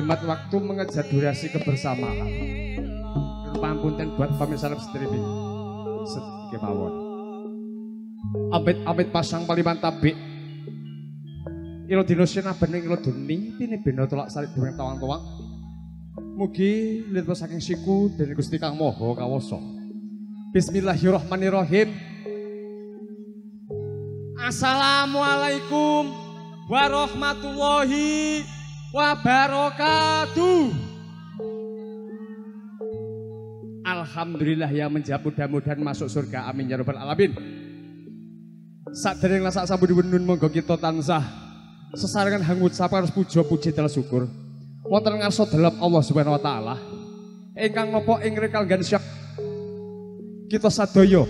menghemat waktu mengejar durasi kebersamaan. Pangunten buat pemirsa live streaming. Sedikit mawon. Amit-amit pasang paliman tabik. Ilo dino sina bening ilo duni, ini beno tolak salib dureng tawang-tawang. Mugi lihat saking siku dari Gusti Kang Moho kawoso. Bismillahirrahmanirrahim. Assalamualaikum warahmatullahi wabarakatuh. Alhamdulillah yang menjawab mudah-mudahan masuk surga. Amin ya rabbal alamin. Dari lasak sambut nun monggo kita tansah sesarengan hangut sapa harus puja puji dalam syukur. Wonten ngarsa dalam Allah Subhanahu wa taala. Ingkang napa ing rekal syak kita sadaya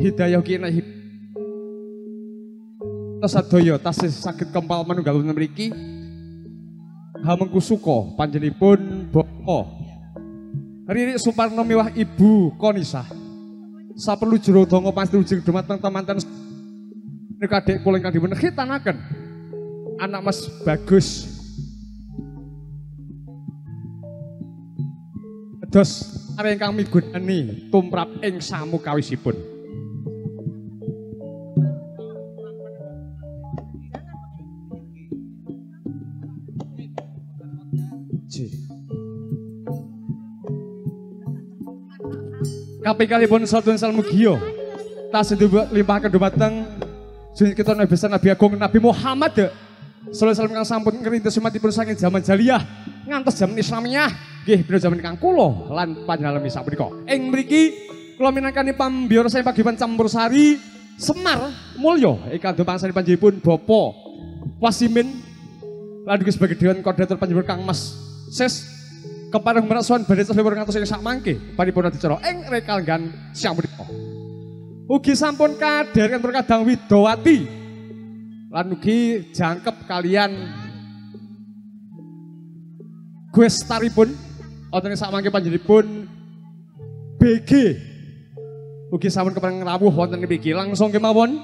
hidayah kina kita sadaya tasih sakit kempal manunggal mriki hamengku suka panjenipun bapa Riri Suparno miwah Ibu Konisa. Saperlu jero donga ujung dumateng teman-teman nek adek kula ingkang dipun khitanaken. Anak Mas Bagus. Dos are ingkang migunani tumrap ing samu kawisipun. Kapikalipun satun salmugiyo. Tas itu limpah kedumateng Jadi kita nabi besar Nabi Agung Nabi Muhammad. Sallallahu salam kang sampun ngerintis umatipun saking zaman jaliyah ngantos zaman Islamiyah. Nggih bener zaman kang kula lan panjenengan sak menika. Ing mriki kula minangkani pambiyor saya pagiban campur sari Semar Mulyo ingkang domangsani panjenenganipun Bapa Wasimin lan sebagai Dewan Koordinator panjenengan Kang Mas Ses kepareng merasuan badhe selewur ngantos ing sak mangke. Paripurna dicara ing rekalgan siang menika. Ugi sampun kadher kan kadang Widowati. Lan ugi jangkep kalian. Guestaripun wonten sak mangke panjenenganipun? BG ugi sampun kepareng rawuh wonten BG langsung kemawon.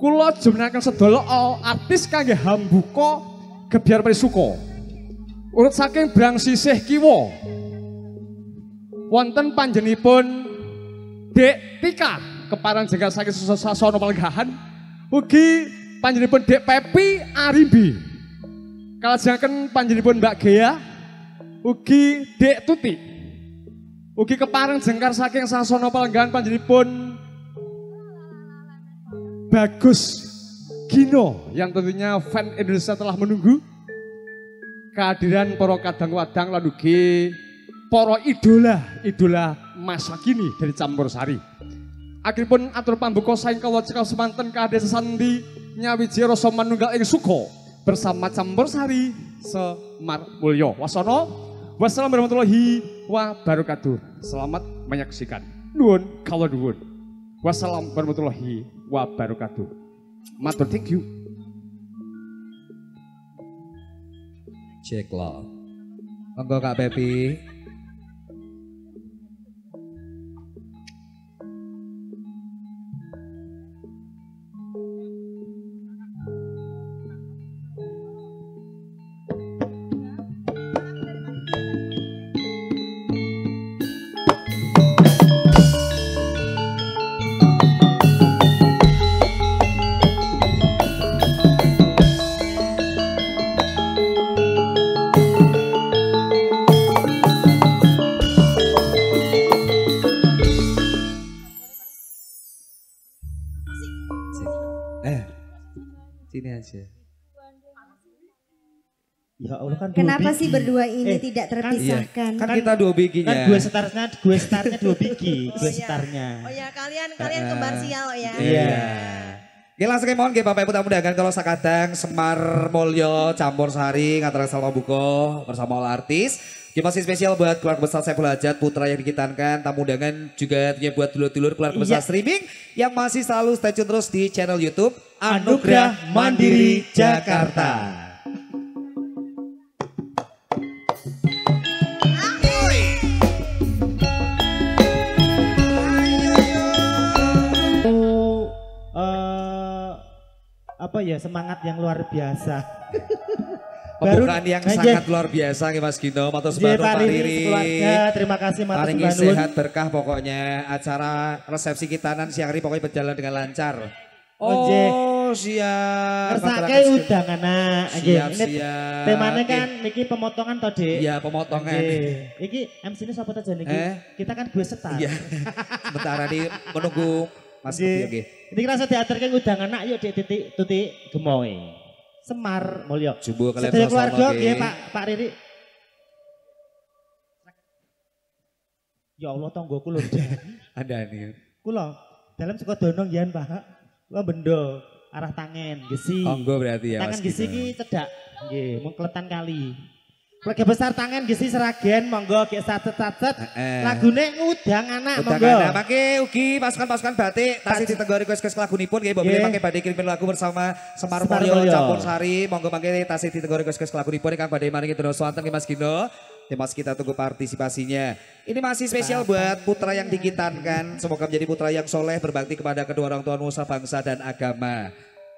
Kula jumenengaken sedaya artis kangge hambuka gebyar prisuka Urut saking brang sisih kiwa. Wonten panjenipun Dek Tika keparang jenggal saking sasana palenggahan. Ugi panjenipun Dek Pepi Arimbi. Kalajengaken panjenipun Mbak Gea ugi Dek Tuti. Ugi keparang jengkar saking sasana palenggahan panjenipun Bagus Gino yang tentunya fan Indonesia telah menunggu kehadiran para kadang wadang lan ugi para idola idola masa kini dari campur sari. Akhiripun atur pambuka saing kawa cekal semanten kades sandi nyawiji rasa manunggal ing suko bersama campur sari Semar Mulyo. Wasono wassalamu warahmatullahi wabarakatuh. Selamat menyaksikan. Nuwun kala nuwun. Wassalamu warahmatullahi wabarakatuh. Matur thank you. Cek lo. Monggo Kak Pepi. Kenapa sih berdua ini eh, tidak kan terpisahkan? Kan, kan kita dua bikinya. Kan gue startnya, gue startnya dua gue oh, iya. startnya. Oh ya kalian kalian kembar sial ya. Iya. Oke langsung ke mohon ke Bapak Ibu tamu dagang kalau sakadang Semar Mulyo campur sari ngantar Salma Buko bersama all artis. Oke masih spesial buat keluarga besar saya Hajat Putra yang dikitankan tamu undangan juga tentunya buat dulur-dulur keluarga besar iya. streaming yang masih selalu stay tune terus di channel YouTube Anugerah Mandiri Jakarta. Apa ya semangat yang luar biasa. Pembukaan yang Nah, sangat luar biasa nggih Mas Gino. Matur Nggih, sembah Pak Pak Riri Riri. keluarga, terima kasih matur nuwun. sehat berkah pokoknya. Acara resepsi kitanan siang hari pokoknya berjalan dengan lancar. Oh. Oh, siap. Kersake udang anak. Siap, Ini siap. temanya kan niki pemotongan toh, Dik. Iya, pemotongan. Nggih. Iki MC ini siapa aja niki? Eh? Kita kan gue setar. Iya. Sementara di menunggu Mas Nggih. Ketio nggih. Ini rasa diaturke udang anak yuk Dik titik tutik gemoy. Semar Mulyo. Jumbo kalian Sedaya sama-sama, keluarga nggih Pak Pak Riri. Ya Allah tonggoku lho. Ada nih. Kula dalam Sukodono ngian Pak. Kula bendo arah tangen gesi. Onggo berarti ya tangan gesi ki cedak. Nggih, mung kletan kali. Keluarga besar tangan gesi seragen monggo ge sacet-sacet. Heeh. Lagune ngudang anak Udang monggo. anda make ugi pasukan-pasukan batik tasih ditenggori request lagunipun nggih pilih make badhe kirim lagu bersama Semar Mulyo Mulyo. campur sari monggo mangke tasih ditenggori request lagunipun ingkang badhe maringi terus swanten Mas Gino. Ya Mas kita tunggu partisipasinya. Ini masih spesial buat putra yang dikitankan. Semoga menjadi putra yang soleh berbakti kepada kedua orang tua nusa bangsa dan agama.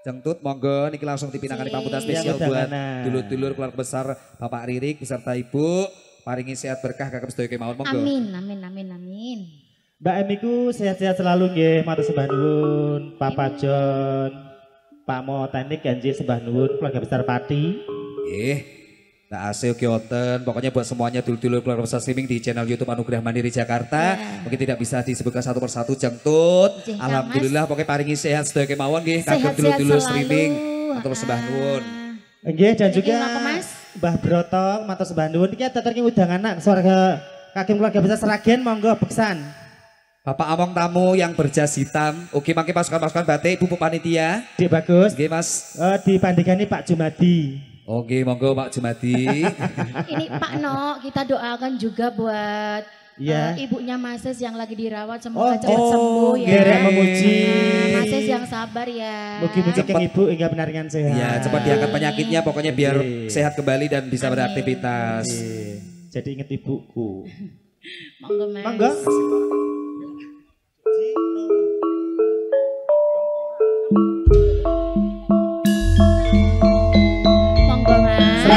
Jengtut monggo niki langsung dipinangkan pambutan spesial Iya, buat undangan. dulur-dulur keluarga besar Bapak Ririk beserta Ibu. Paringi sehat berkah kakak sedaya kemawon monggo. Amin, amin, amin, amin. Mbak Emiku sehat-sehat selalu nggih, matur sembah nuwun, Papa John, Pak Mo Teknik Ganjil sembah nuwun, keluarga besar Pati. Nggih. Nah, AC Oke Oten, pokoknya buat semuanya dulur-dulur keluarga besar streaming di channel YouTube Anugerah Mandiri Jakarta. Ya. Mungkin tidak bisa disebutkan satu persatu jengtut. Nggih, Kang Alhamdulillah pokoknya paringi sehat sedaya kemawon nggih kagem selalu. streaming. Matur sembah Ah. nuwun. Nggih dan juga Mas? Mbah Brotong matur sembah nuwun iki aturke udang anak keluarga kagem keluarga besar Seragen monggo beksan. Bapak Among tamu yang berjas hitam. Oke, mangke pasukan-pasukan batik Ibu panitia. Dik bagus. Oke, Mas. Eh dipandhigani Pak Jumadi. Oke, monggo Pak Jumadi. Ini Pak No, kita doakan juga buat Iya. eh, ibunya Mases yang lagi dirawat Oh, semoga cepat oh, sembuh ya. Nggih, rek memuji. Nah, Mases yang sabar ya. Mugi-mugi keng Ibu hingga benaringan sehat. ya, cepat diangkat penyakitnya pokoknya biar Oke. sehat kembali dan bisa Amin. beraktivitas. Nggih. Jadi inget ibuku. Monggo Mas. Monggo. Monggo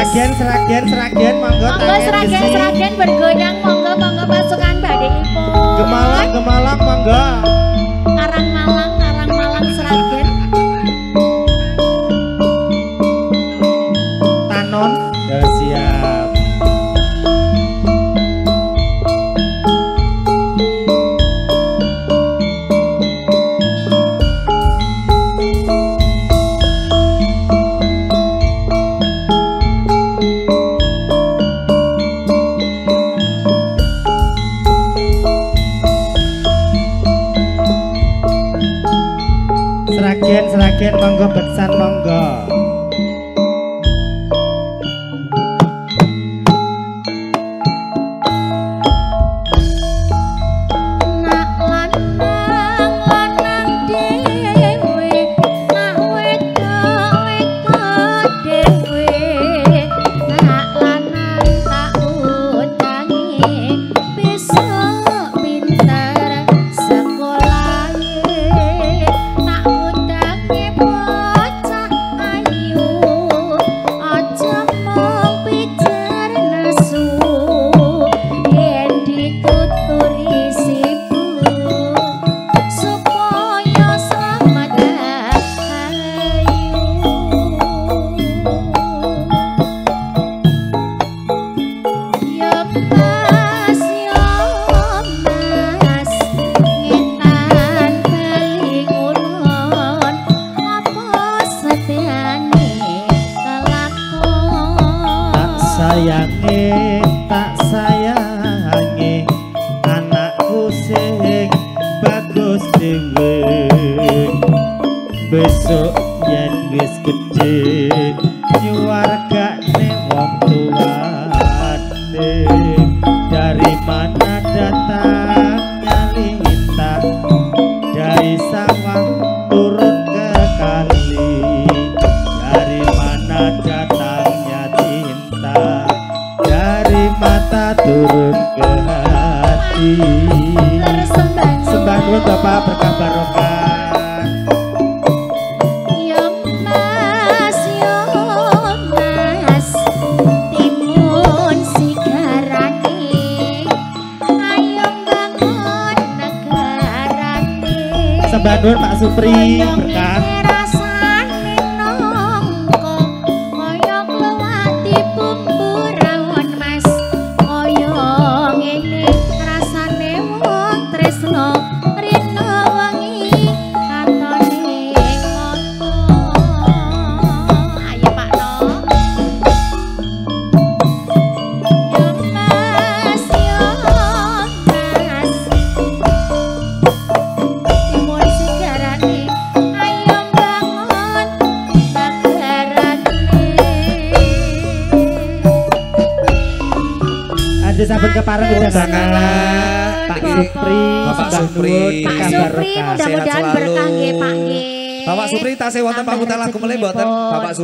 Seragen, seragen, seragen, monggo Monggo seragen seragen bergoyang monggo monggo pasukan badhe ipun. Gemalang, gemalang, monggo. Karang Malang Seragen, monggo beksan, monggo.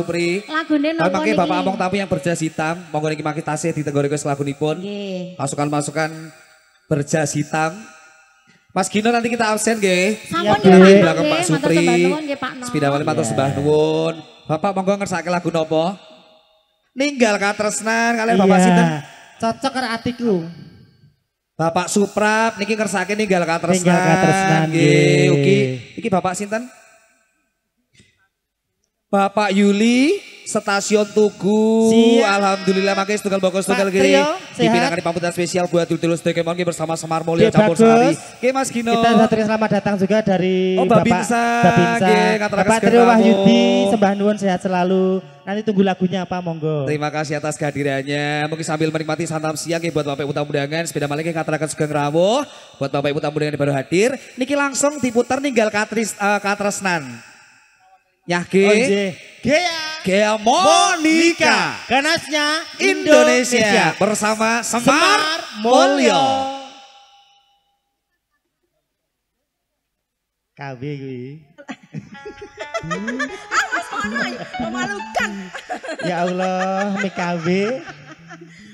Supri. Lagune mangke niki? Bapak Among tamu yang berjas hitam, monggo niki mangke tasih ditenggor request lagunipun. Nggih. Masukan-masukan berjas hitam. Mas Gino nanti kita absen nggih. Sampun nggih. Pak Belakang Pak Supri. wali matur Iya. sembah nuwun. Bapak monggo ngersake lagu nopo? Ninggal katresnan kalian Bapak Iya. sinten? Cocok karo atiku. Bapak Suprap niki ngersake ninggal katresnan. Ninggal katresnan, Nggih, nggih. ugi. Iki Bapak sinten? Bapak Yuli Stasiun Tugu. Siap. Alhamdulillah makanya setunggal bokos setunggal Pak gini. Dipindahkan di pamputan spesial buat Dulus Dekemon bersama Semar Mulya Oke, Campur bagus. Sari. Oke Mas Gino. Kita satria selamat datang juga dari Oh, Bapak Babinsa. Babinsa. Bapak Trio. Wahyudi, sembah nuwun sehat selalu. Nanti tunggu lagunya apa monggo. Terima kasih atas kehadirannya. Mungkin sambil menikmati santap siang ya buat Bapak Ibu tamu undangan. Sepeda maling yang katarakan Sugeng Rawuh. Buat Bapak Ibu tamu undangan yang baru hadir. Niki langsung diputar ninggal katris, eh, katresnan. Nyahke. Oh, nggih. Gea Gea Monika. Ganasnya Indonesia. Bersama Semar, Mulyo. KB kuwi. Memalukan. Ya Allah, mi KB.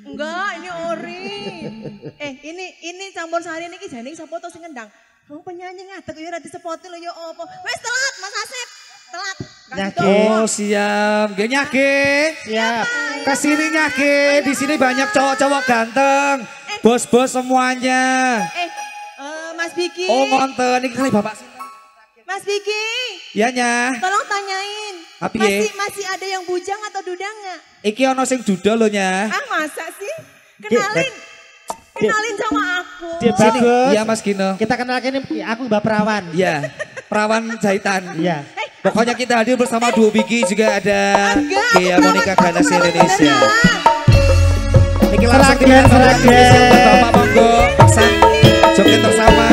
Enggak, ini ori. eh, ini ini campur sari ini jane sapa to sing ngendang? Oh, penyanyi ngadeg ya ora disepoti lho ya apa. Wes telat Mas Asep. Telat. Kasih Nyake. tau. Oh siap. Gak Nyahke. Siap. Ke sini Nyahke. Di sini banyak cowok-cowok ganteng. Bos-bos semuanya. Eh, eh, Mas Biki. Oh ngonten. Ini kali Bapak. Mas Biki, Ya Nyah. tolong tanyain. Ya? masih masih ada yang bujang atau dudang nggak? Iki ono sing judo loh Nyah. Ah masa sih? Kenalin. Kenalin sama aku. Dia bagus. Iya Mas Gino. Kita kenal ini aku Mbak Perawan. Iya. Perawan jahitan. Iya. Pokoknya kita hadir bersama duo Biki juga ada perawat- Monica Ganas Indonesia. Niki langsung pamungkas seragen. Bapak Monggo Pesan joget bersama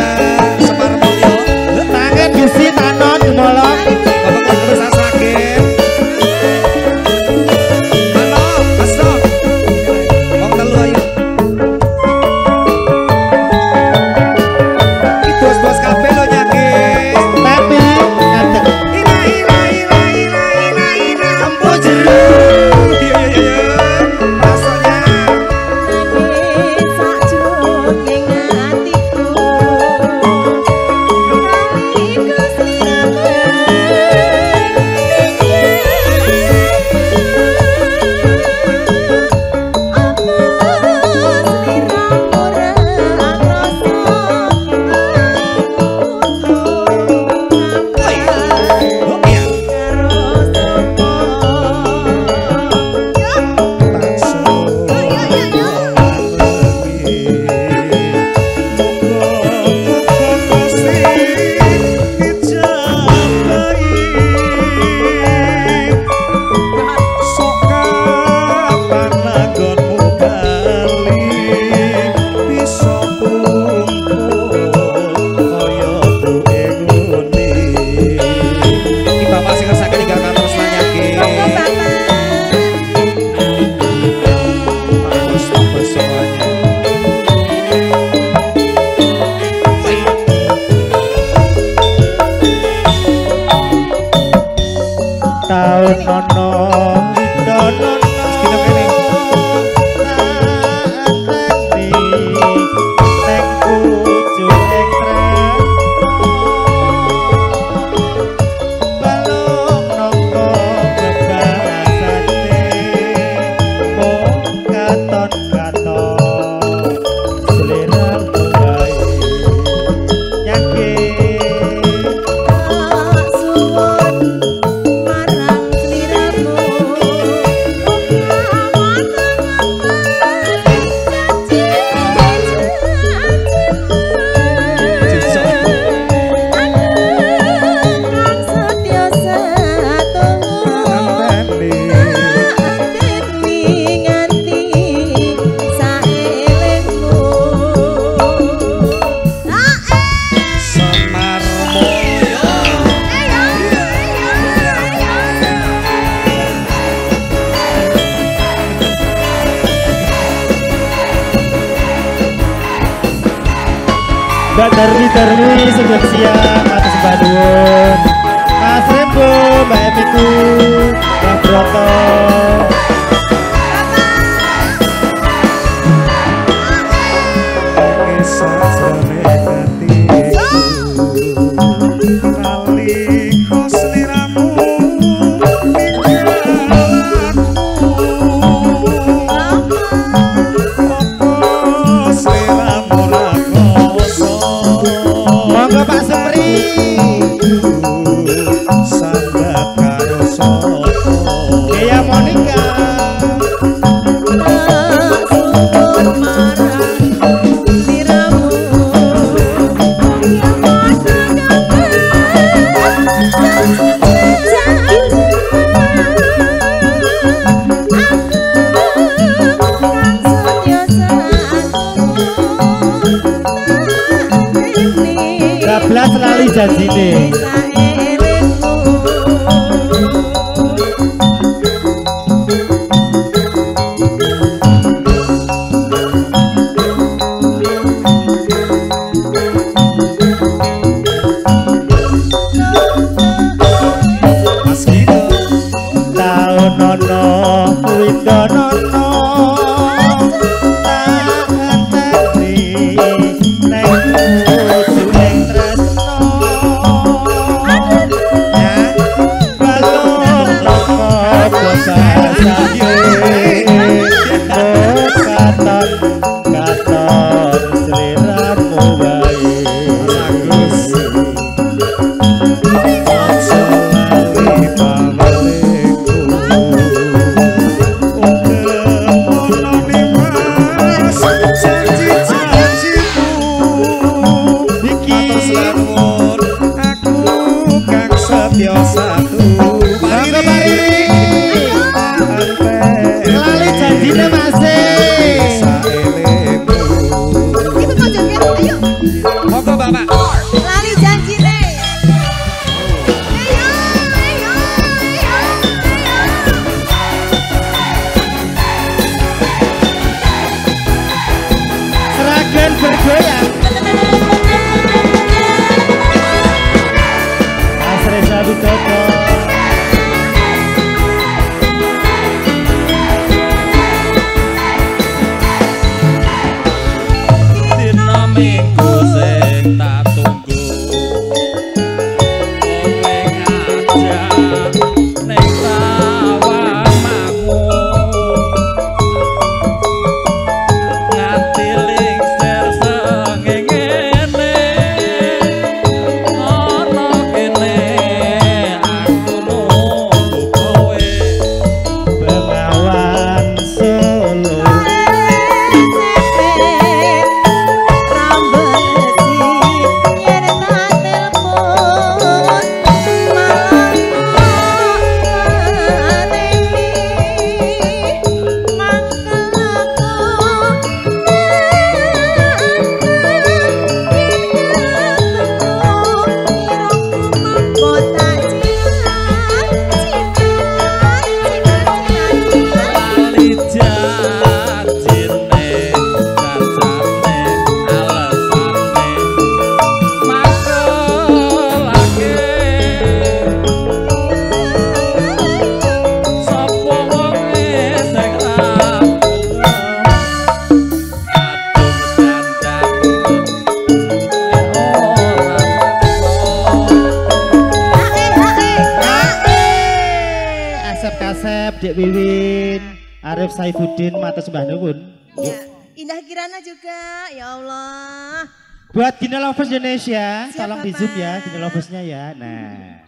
Indonesia, Siap, tolong di zoom ya Gino Lovers-nya ya. Nah,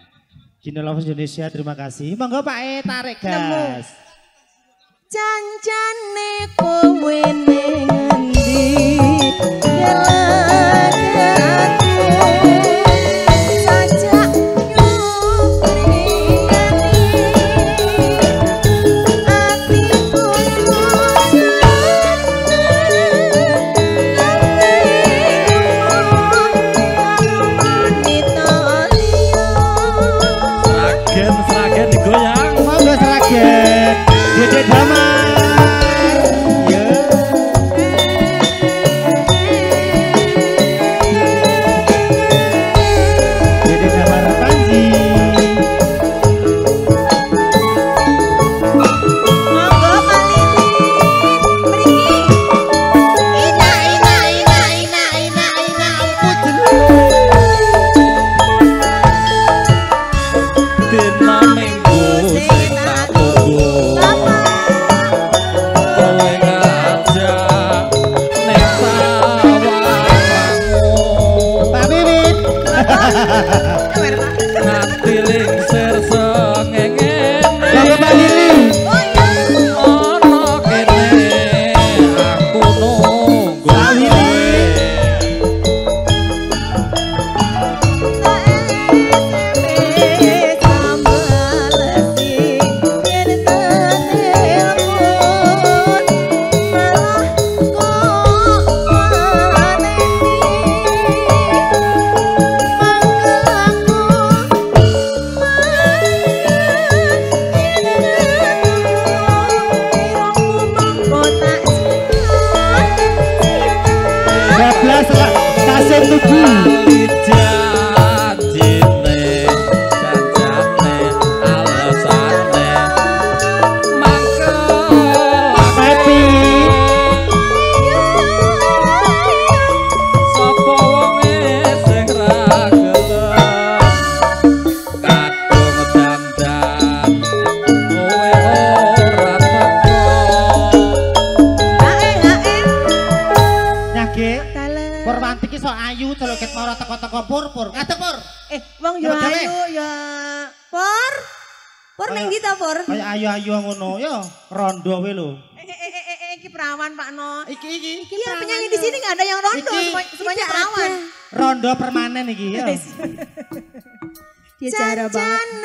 Ginolovers Indonesia terima kasih. Monggo Pak E tarik gas. Cancane kowe nengendi, ngendi? Kelakane Ya, Dia jarang banget.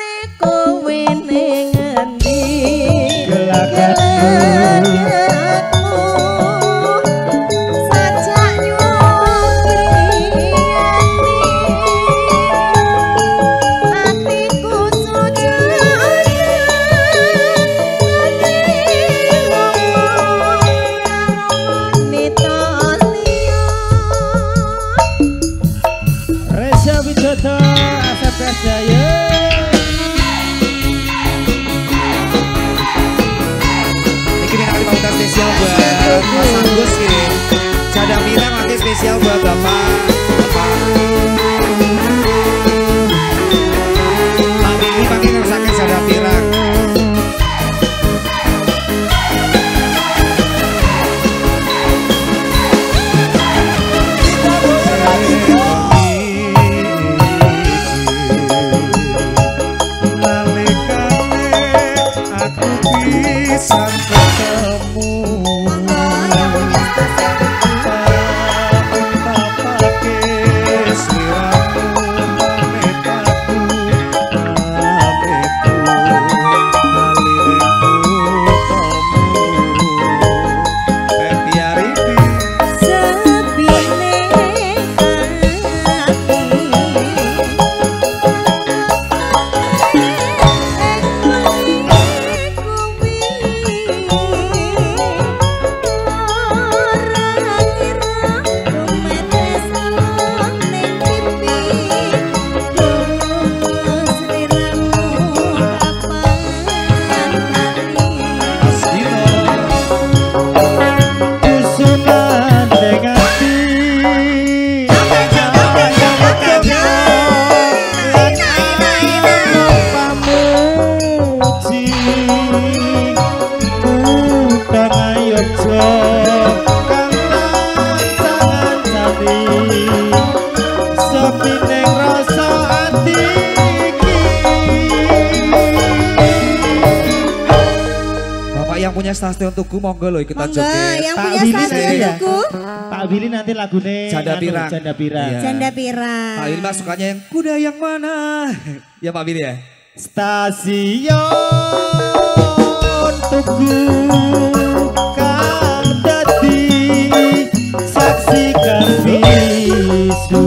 monggo lo ikutan monggo, joget. Yang tak punya ya. Pak Billy nanti lagune Janda Pirang. Janda Pirang. Ya. Janda Pirang. Pak Billy masukannya yang kuda yang mana? ya Pak Billy ya. Stasiun Tugu Kadati Saksikan bisu.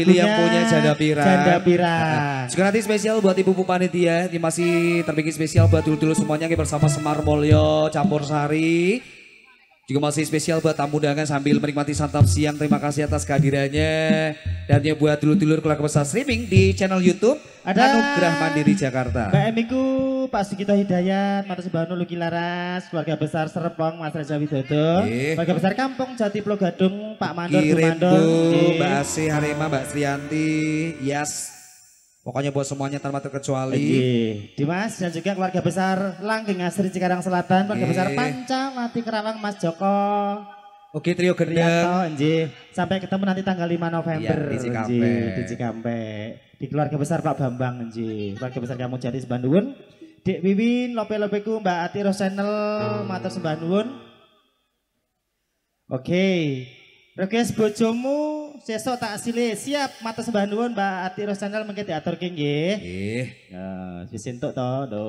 Willy yang punya Janda Pirang. Janda Pirang. Juga nanti spesial buat ibu-ibu panitia. Ini masih terbikin spesial buat dulu-dulu semuanya. Ini bersama Semar Mulyo, Campur Sari. Juga masih spesial buat tamu undangan sambil menikmati santap siang. Terima kasih atas kehadirannya. Dan ya buat dulu-dulu keluarga besar streaming di channel Youtube. Ada- Anugerah Mandiri Jakarta. Mbak Emiku, Pak Sugito Hidayat, Mata Sebanu Luki Laras, keluarga besar Serpong, Mas Reza Widodo, keluarga besar Kampung Jati Plo Gadung, Pak Mandor, Bu Kirim Mandor, Bu, Oke. Mbak Asih, Harima, Mbak Srianti, Yes. Pokoknya buat semuanya tanpa terkecuali. Dimas dan juga keluarga besar Langgeng Asri Cikarang Selatan, keluarga besar Panca Mati Kerawang Mas Joko. Oke, trio gendeng. Sampai ketemu nanti tanggal 5 November. Iya, di Cikampek. Nji. Di Cikampek. Di keluarga besar Pak Bambang, Nji. Keluarga besar kamu jadi Sembanduun. Dek Wiwin, lope-lopeku Mbak Ati Rosenel, Matur Sembanduun. Oke. Request bojomu sesok tak asile siap mata sembah nuwun Mbak Ati Rosanel mengke diatur ki nggih. Nggih. Ya, wis entuk to, do.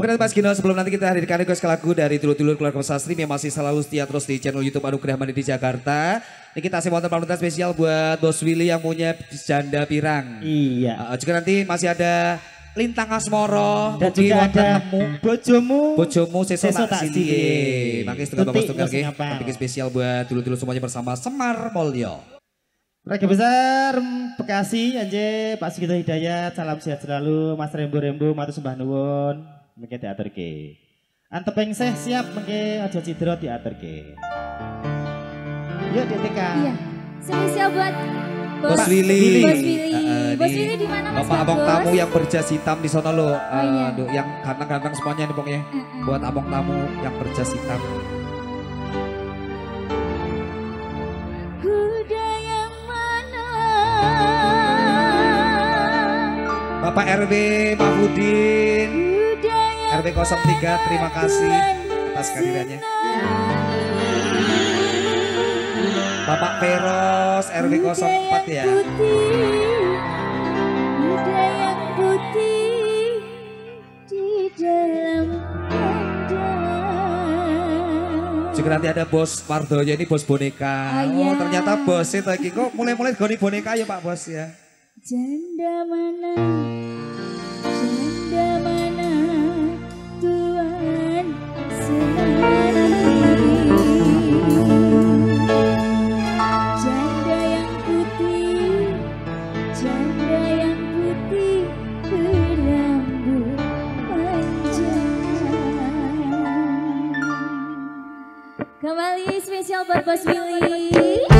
Oke Mas Gino sebelum nanti kita hadirkan request lagu dari dulur-dulur keluarga stream yang masih selalu setia terus di channel YouTube Anugerah Mandiri Jakarta. Ini kita kasih wonten pamungkas spesial buat Bos Willy yang punya janda pirang. Iya. Uh, juga nanti masih ada Lintang Asmoro, Dan juga ada nemu bojomu. bojomu Sesuk tak Tutik setengah langsung nggih. apal. Tapi spesial buat dulur-dulur semuanya bersama Semar Mulyo. Keluarga besar Bekasi Anje Pak Sugito Hidayat salam sehat selalu Mas Rembo Rembo matur sembah nuwun mengke diaturke. Anteping seh siap mengke aja cidra diaturke. Yuk DTK. Iya. Spesial buat Bos Bos Willy. Bos Willy. Uh, uh, Bos Willy di mana Mas Bapak abang tamu yang berjas hitam di sana loh. Oh, iya. Aduh, yang ganteng-ganteng semuanya nih pokoknya. Mm-mm. Buat abang tamu yang berjas hitam. Kuda yang mana? Bapak RW Mahfudin, RW 03 terima kasih atas kehadirannya. Bapak Peros RW 04 ya. Kuda yang putih di dalam kandang. Juga nanti ada bos Mardoyo ini bos boneka. Iya. Oh ternyata bos itu lagi kok mulai-mulai goni boneka ya Pak Bos ya. Janda mana? Kembali spesial buat Bos Willy.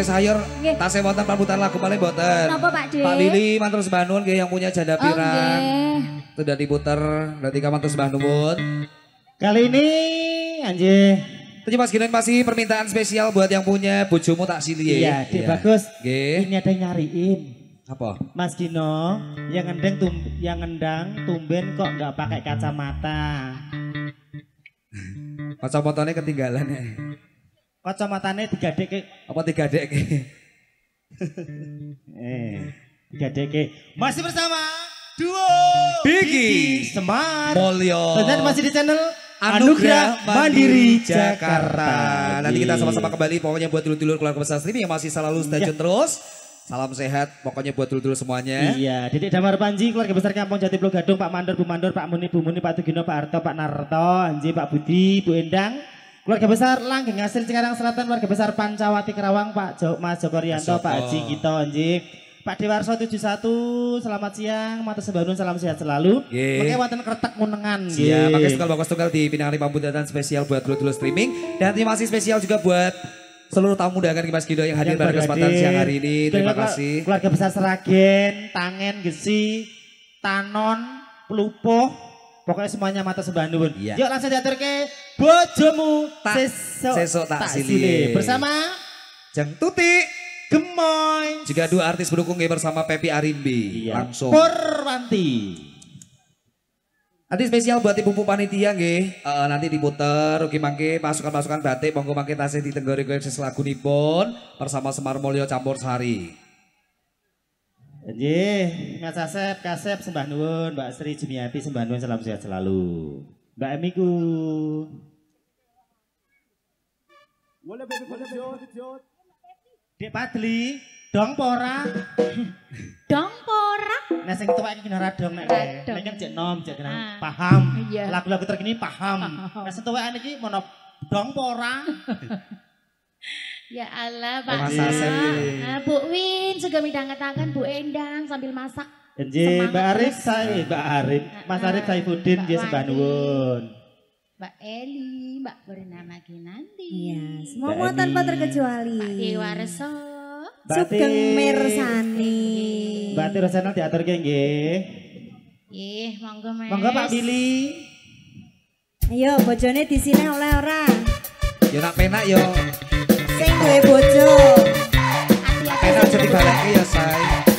Bose sayur Nggih. tasih wonten pambutan lagu malih mboten. Napa Pak De? Pak Willy sembah nuwun nggih yang punya janda Oh, pirang. nggih. Sudah diputer berarti ka mantur sembah nuwun. Kali ini anjir. Terima Mas Gino masih permintaan spesial buat yang punya bojomu tak silie. Iya, Dek bagus. Nggih. Ini ada yang nyariin. Apa? Mas Gino, yang ngendang tum yang ngendang tumben kok nggak pakai kacamata. Kacamatane ketinggalan ya. Kacamatanya digadek ke Apa tiga dek? eh digadek ke. Masih bersama duo Bigi Semar. Mulyo. Dan masih di channel Anugerah Mandiri Jakarta. Nanti kita Iya. sama-sama kembali pokoknya buat dulur-dulur keluarga besar streaming yang masih selalu stay tune terus. Salam sehat pokoknya buat dulur-dulur semuanya. Iya, Dedek Damar Panji, keluarga besar Kampung Jati Gadung, Pak Mandor, Bu Mandor, Pak Muni, Bu Muni, Pak Tugino, Pak Arto, Pak Narto, Anji, Pak Budi, Bu Endang, keluarga besar Langgeng Hasil Cikarang Selatan, keluarga besar Pancawati Kerawang, Pak Jo, Mas Joko Rianto, Pak. Haji Gito, Anji, Pak Dewarso 71, selamat siang, Mata Sebanun, salam sehat selalu. Nggih. Pakai wonten munengan. Iya, nggih. pakai tunggal bagus tunggal di Pinang Pambudatan spesial buat dulur-dulur streaming dan terima kasih spesial juga buat seluruh tamu undangan Mas Gido yang hadir Yang pada kesempatan siang hari ini. Terima kasih. Keluarga besar Seragen, Tangen, Gesi, Tanon, Pelupuh, pokoknya semuanya mata sebandun. Iya. Yuk langsung diatur ke bojomu Tak- sesok, sesok tak sile. silih. Bersama Jeng Tuti. Gemoy. Juga dua artis pendukung bersama Pepi Arimbi. Iya. Langsung. Purwanti. Nanti spesial buat ibu ibu panitia nggih. Eh, nanti diputer ugi mangke pasukan-pasukan batik monggo mangke tasih ditenggori kowe selagunipun bersama Semar Mulyo campur sari. Nggih, Mas Asep, Kasep sembah nuwun, Mbak Sri Jumiati sembah nuwun salam sehat selalu. Mbak Emiku. Dek Padli, dong pora. Dong pora. Nah sing tuwek iki ora dong nek. Radong. Nek kan cek nom, cek kenal. Ah. Paham. Iya. Lagu-lagu terkini paham. Nah sing tuwek iki mono dong pora. Ya Allah, Pak. Mas Asep ini. Ah, Bu Win juga midangetaken Bu Endang sambil masak. Nggih, Mbak Arif saya, Mbak Arif, Mas Ah, Arif Saifuddin nggih sembah nuwun. Mbak Eli, Mbak Bernama Kinanti. Iya, semua Mbak mau tanpa terkecuali. Pak Dewarso. Mbak Sugeng Mersani. Mbak Tiro channel diaturke nggih. Ih, monggo Mas. Monggo Pak Billy. Ayo, bojone di sini oleh ora. Yo nak penak yo. Sing duwe bojo. Penak aja dibaleke ya say.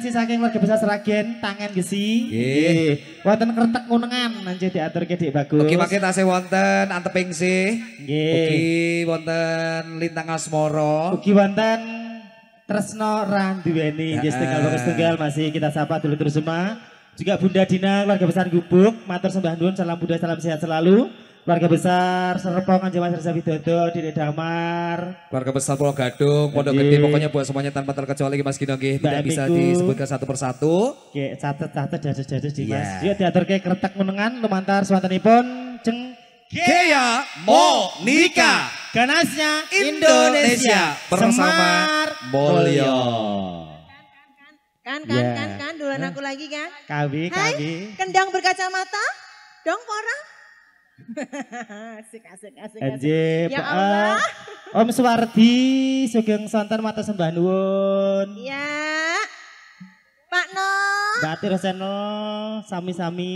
Atensi saking warga besar Seragen tangan gesi. Nggih. Wonten kretek ngunengan nanti diatur ke dik bagus. Ugi makin tasih wonten anteping sih. Nggih. Ugi wonten lintang asmoro. Ugi wonten Tresno Randuweni. Nggih setunggal bagus tunggal masih kita sapa dulu terus semua. Juga Bunda Dina keluarga besar Gubuk, matur sembah nuwun salam Bunda salam sehat selalu. Keluarga besar Serpong Anjaman Reza Widodo, Dede Damar, Keluarga besar Pulau Gadung, Pondok. Gede, pokoknya buat semuanya tanpa terkecuali Mas Gino nggih tidak Mbak bisa Miku. disebutkan satu persatu. Oke, catet-catet dados-dados di Mas. Iya. Yuk diatur ke kretek menengan lumantar swantenipun jeng Gea Monika ganasnya Indonesia bersama Semar Mulyo. Kan, kan, Ya. kan, kan, duluan aku lagi kan. Kawi, kawi. kendang berkacamata, dong pora. asik, asik, asik. Anje, Ya Pak, Allah. Om Suwardi, Sugeng Sonten Mata Sembah Nuwun. Ya, Pak No, Mbak Tiroseno, sami-sami.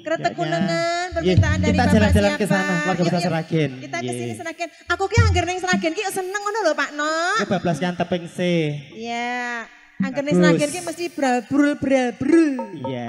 kretek Kayaknya. kunengan, Iya, permintaan dari kita Bapak jalan-jalan ke sana, keluarga besar. Seragen. Kita ke sini. Seragen. Aku ki angger ning Seragen ki seneng ngono lho Pak No. Ini bablas nyanteping se. Iya, angger Bagus. Seragen ki mesti brabrul brabrul. Iya.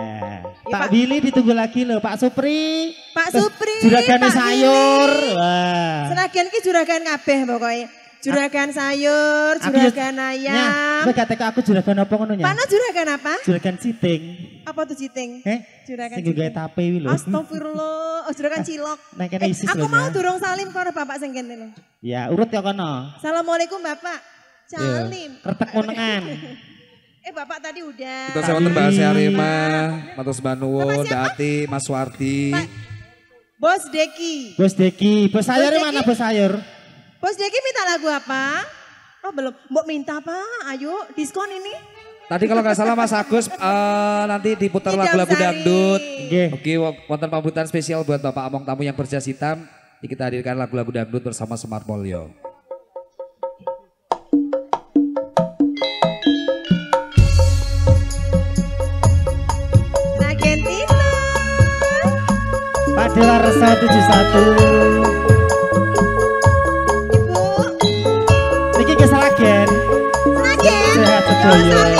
Iya, Pak. Willy ditunggu lagi loh, Pak Supri. Pak Supri, Juragannya Pak sayur. Wah. Seragen ki juragan kabeh pokoknya. Juragan sayur, ya- juragan ayam. kowe gak teko aku juragan apa ngono? Pak No juragan apa? Juragan citing. Apa tuh citing? Eh? Juragan Sing gawe citing. tape wi lho. Astagfirullah, oh juragan cilok. Nang kene Eh, aku mau durung salim karo Bapak sing kene lho. Ya, urut ya kono. Assalamualaikum Bapak. Iya. Salim. Kertek menengan. Eh Bapak tadi udah. Kita saya wonten Mbak Tadi. Arima, Matur Sembah Bapak Nuwun, siapa? Mbak Ati, Mas Wardi. Pak. Bos Deki. Bos Deki, bos sayur Deki? mana bos sayur? Bos Deki minta lagu apa? Oh belum. Mau minta apa? Ayo diskon ini. Tadi kalau nggak salah Mas Agus eh, nanti diputar lagu-lagu dangdut. Oke, wonten pambutan spesial buat Bapak Among Tamu yang berjas hitam. Kita hadirkan lagu-lagu dangdut bersama Semar Mulyo. Dewa Resa 71. Ibu. Niki ke Seragen. Seragen. Sehat Yo,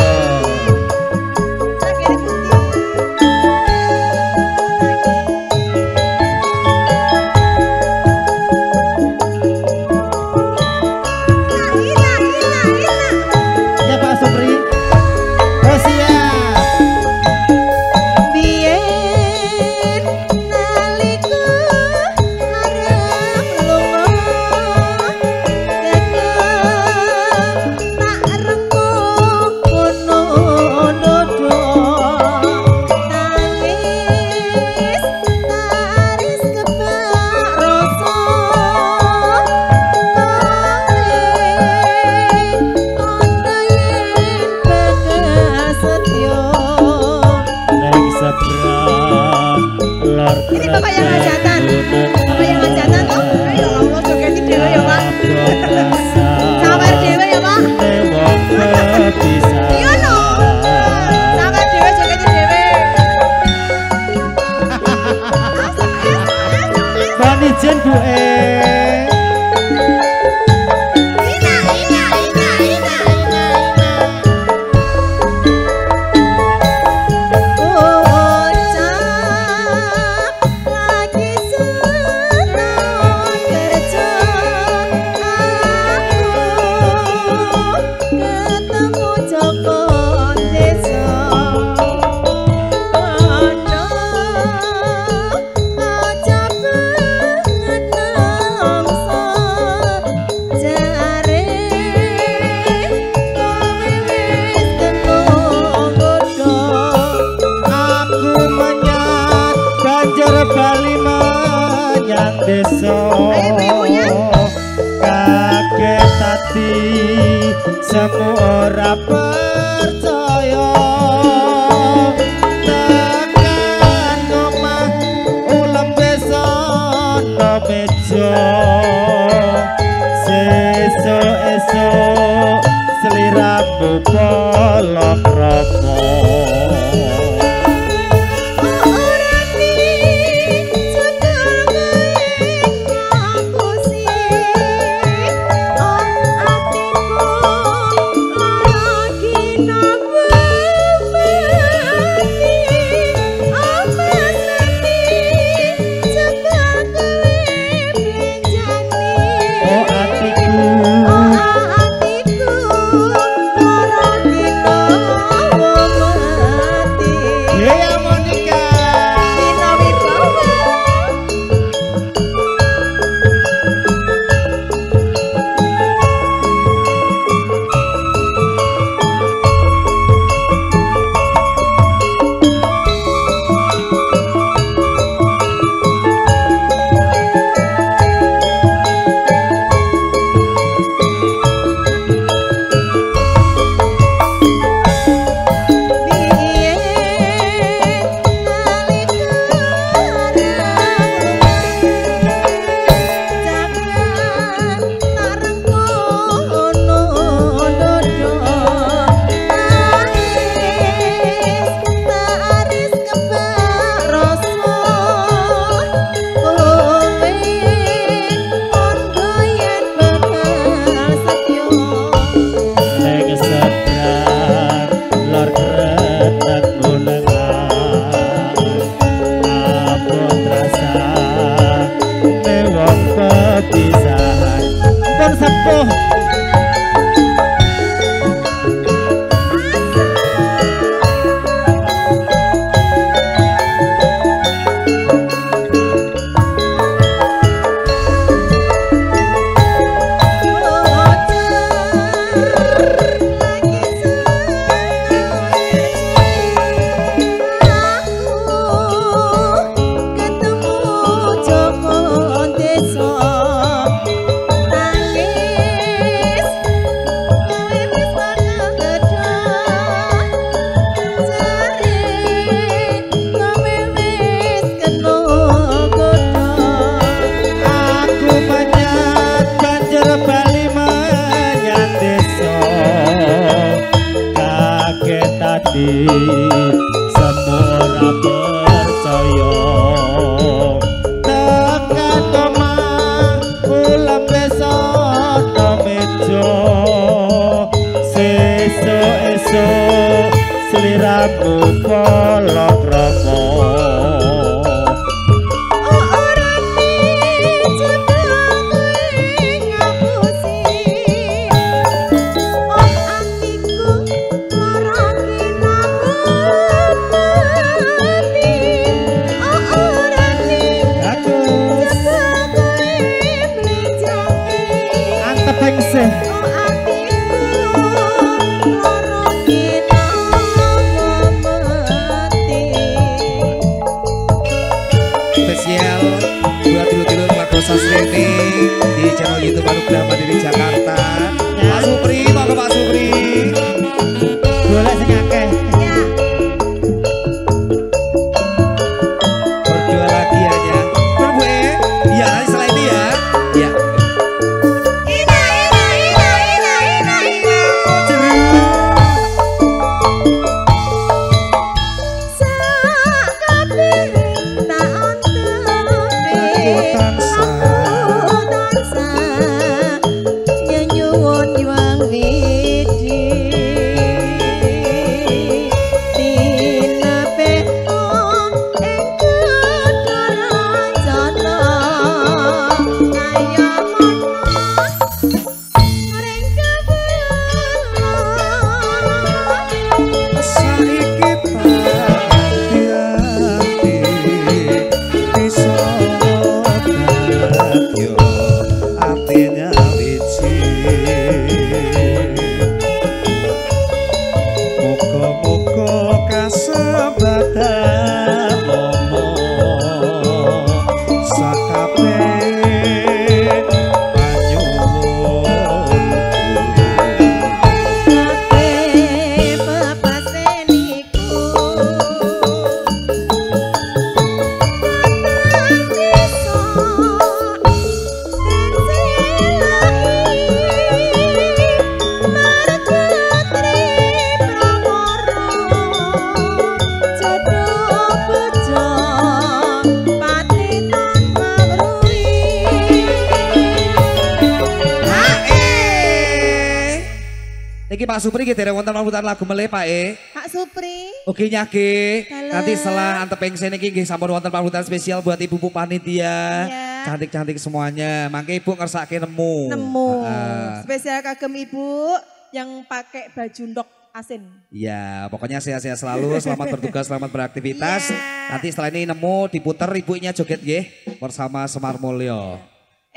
pambutan lagu meleh Pak E. Pak Supri Oke nyake. Halo. Nanti setelah antep pengsen iki nggih sampun wonten pambutan spesial buat ibu-ibu panitia. Iya. Cantik-cantik semuanya. Mangke Ibu ngersake nemu. nemu Heeh. spesial kagem ibu yang pakai baju ndok asin Ya, pokoknya sehat-sehat selalu, selamat bertugas, selamat beraktivitas. Iya. Nanti setelah ini nemu diputer ibunya joget nggih bersama Semar Mulyo.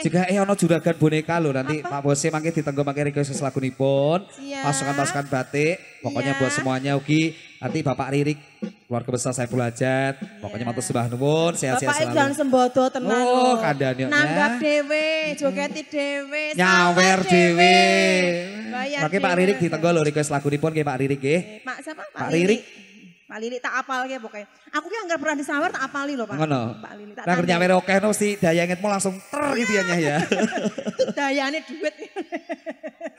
Juga eh ono juragan boneka lho nanti Pak Bose mangke ditenggo mangke request lagunipun. Siap. Pasukan-pasukan batik. Pokoknya Iya. buat semuanya ugi. Nanti Bapak Ririk keluarga besar Saiful Hajat. Pokoknya matur sembah nuwun, sehat-sehat Bapak Iklan selalu. sembodo tenan Oh, kandhane, nanggap ya. dhewe jogeti dhewe Nyawer dhewe. Bayar Oke Pak. Ririk ditenggo lho request lagunipun nggih Pak Ririk nggih. Eh, Pak siapa Pak Lilik. Pak Lilik tak apal ya pokoknya aku ki anggap pernah disawer tak apali lho Pak Ngono. Pak Lilik tak Nah, nyawer oke no mesti daya ingetmu langsung ter gitu ya ya. dayane duit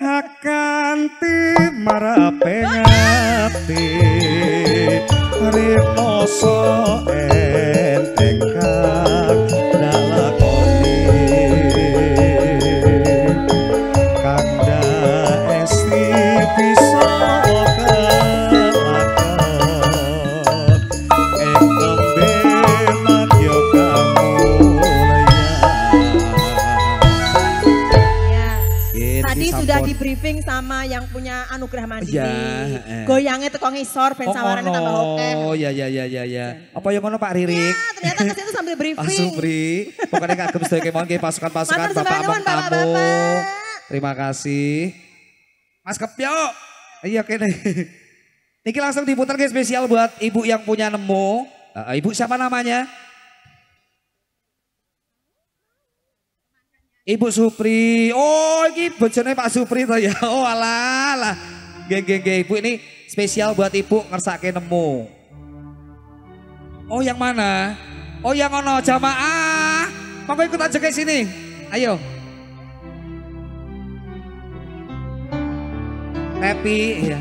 Akanti ಮರ anugerah mandiri. Iya, eh. Goyangnya teko ngisor ben sawarane tambah oke. Oh ya ya ya ya ya. Apa yang ngono Pak Ririk? Ya, ternyata ke situ sambil briefing. Pak Supri. Pokoknya kagem sedaya kemauan nggih pasukan-pasukan Matur Bapak sembah nuwun, Among Tamu. Bapak-bapak. Terima kasih. Mas Kepyo. Iya kene. Niki langsung diputar guys spesial buat ibu yang punya nemu. Eh, ibu siapa namanya? Ibu Supri. Oh, ini bojone Pak Supri toh ya. Oh, alah, alah. Geng-geng, Ibu ini spesial buat Ibu ngersake nemu. Oh yang mana? Oh yang ono jamaah. Mau ikut aja ke sini. Ayo. Happy ya.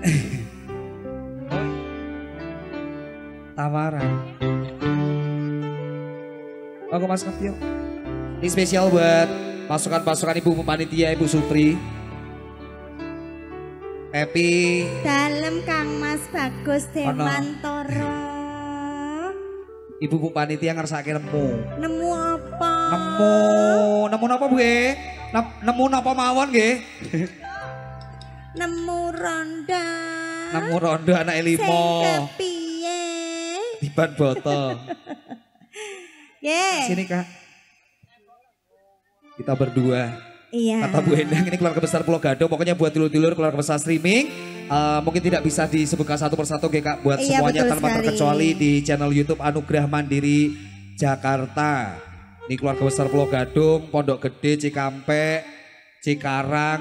tawaran. Aku Mas Kapio. Ini spesial buat pasukan-pasukan Ibu Panitia Ibu Supri. Happy Dalem Kang Mas Bagus Dewantoro. Ibu Bu Panitia ngersake nemu. Nemu apa? Nemu, nemu napa Bu? Nemu napa mawon nggih? Nemu ronda. Nemu rondo anak Sing limo. kepiye? Diban boto. Ye. Sini Kak. Kita berdua. Iya. Kata Bu Endang ini keluarga besar Pulau Gadung. Pokoknya buat dulur-dulur keluarga besar streaming. eh, mungkin tidak bisa disebutkan satu persatu Kak. Buat Iya, semuanya tanpa sekali. terkecuali di channel Youtube Anugerah Mandiri Jakarta. Ini keluarga besar Pulau Gadung, Pondok Gede, Cikampek, Cikarang,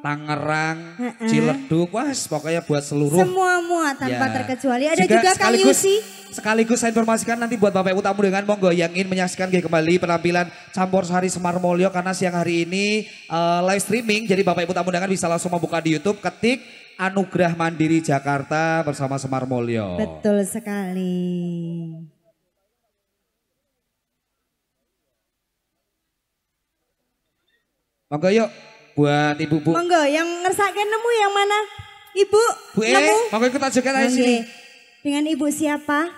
Tangerang, Heeh. Ciledug. Wah, pokoknya buat seluruh Semua muat tanpa Ya. terkecuali. Ada juga, Kang sekaligus, Yusi. Sekaligus saya informasikan nanti buat Bapak Ibu tamu dengan monggo yang ingin menyaksikan kembali penampilan Campur Sari Semar Mulyo karena siang hari ini eh, live streaming. Jadi Bapak Ibu tamu dengan bisa langsung membuka di YouTube ketik Anugerah Mandiri Jakarta bersama Semar Mulyo. Betul sekali. Monggo yuk buat Ibu-bu. Monggo yang ngersake nemu yang mana? Ibu, Bu E, nemu. monggo ikut aja Monggo. sini. Dengan Ibu siapa?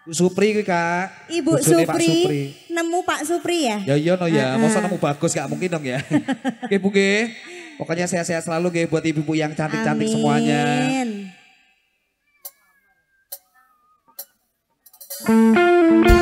Bu Supri kuwi, Kak. Ibu Bojone Pak Supri. Supri. Nemu Pak Supri ya? Ya iya no ya, masa nemu bagus gak mungkin dong ya. Oke Bu Ge. Pokoknya sehat-sehat selalu Ge buat ibu-ibu yang cantik-cantik Amin. semuanya. Nemu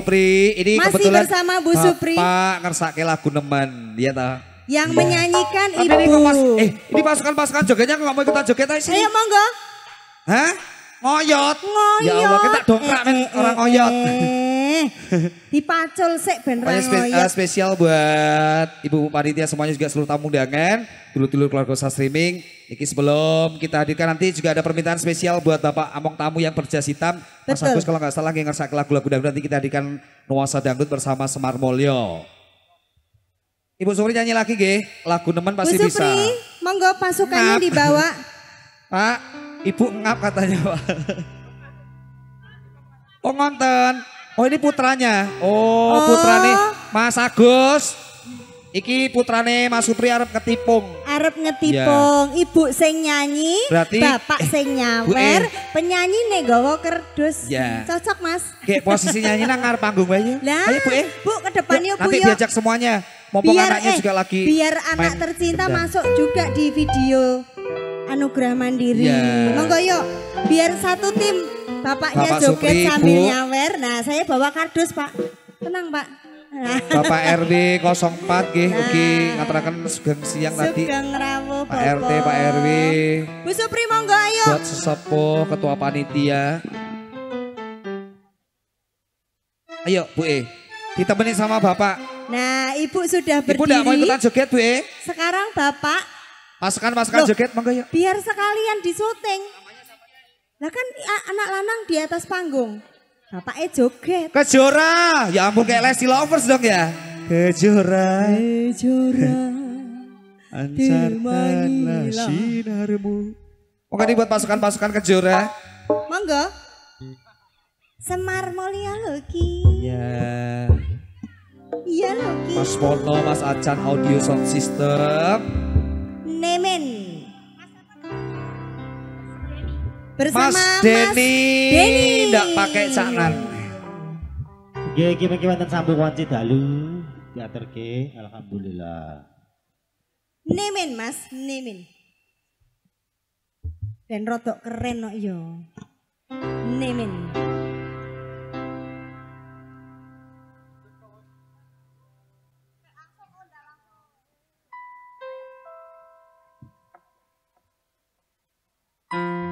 Supri. Ini Masih kebetulan bersama Bu Supri. Bapak ngersake lagu nemen. Dia tahu. Yang menyanyikan Tapi ibu ini pas, eh ini pasukan-pasukan jogetnya kok nggak mau ikutan joget aja sih? Ayo monggo Hah? Ngoyot. ngoyot Ya Allah, kita dongkrak men orang ngoyot. eh. Dipacul sik ben spe- eh, ngoyot spesial buat ibu panitia semuanya juga seluruh tamu undangan, dulur-dulur keluarga usaha streaming. Iki sebelum kita hadirkan nanti juga ada permintaan spesial buat Bapak Among Tamu yang berjas hitam. Mas Betul. Agus kalau nggak salah yang ngersak lagu-lagu dangdut nanti kita hadirkan nuansa dangdut bersama Semar Mulyo. Ibu Supri nyanyi lagi ge, lagu nemen Bu pasti bisa. Supri monggo pasukannya Ngap. dibawa Pak, ibu ngap katanya Pak. Oh ngonten. Oh ini putranya. Oh, Oh. putrane Mas Agus. Iki putrane Mas Supri arep ketipung. Arep ngetipung ibu sing nyanyi Berarti- bapak eh, sing Bu nyawer E. penyanyi nih gawa kerdus Ya. cocok mas Kayak posisi nyanyi nang ngarep panggung bae. lah Ayo Bu eh. bu ke depan yuk bu Nanti diajak semuanya. Mumpung anaknya eh, juga lagi biar anak tercinta gendang. masuk juga di video anugerah mandiri Ya. monggo yuk biar satu tim bapaknya Bapak joget Supri, sambil Bu. nyawer nah saya bawa kardus pak tenang pak Nah, Bapak RW 04 nggih Nah. ugi ngaturaken sugeng siang tadi. Sugeng rawuh Pak RT, Pak RW, Bu Supri monggo ayo buat sesepuh, ketua panitia. Ayo Bu E, ditemenin sama Bapak. Nah, Ibu sudah Ibu enggak mau berdiri. ikutan joget Bu E? Sekarang Bapak Pasukan-pasukan joget monggo yuk. biar sekalian di syuting. Lah kan a- anak lanang di atas panggung. Bapaknya joget. Kejora, ya ampun kayak Lesti Lovers dong ya. Kejora, Jura. ansarkanlah sinarmu. Monggo nih buat pasukan-pasukan kejora. Monggo. Semar Mulia Loki. Ya, Iya Loki. Mas Mono, Mas Acan Audio Sound System. Nemen. Bersama Mas Denny, Denny. ndak pakai canan. Nggih iki mengki wonten sambung wanci dalu diaturke alhamdulillah. Nemen Mas, Nemen. Dan rotok keren no yo. Nemen. Yes,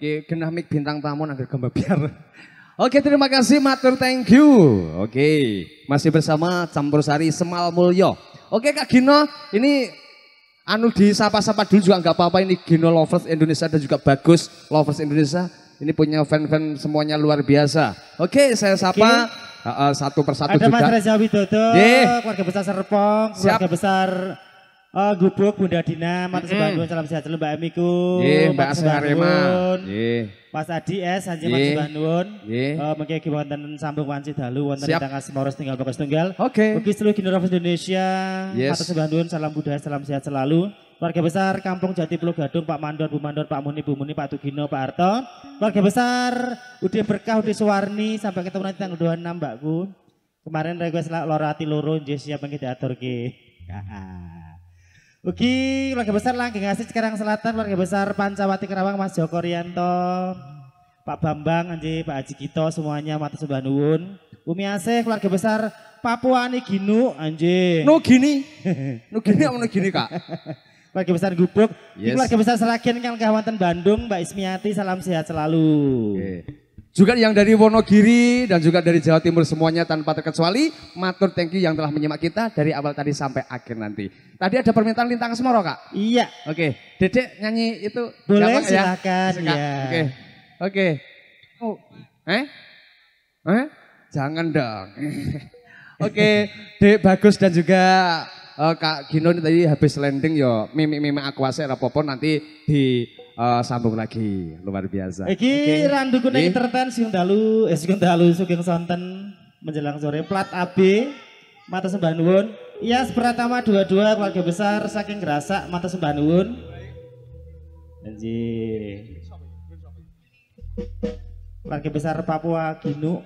Ini kena mic bintang tamu nanti gambar biar. Oke, terima kasih Matur, thank you. Oke, masih bersama Campur Sari Semal Mulyo. Oke Kak Gino, ini anu di sapa-sapa dulu juga nggak apa-apa ini Gino Lovers Indonesia dan juga Bagus Lovers Indonesia. Ini punya fan-fan semuanya luar biasa. Oke, saya sapa uh, uh, satu persatu Ada Mas juga. Reza Widodo, Ye. keluarga besar Serpong, Siap. keluarga besar eh, Gubuk, Bunda Dina, Mata Sebanduan, salam sehat selalu Mbak Amiku, Ye, Mbak Mas Asma Arema. Sebanduan, Ye. Mas Adi S, Ye. Mas Sebanduan, Ye. eh, mengki wonten sambung wanci dalu, wonten tanggal semoros tinggal bagus tunggal. Oke. Ugi seluruh generasi Indonesia, Yes. Mata Sebanduan, salam budaya, salam sehat selalu. Keluarga besar Kampung Jati Pulau Gadung, Pak Mandor, Bu Mandor, Pak Muni, Bu Muni, Pak Tugino, Pak Arto. Keluarga besar Ude Berkah, Ude Suwarni, sampai ketemu nanti tanggal 26 Mbakku. Kemarin request lah loro ati loro nggih siap yang kita atur ki. Ugi keluarga besar Langgeng Asih sekarang Selatan, keluarga besar Pancawati Kerawang, Mas Joko Rianto, Pak Bambang, Anji, Pak Haji Kito, semuanya mata sembah nuwun. Umi Asih, keluarga besar Papua. No gini. No gini apa no gini Kak? Keluarga besar Gubuk. Yes. Keluarga besar Seragen Kang Kawanten Bandung, Mbak Ismiati, salam sehat selalu. Juga yang dari Wonogiri dan juga dari Jawa Timur semuanya tanpa terkecuali. Matur thank you yang telah menyimak kita dari awal tadi sampai akhir nanti. Tadi ada permintaan lintang semoro kak? Iya. Oke, Dedek nyanyi itu. Boleh, gampang ya? silakan, Silakan. ya. Oke, oke. Oh, eh? Eh? Jangan dong. Oke, Dek Bagus dan juga eh, Kak Gino ini tadi habis landing yo mimik-mimik aku ase rapopo nanti di eh, sambung lagi luar biasa. Iki randu kuning Nggih. terten sing dalu, eh sing dalu sugeng sonten menjelang sore plat AB mata sembah nuwun. Iya Pratama dua-dua keluarga besar saking Gerasak mata sembah nuwun. Anjir. Keluarga besar Papua Ginu.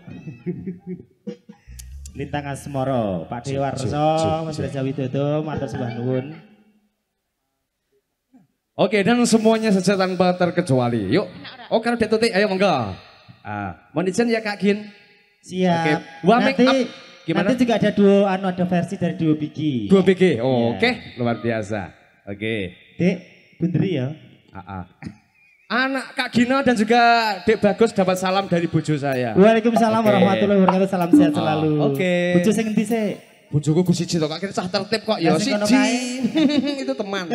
Lintang Asmoro, Pak Dewarso, Mas Reza Widodo, mata sembah nuwun. Oke, dan semuanya saja tanpa terkecuali. Yuk. Oh, kalau Dek Tuti, ayo monggo. Ah, mohon izin ya Kak Gin. Siap. Oke. Wah, make nanti, up. Gimana? nanti juga ada duo anu ada versi dari duo Bigi. Dua BG. Oh, Iya. Oke, luar biasa. Oke. Dek, bunderi ya. Ah, ah. Anak Kak Gino dan juga Dek Bagus dapat salam dari bojo saya. Waalaikumsalam Oke. warahmatullahi wabarakatuh. Salam sehat Oh, selalu. oke. Bojo sing endi sih? Bojoku Gus Siji to, Kak kira cah tertib kok ya siji. Itu teman.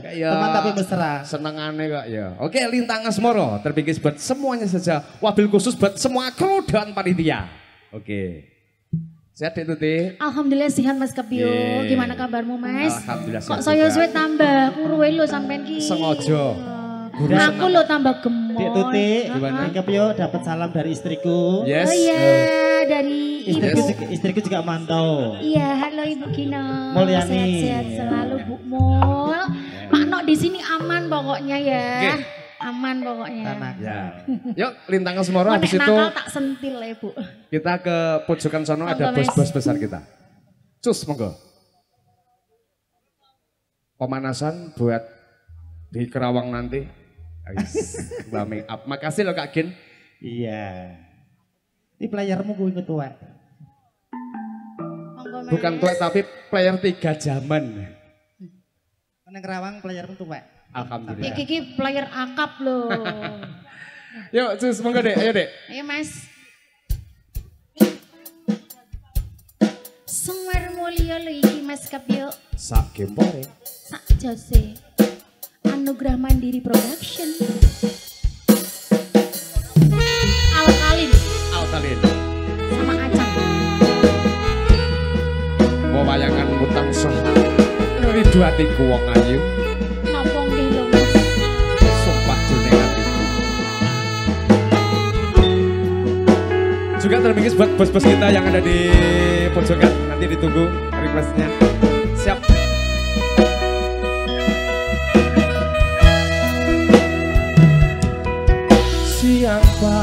Kayak ya. Teman tapi mesra. Senengane kok ya. Oke, Lintang Asmoro terbingkis buat semuanya saja. Wabil khusus buat semua kru dan panitia. Oke. Sehat Dek Tuti? Alhamdulillah sehat Mas Kepio. Gimana kabarmu Mas? Alhamdulillah Kok sehat saya juga. suwe tambah kuruwe lo sampean ki. Sengaja. Eh, Aku lo tambah gemuk. Dek Tuti, Gimana? Dek Kepio dapat salam dari istriku. Yes. Oh iya, dari Istriku, ibu. juga, istriku juga mantau. Iya, halo Ibu Kino. Mulyani. Sehat-sehat selalu Bu Mul. Mak Nok di sini aman pokoknya ya. Oke. Aman pokoknya. Tanah. Ya. Yuk, Lintang Asmoro Mau habis itu nakal tak sentil ya Bu. kita ke pojokan sono ada bos-bos besar kita. Cus, monggo. Pemanasan buat di Kerawang nanti. Ais, Mbak make up. Makasih loh Kak Gin. Iya. Ini playermu gue inget tua. Monggo Mas. Bukan tuwek tapi player tiga zaman. Neng Kerawang playermu tua. Alhamdulillah. Iki ki player akap loh. Yuk, cus, monggo dek. Ayo dek. Ayo Mas. Semar mulia lo iki Mas Kapio. Sak gempore. Sak jose. Anugerah Mandiri Production. Alkalin Altalin. sama Acang. Wayangan utang sah. Rindu hatiku wong ayu. Nopo nggih lho Mas. Sumpah hatiku. Juga terbingkis buat bos-bos kita yang ada di pojokan. Nanti ditunggu requestnya. Siap.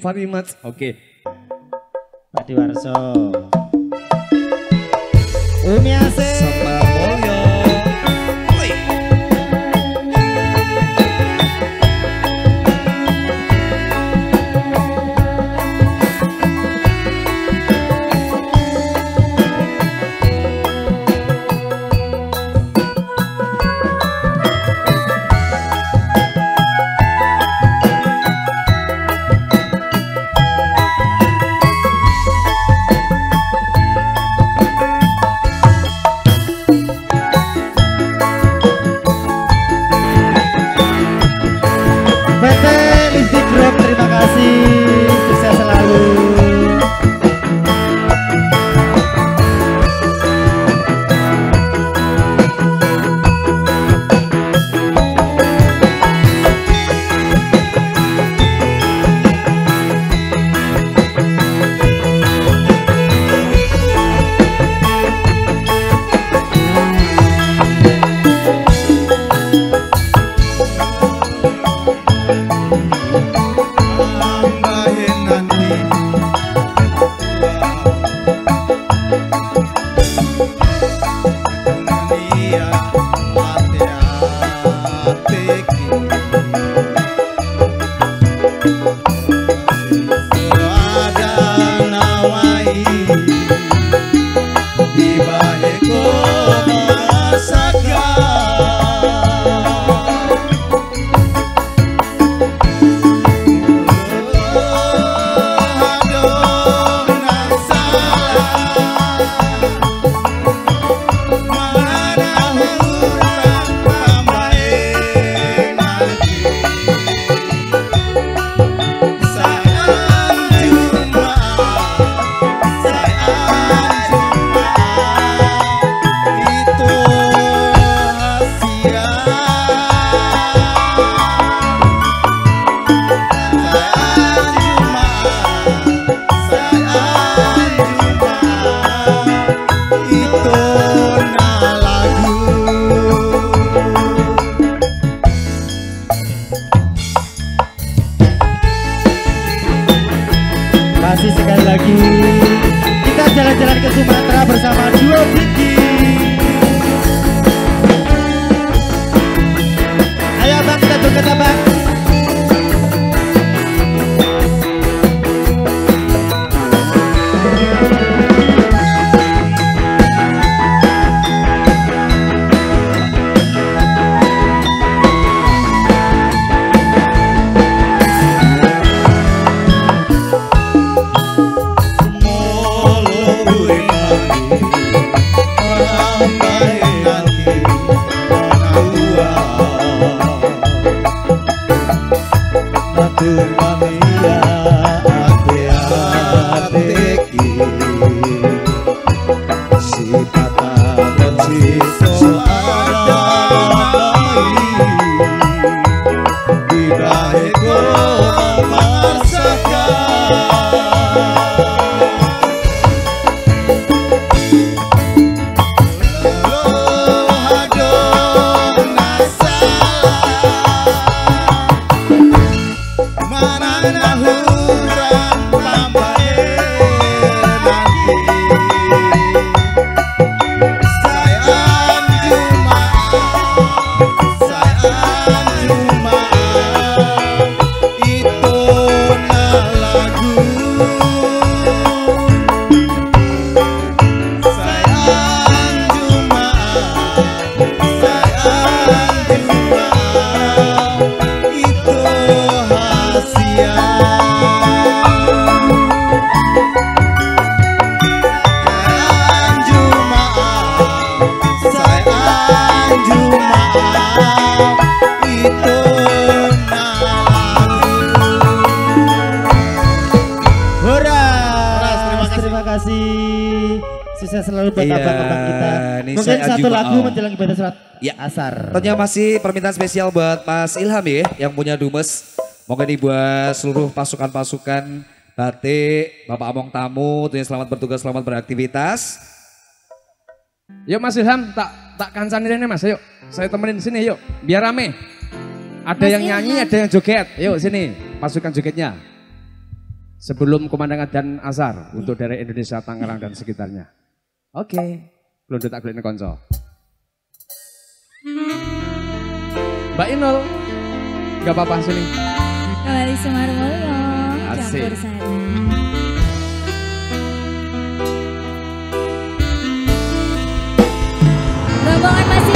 Very much. Okay. Tentunya masih permintaan spesial buat Mas Ilham ya, yang punya Dumes. Moga nih buat seluruh pasukan-pasukan batik, Bapak Among Tamu, tentunya selamat bertugas, selamat beraktivitas. Yuk Mas Ilham, tak tak kancan ini Mas, yuk. Saya temenin sini yuk, biar rame. Ada Mas yang nyanyi, Ilham. ada yang joget. Yuk sini, pasukan jogetnya. Sebelum kumandangan dan asar untuk dari Indonesia, Tangerang dan sekitarnya. Oke, belum tak kulit konco. Mbak Inul, nggak apa-apa sini. Kembali Sumarmoyo, Asik. campur sari. Rombongan Mas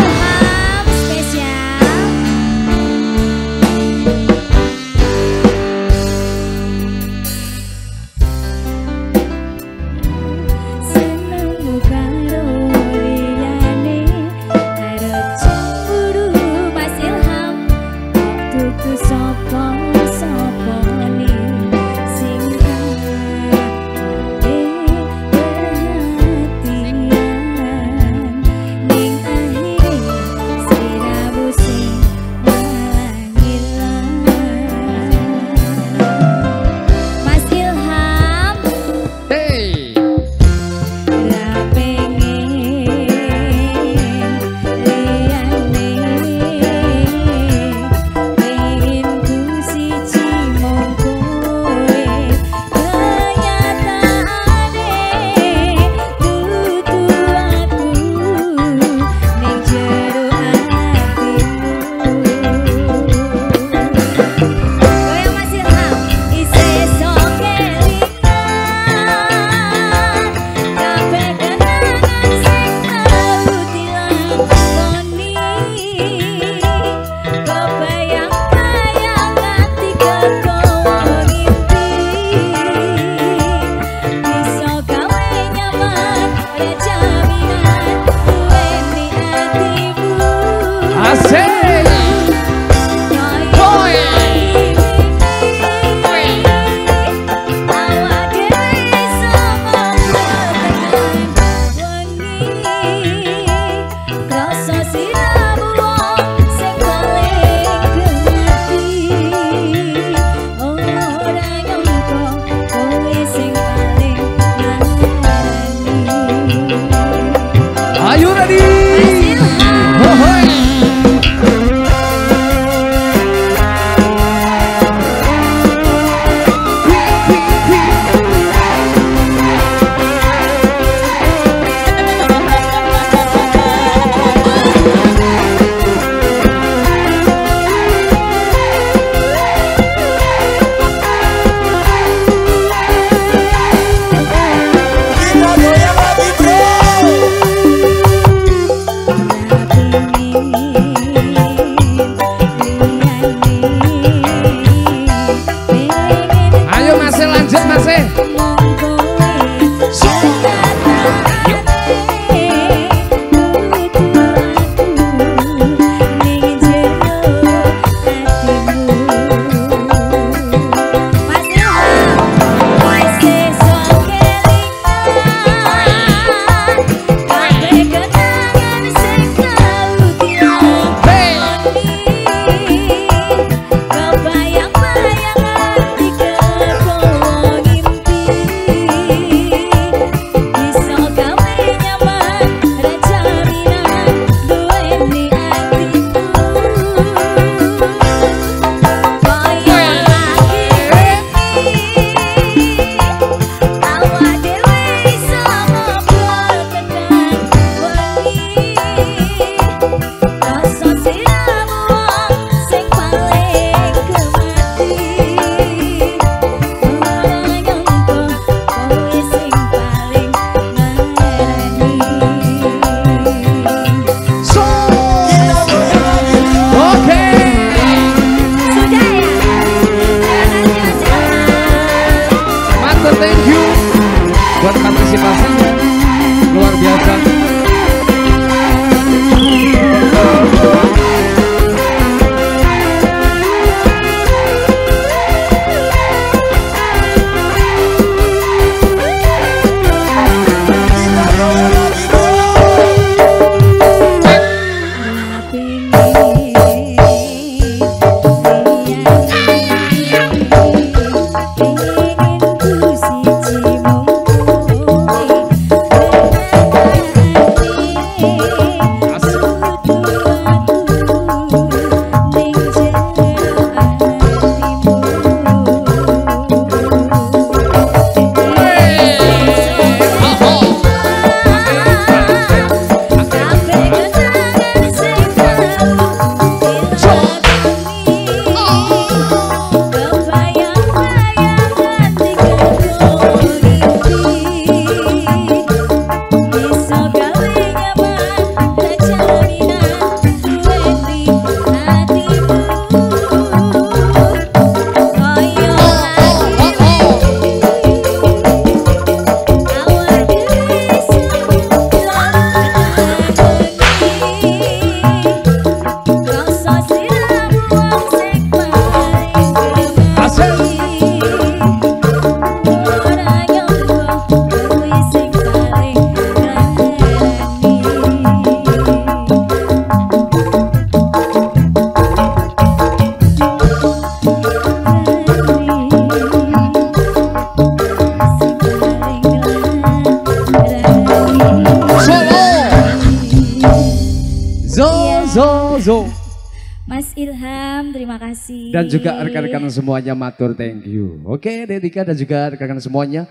Dan juga rekan-rekan semuanya matur thank you. Oke, Dedika dan juga rekan-rekan semuanya.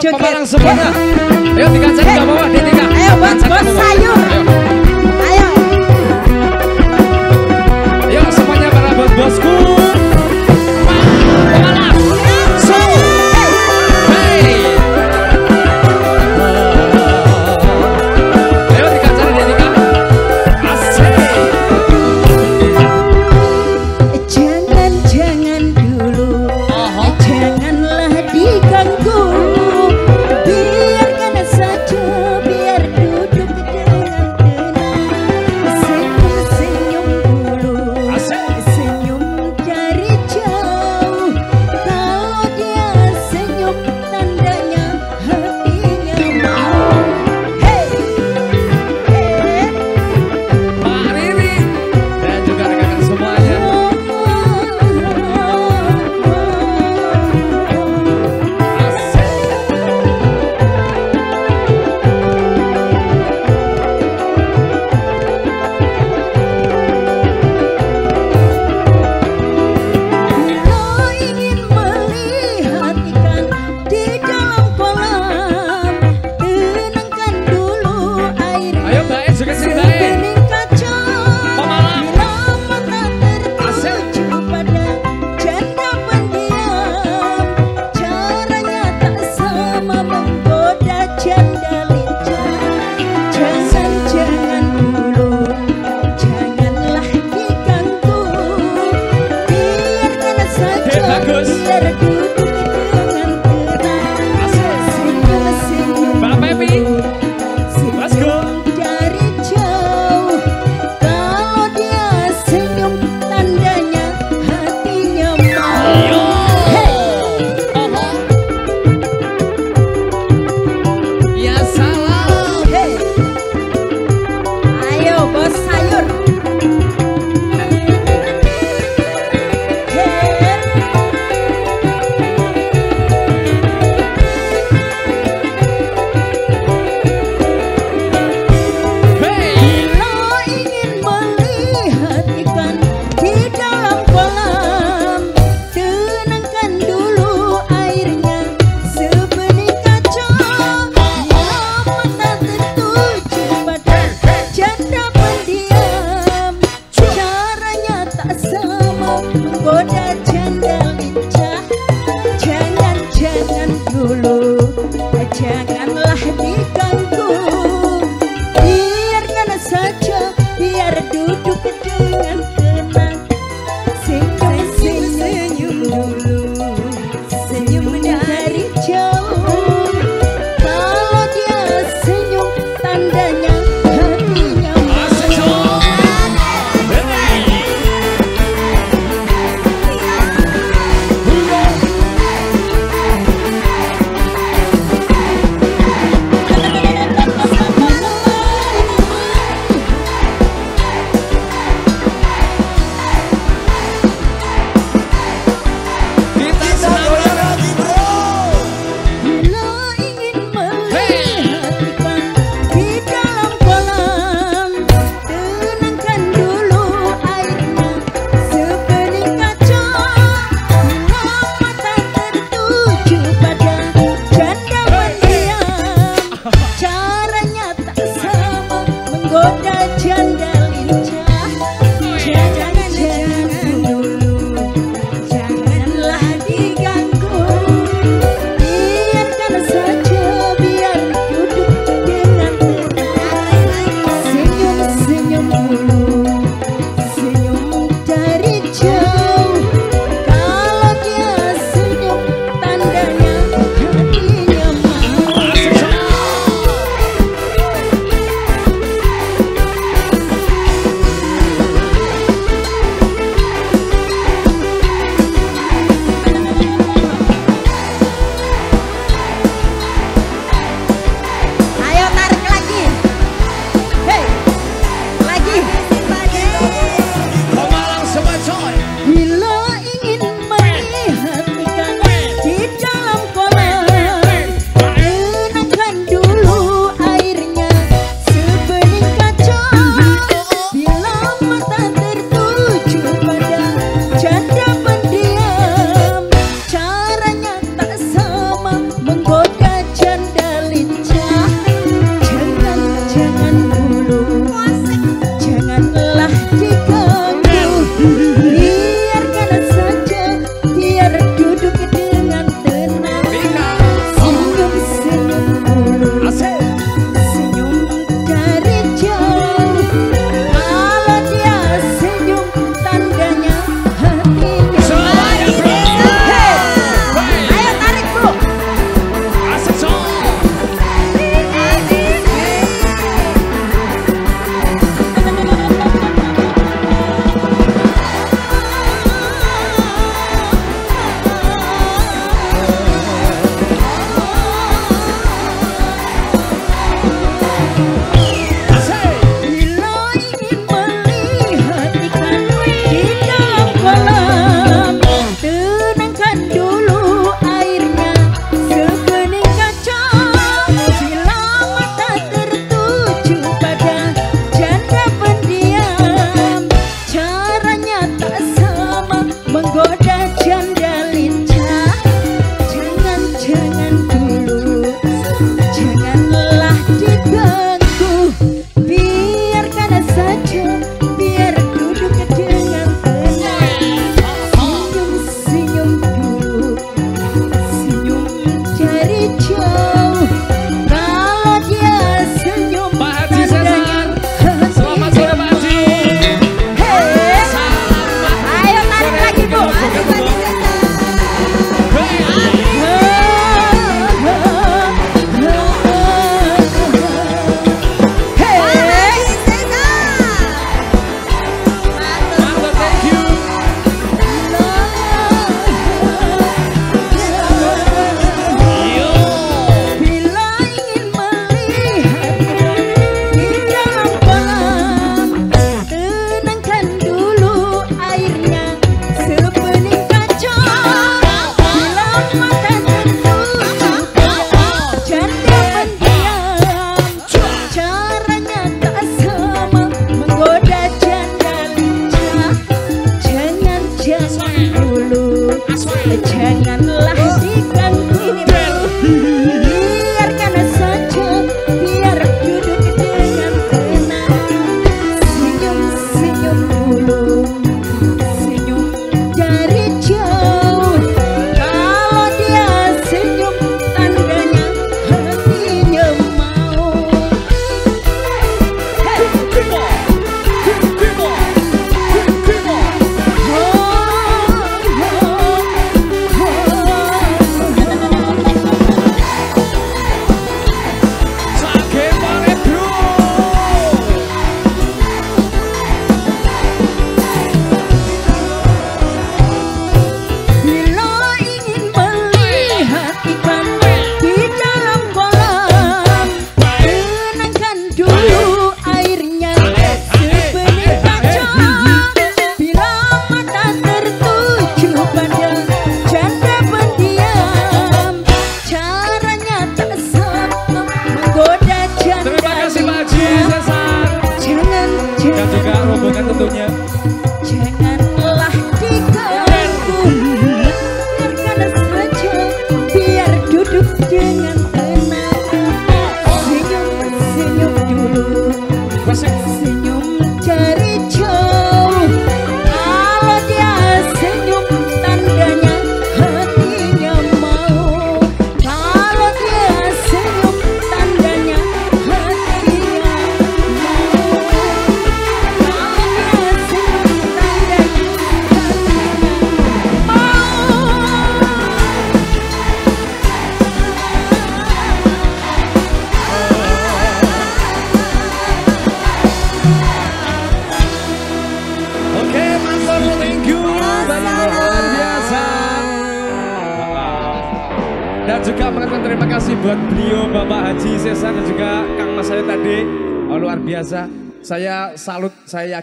Coba.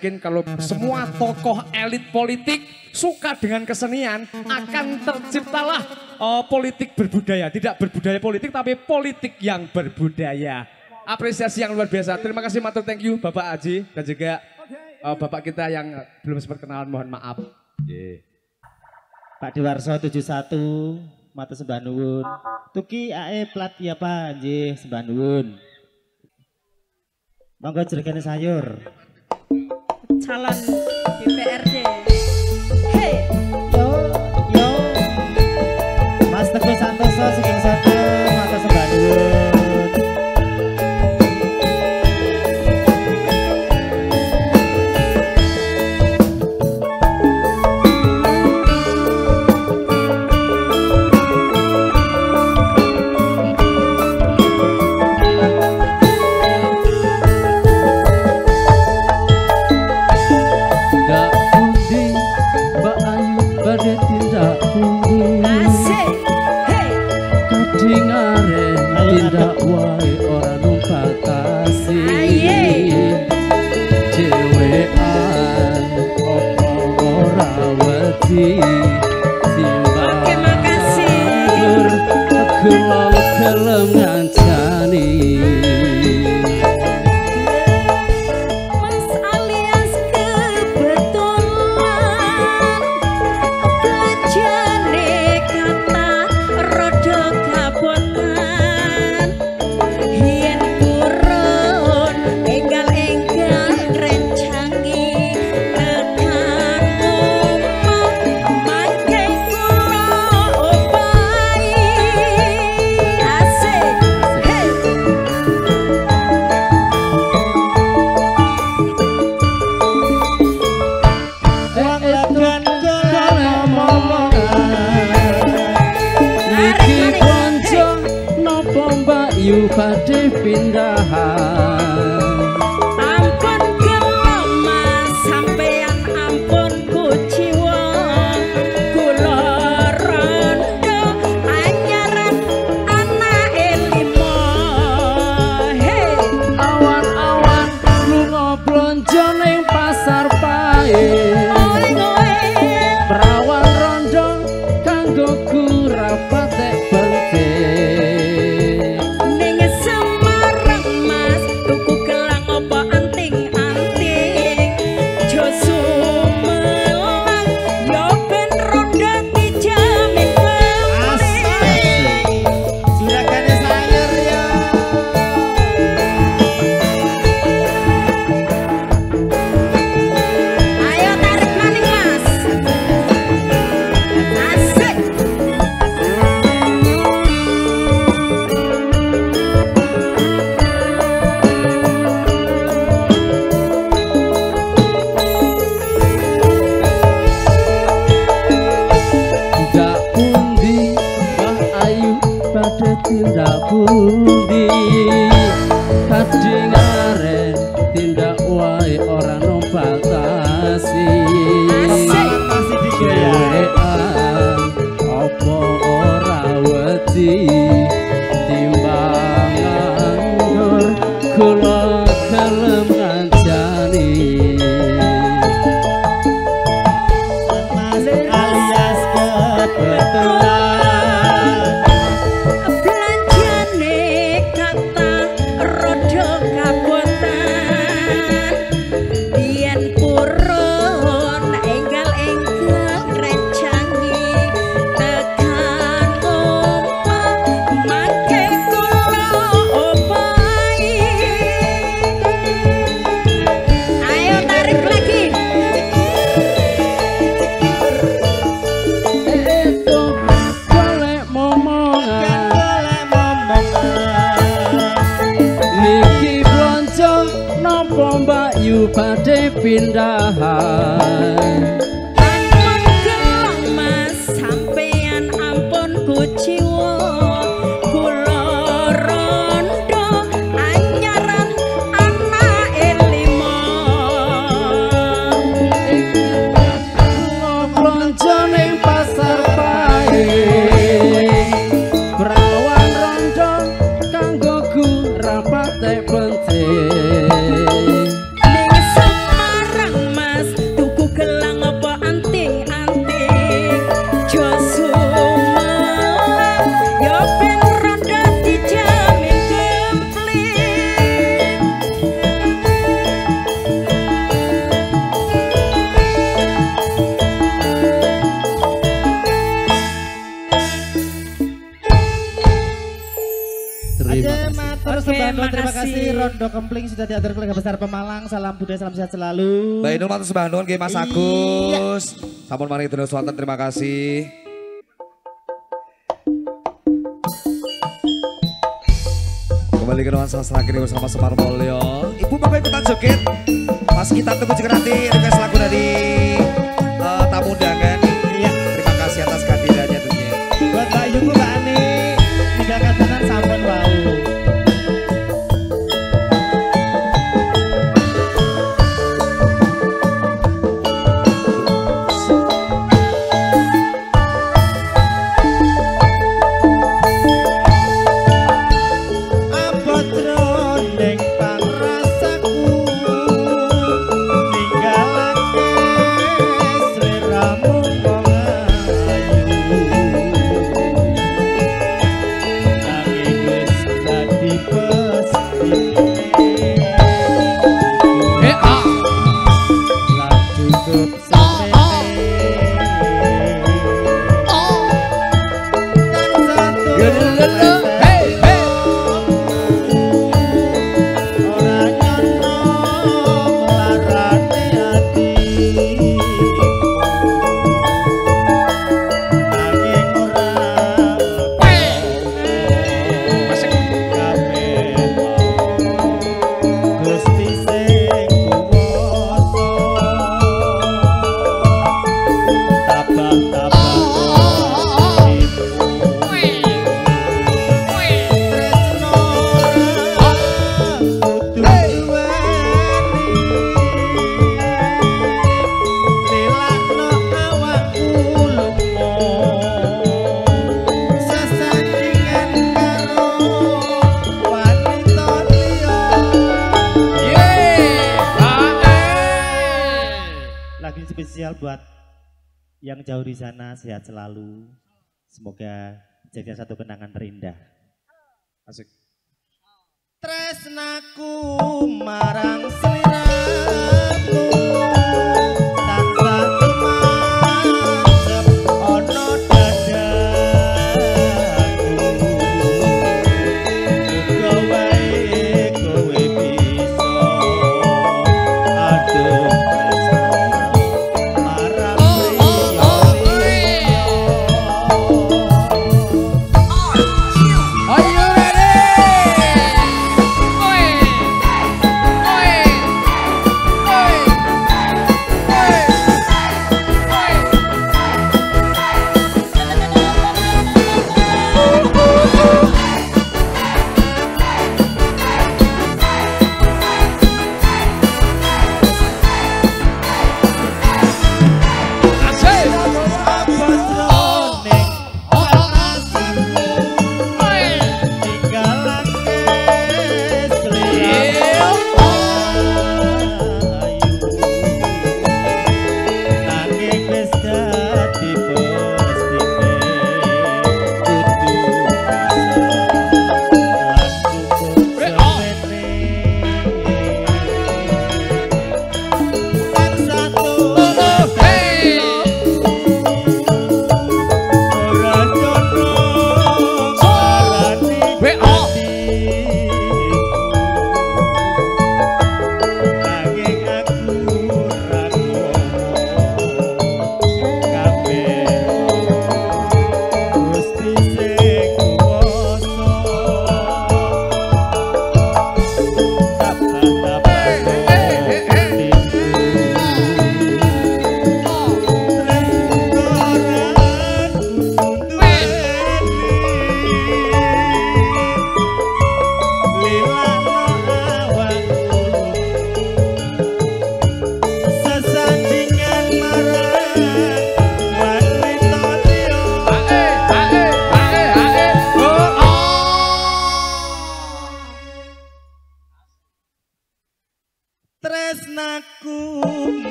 Yakin kalau semua tokoh elit politik suka dengan kesenian akan terciptalah oh, politik berbudaya. Tidak berbudaya politik tapi politik yang berbudaya. Apresiasi yang luar biasa. Terima kasih matur thank you Bapak Haji dan juga oh, Bapak kita yang belum sempat kenalan mohon maaf. Yeah. Pak Dewarso 71 mata sembah. Tuki ae plat ya Pak, nggih sembah. Monggo sayur. sehat selalu. Baik, Inul matur sembah nuwun Mas iya. Agus. Sampun mari tunduk swanten terima kasih. Kembali ke nuansa terakhir bersama Semar Mulyo. Ibu Bapak ikutan joget. Mas kita tunggu juga nanti request lagu dari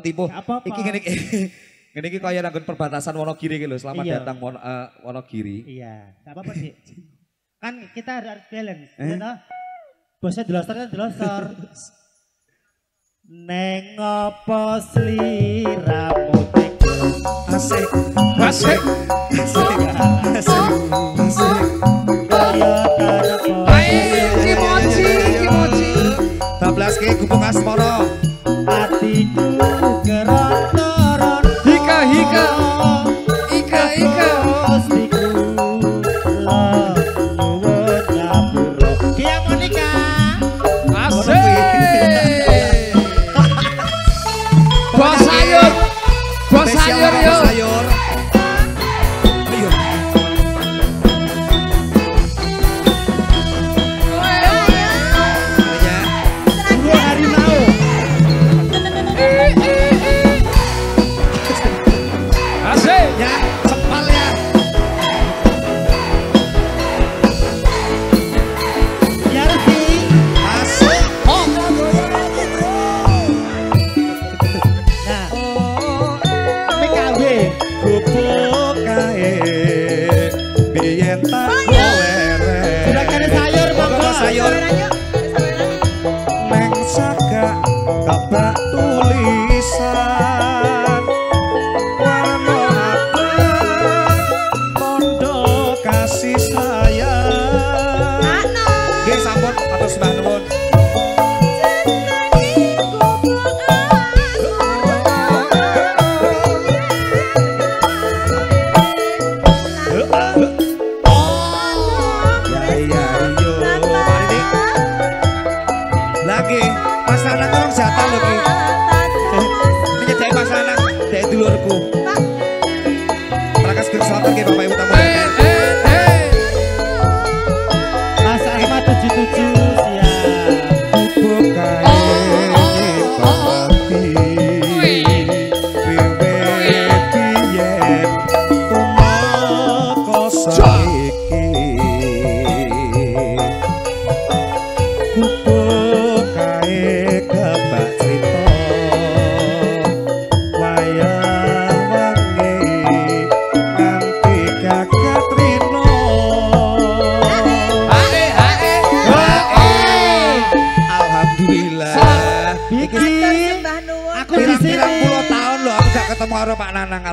ketipu. Apa-apa. Iki ngene iki. Ngene iki kaya nanggon perbatasan Wonogiri iki lho. Selamat Iya. datang Won- eh, Wonogiri. Iya, gak apa-apa dek. Kan kita harus balance, Eh? ya? Bosnya dilosor kan dilosor. Neng opo sliramu Asik. Asik. Asik. Asik. Asik. Ayo, kimochi, kimochi. 12 ke gubung asmara. Atiku Ica, Ica, Ica.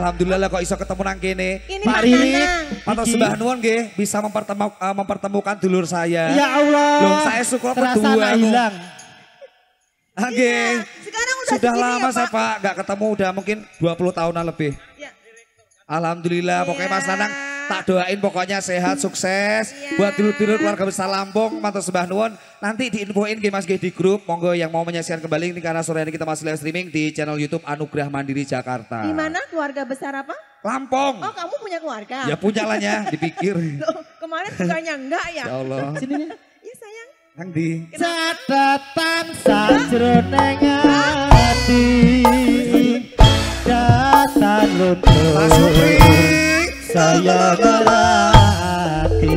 Alhamdulillah lah kok iso ketemu nang kene. Ini Pak Riri. Matur sembah nuwun nggih bisa mempertemu, eh, mempertemukan dulur saya. Ya Allah Loh, saya syukur berdua, hilang Ah, nggih. Sekarang udah Sudah segini lama ya, saya Pak? Pak gak ketemu udah mungkin 20 tahunan lebih. Ya. Alhamdulillah pokoknya Mas Iya. Nanang tak doain pokoknya sehat sukses buat dulur-dulur keluarga besar Lampung matur sembah nuwun nanti diinfoin nggih Mas nggih di grup monggo yang mau menyaksikan kembali ini karena sore ini kita masih live streaming di channel YouTube Anugerah Mandiri Jakarta. Di mana keluarga besar apa? Lampung. Oh kamu punya keluarga? Ya punya lah ya, dipikir. Loh, kemarin bukannya enggak ya? Ya Allah. Iya sayang. Nang di. Catatan sajroning ati Datan luntur Mas Supri. Saya berhati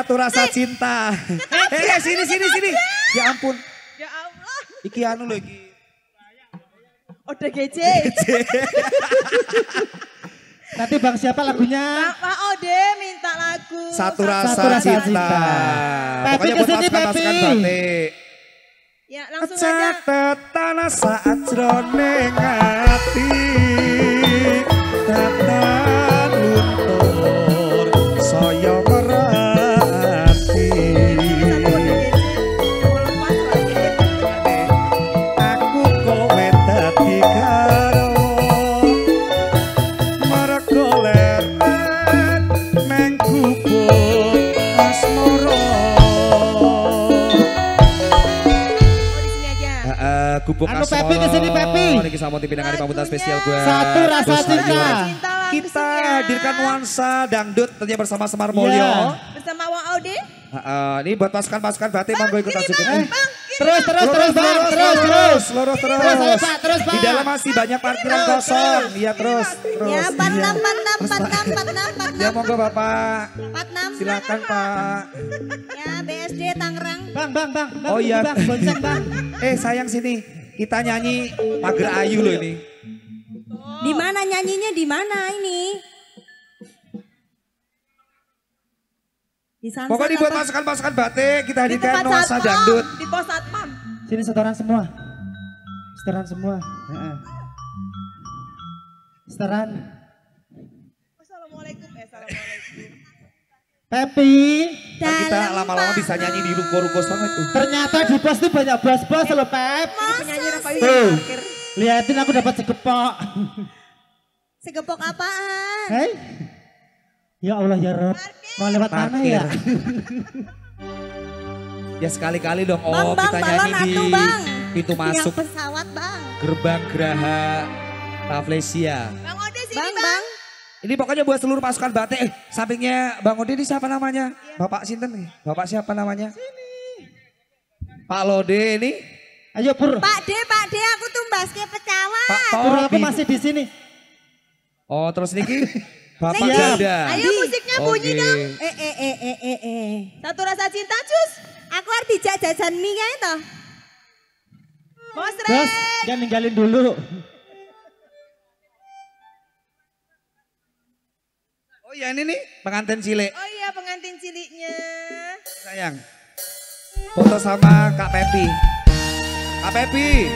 satu rasa cinta. Eh sini sini sini. Ya ampun. Ya Allah. Iki anu lho iki. Ode GC. Nanti Bang siapa lagunya? Pak Ode minta lagu. Satu rasa, Satu rasa cinta. cinta. Buat ke sini, Pepi. batik. Ya langsung aja. Catetan saat jroning Pepi. Niki sama dengan pambutan Lagunya. spesial buat Satu rasa cinta. Lagu Kita ya. hadirkan nuansa dangdut tentunya bersama Semar Mulyo. Iya. Bersama Wang Ode. Heeh, ini buat pasukan-pasukan batik monggo ikutan Ini juga. bang, Eh. Terus, terus, terus, Bang. Terus, terus. terus, terus. Terus, Pak, terus, Pak. Di dalam masih banyak parkiran kosong. Iya terus, terus. Ya, 46, Iya. 46, 46, 46, Ya 46, monggo Bapak. 46. Silakan Pak. Ya, BSD Tangerang. Bang, bang, bang. Oh, ini, iya. Bang, bonceng, Bang. Eh sayang sini. Kita nyanyi Pager Ayu loh ini. Di mana nyanyinya di mana ini? Di Sansa Pokoknya buat apa? pasukan-pasukan batik kita Di hadirkan nuansa dangdut. Di pos satpam. Sini setoran semua. Setoran semua. Heeh. Setoran. Assalamualaikum. Eh, Assalamualaikum. Pepi, Nah, kita lama-lama bisa nyanyi di ruko-ruko sana itu. ternyata di pos itu banyak bos-bos loh, Pep. Tuh. Liatin aku dapat segepok. Segepok apaan? Hei. Ya Allah ya Rob. Mau lewat mana ya? Ya sekali-kali dong Bang, oh bang, kita nyanyi di bang. pintu masuk Yang pesawat, Bang. gerbang Geraha Rafflesia. Bang Ode sini Bang, bang. Ini pokoknya buat seluruh pasukan batik. Eh, sampingnya Bang Ode ini siapa namanya? Bapak Sinten nih. Bapak siapa namanya? Pak Lode ini. Ayo Pur. Pak D, Pak D, aku tumbas ke pesawat. Pak Pur aku masih di sini. Oh terus niki Bapak Niki. Ganda. Ayo musiknya bunyi dong. Eh, eh, eh, eh, eh, eh. Satu rasa cinta cus. Aku harus dijak jajan mie ya itu. Bos, jangan ninggalin dulu. Oh ya ini nih pengantin cilik. Oh iya pengantin ciliknya. Sayang. Foto sama Kak Pepi. Kak Pepi.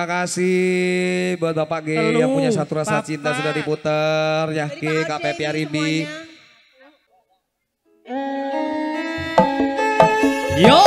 Terima kasih buat Bapak G yang punya satu rasa Bapak. cinta sudah diputer. Ya G, Terima Kak Pepi. Yo,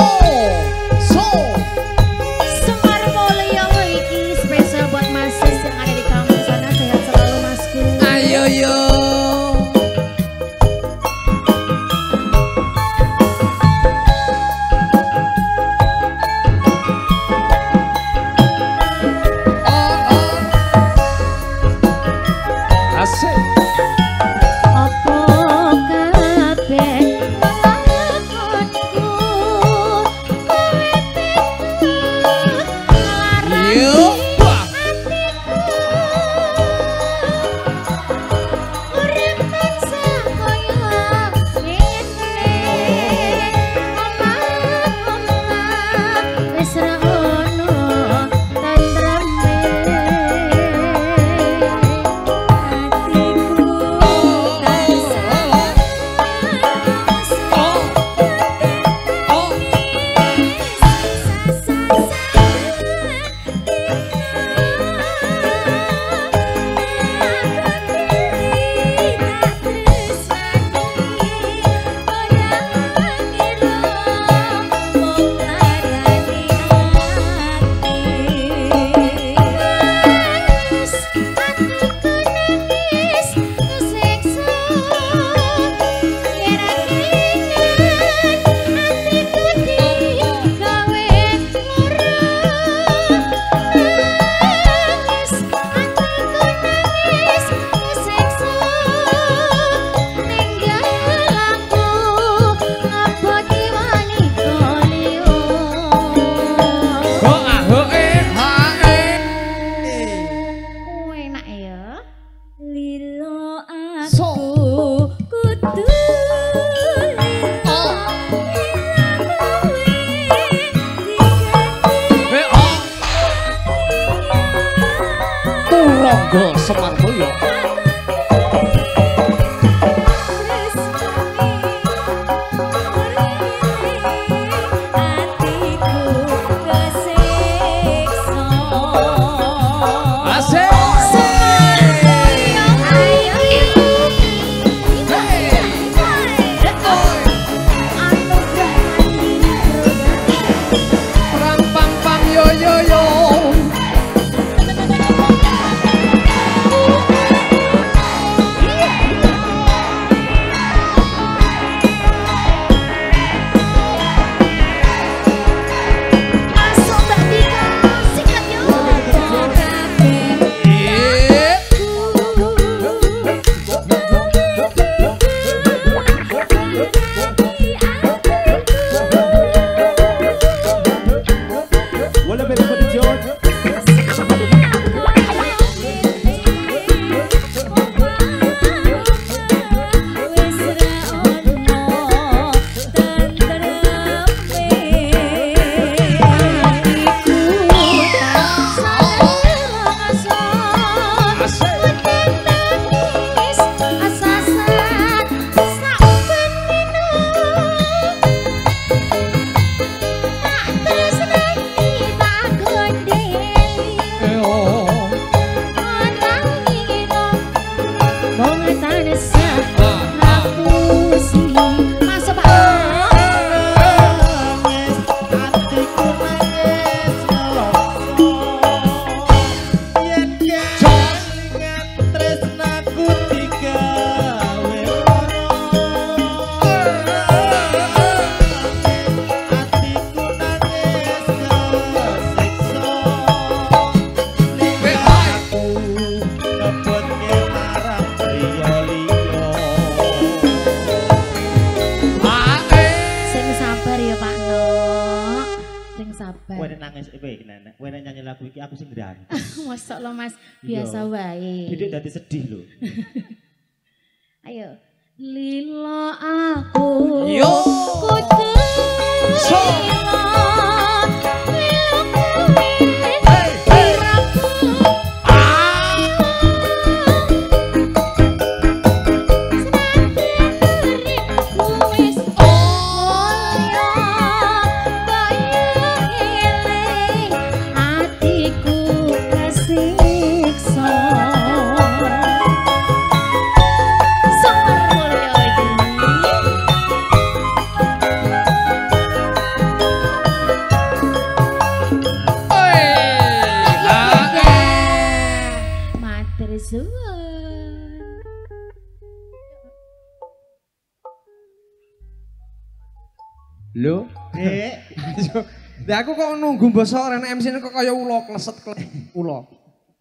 kok nunggu mbasa ora nek MC kok kaya ulo kleset kleset ulo.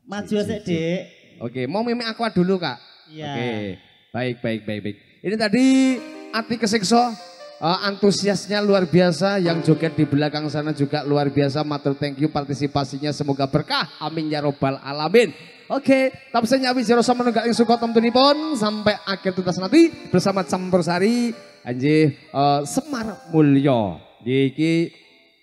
maju sik, Dek. Oke, mau mimik aqua dulu, Kak. Iya. Oke. Baik, baik, baik, baik. Ini tadi Ati Kesikso eh, antusiasnya luar biasa yang joget di belakang sana juga luar biasa. Matur thank you partisipasinya semoga berkah. Amin ya robbal alamin. Oke, tapi saya nyawi jero sama nenggak yang suka temtunipun sampai akhir tuntas nanti bersama Campur Sari Anji eh, Semar Mulyo. Iki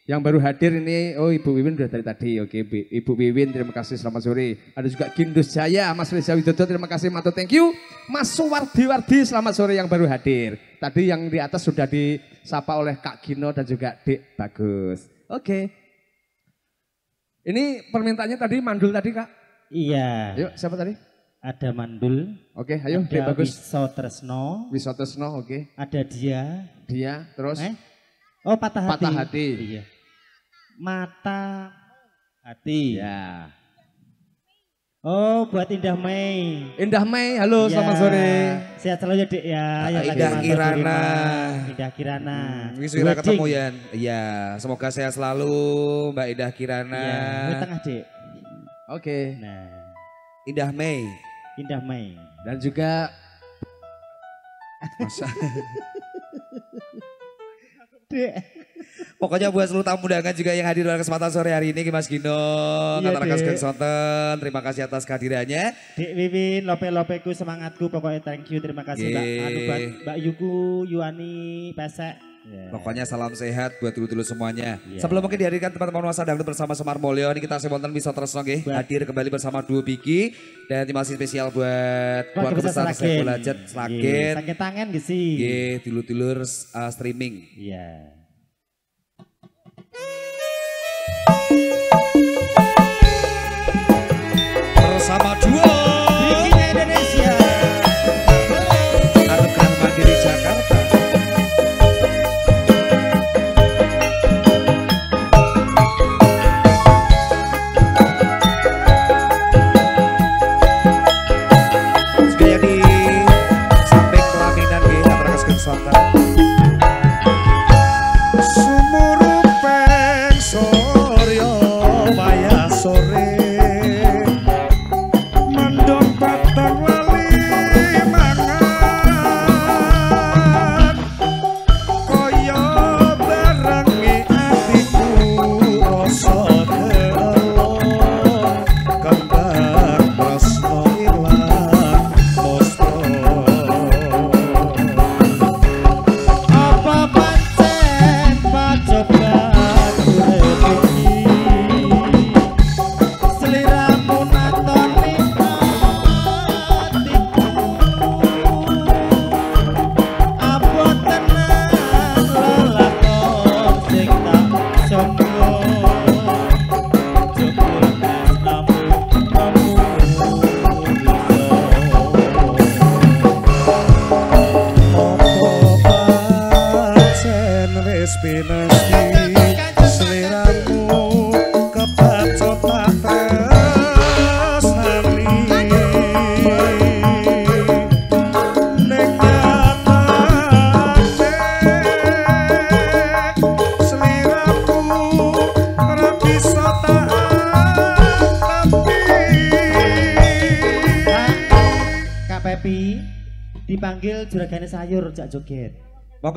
yang baru hadir ini, oh Ibu Wiwin sudah dari tadi, oke Ibu Wiwin terima kasih selamat sore. Ada juga Gindus Jaya, Mas Reza Widodo terima kasih, matur thank you. Mas Suwardi Wardi selamat sore yang baru hadir. Tadi yang di atas sudah disapa oleh Kak Gino dan juga Dek Bagus. Oke. Ini permintaannya tadi mandul tadi Kak. Iya. Yuk siapa tadi? Ada Mandul. Oke ayo Dek ada Bagus. Wiso Tresno. Wisotesno oke. Ada dia. Dia terus. Eh? Oh patah hati. Patah hati. Iya. Mata hati. Ya. Oh buat Indah Mei. Indah Mei, halo Iya. selamat sore. Sehat selalu ya dek ya. Lagi Indah di Kirana. Indah Kirana. Hmm, Wedding. ketemu Yan. Iya, semoga sehat selalu Mbak Indah Kirana. Iya. Ini tengah dek. Oke. Nah. Indah Mei. Indah Mei. Dan juga Masa. Dek. Pokoknya buat seluruh tamu undangan juga yang hadir dalam kesempatan sore hari ini Mas Gino, Iya, Ngatarakan Dek. Sugeng Sonten, terima kasih atas kehadirannya. Dek Wiwin, lope-lopeku, semangatku, pokoknya thank you, terima kasih Mbak, anu, Mbak, Mbak Yuku, Yuani, Pesek, Ya. Pokoknya salam sehat buat dulu-dulu semuanya. Iya. Sebelum mungkin dihadirkan teman-teman masa dangdut bersama Semar Mulyo, ini kita sewonten bisa terus nggih hadir kembali bersama duo Biki dan terima kasih spesial buat keluarga besar. Saiful Hajat Nggih, Sragen. Sakit tangan gak sih? Nggih, dulur-dulur uh, streaming. Iya. Bersama duo Bikin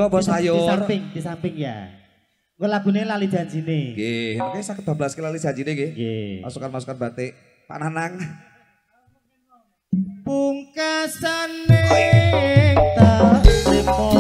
Monggo bos Di- Di sayur. samping, di samping ya. Gue lagune lali janjine. Nggih, makanya sakit 12 kali janjine nggih. Nggih. Masukan-masukan batik. Pak Nanang. Pungkasane tak trimo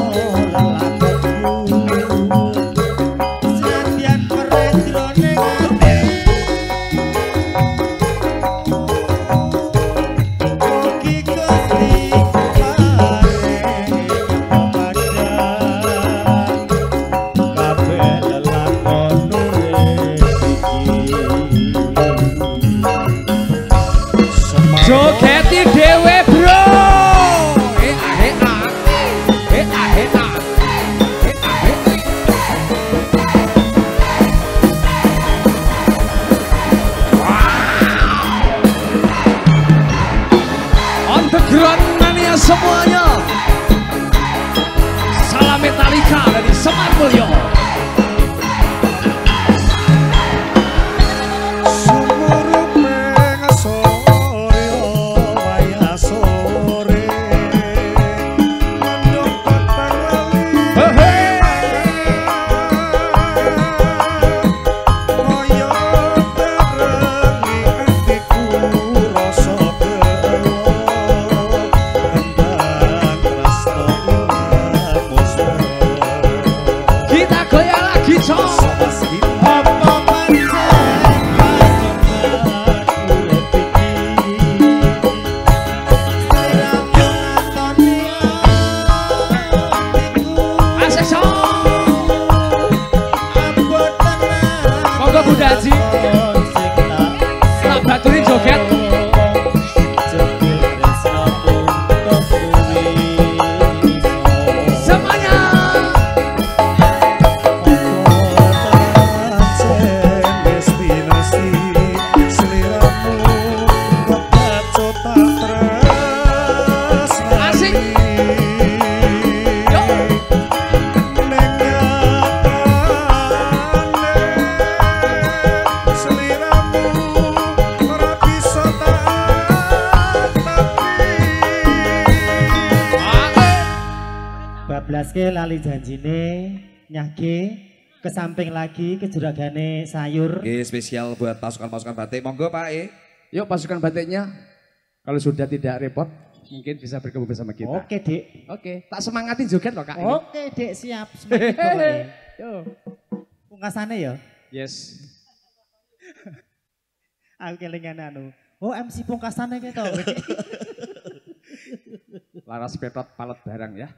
janjine nyage ke samping lagi ke juragane sayur Oke, spesial buat pasukan-pasukan batik. Monggo Pak E. Yuk pasukan batiknya. Kalau sudah tidak repot. mungkin bisa bergabung bersama kita. Oke, Dek. Oke, tak semangatin joget loh Kak. Oke, Dek, siap. Semangat pokoknya. Yo. Pungkasane ya. Yes. Aku kelingan anu. Oh, MC pungkasane ki to. Laras petot palet barang ya.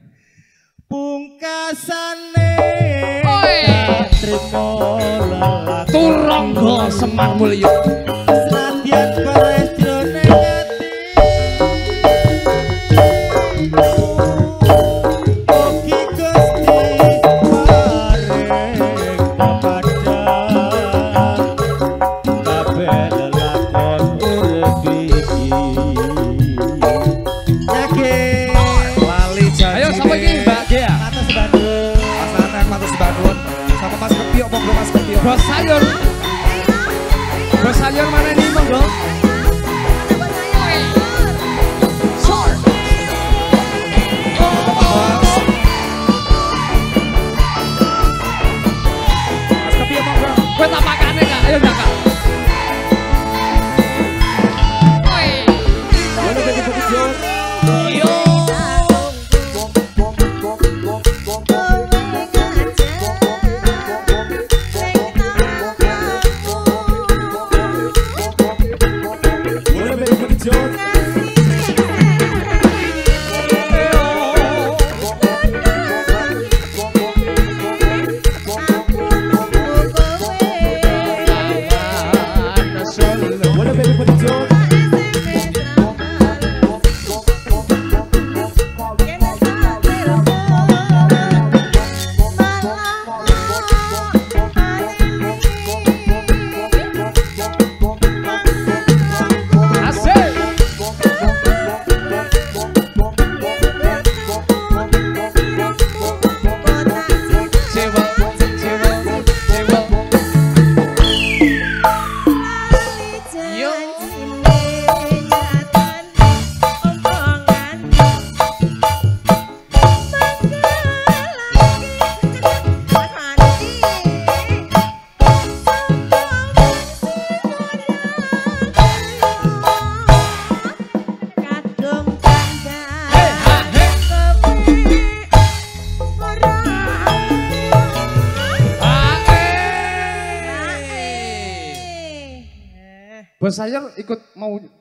pungkasane. Turangga semar mulya senadyan pareng Bos sayur. Bos sayur mana ini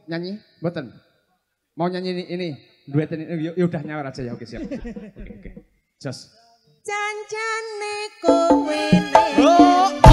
nyanyi, Mboten? Mau nyanyi ini, ini duetin ini, ya udah nyawar aja ya, oke siap. Oke, oke. Jos. Janjane kowe Oh,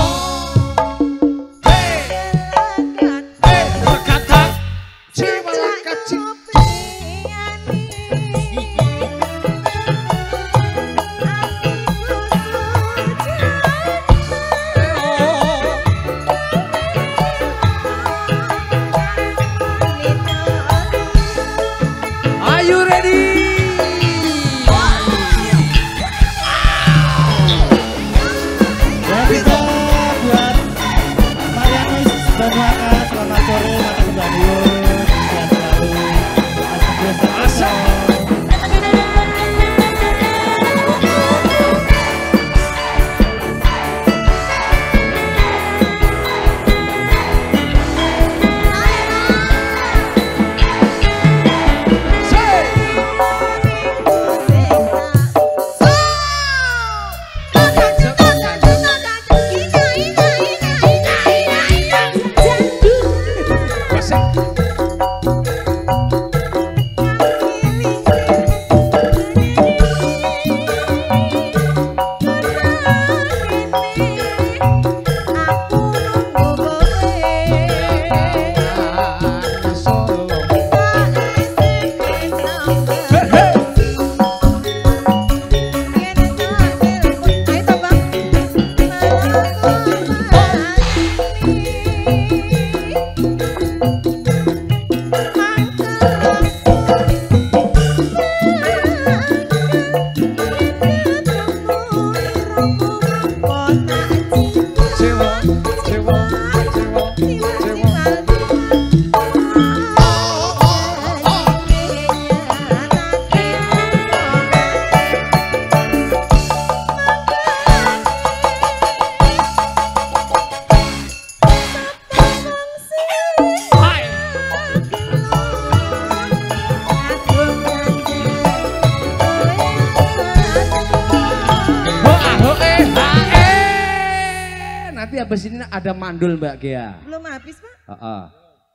mandul Mbak Gea. Belum habis, Pak. Heeh.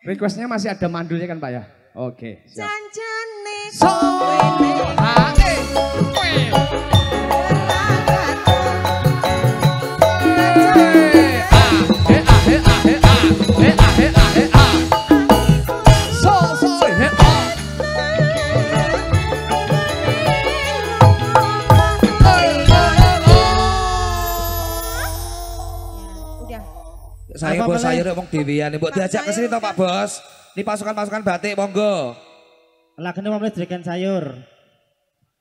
Requestnya masih ada mandulnya kan Pak ya? Oke, siap. Janjane So, kowe Bos saya wong dewean mbok diajak ke sini toh Pak Bos. Ini pasukan-pasukan batik monggo. Lagene mau dregan sayur.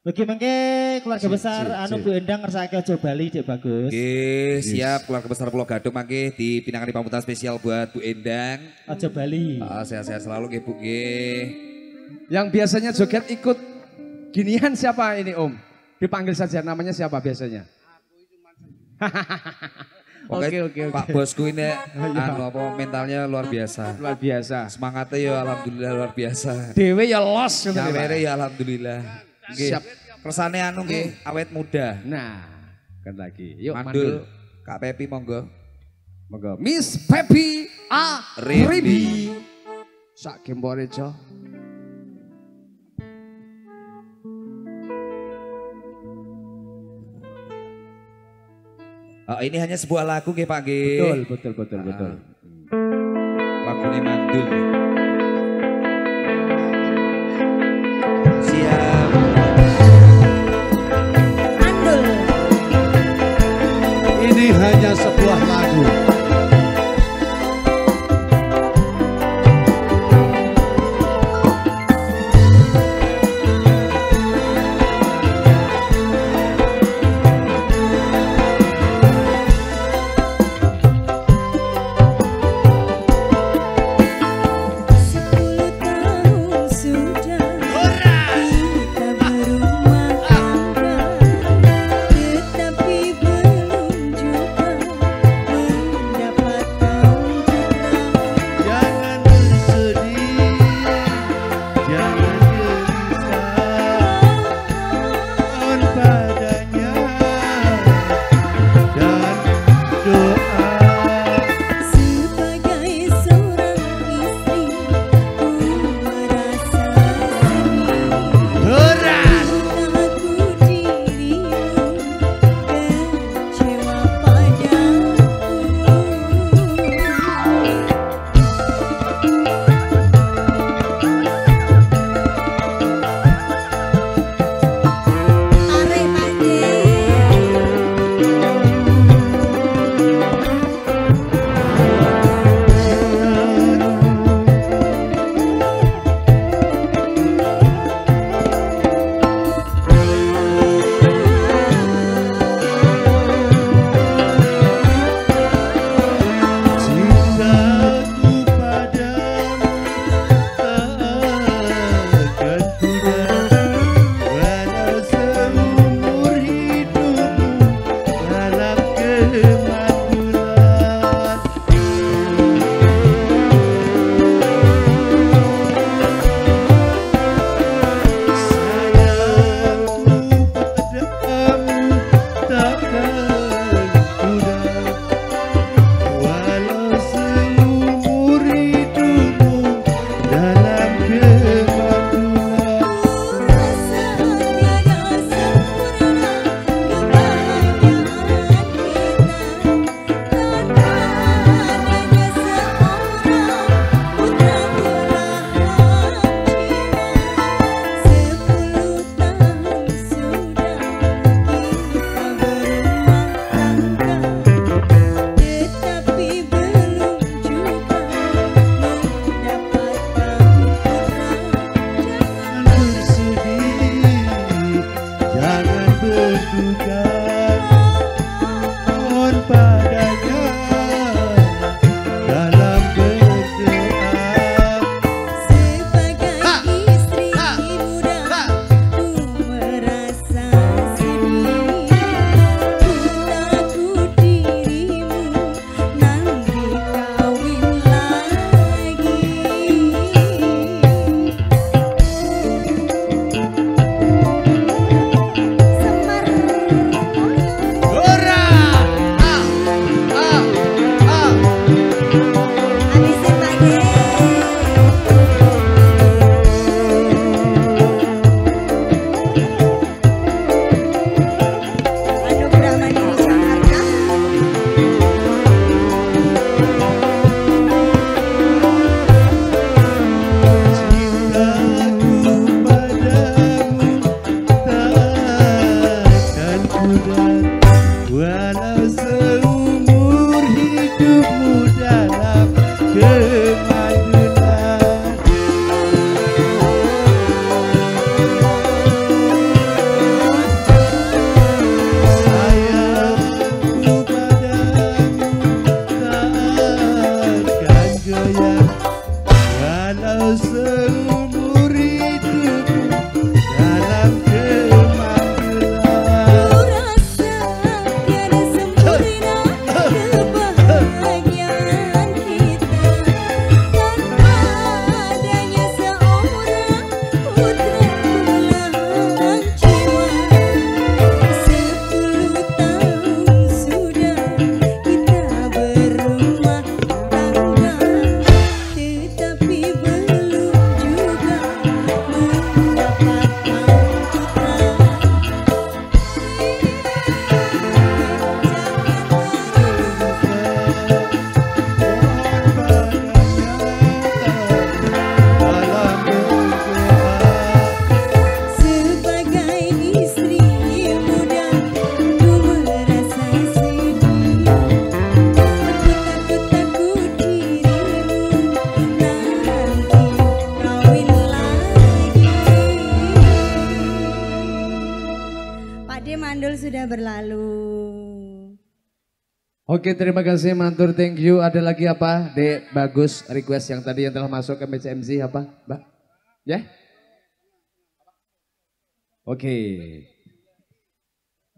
Bagi mengke keluarga besar anu Bu Endang ngersake aja Bali Dek bagus. Oke, siap keluarga besar Pulau Gadung mangke dipinangkan pamungkas spesial buat Bu Endang. Aja Bali. Ah, sehat-sehat selalu nggih Bu nggih. Yang biasanya joget ikut ginian siapa ini Om? Dipanggil saja namanya siapa biasanya? Oke, Oke, oke, Pak bosku ini anu apa mentalnya luar biasa. Luar biasa. Semangatnya ya alhamdulillah luar biasa. Dewe ya los. Nyawere ya alhamdulillah. Nggih. Siap. Kersane anu nggih awet muda. Nah, kan lagi. Yuk Mandul mandul. Kak Pepi monggo. Monggo. Miss Pepi A. Rimbi. Sak gembore jo. Oh, ini hanya sebuah lagu nggih Pak nggih. Betul, betul, betul, betul. Lagune mandul. Siap. Mandul. Ini hanya sebuah lagu. Oke terima kasih Mantur thank you. Ada lagi apa? Dek bagus request yang tadi yang telah masuk ke MC apa? Mbak? Ya? Oke.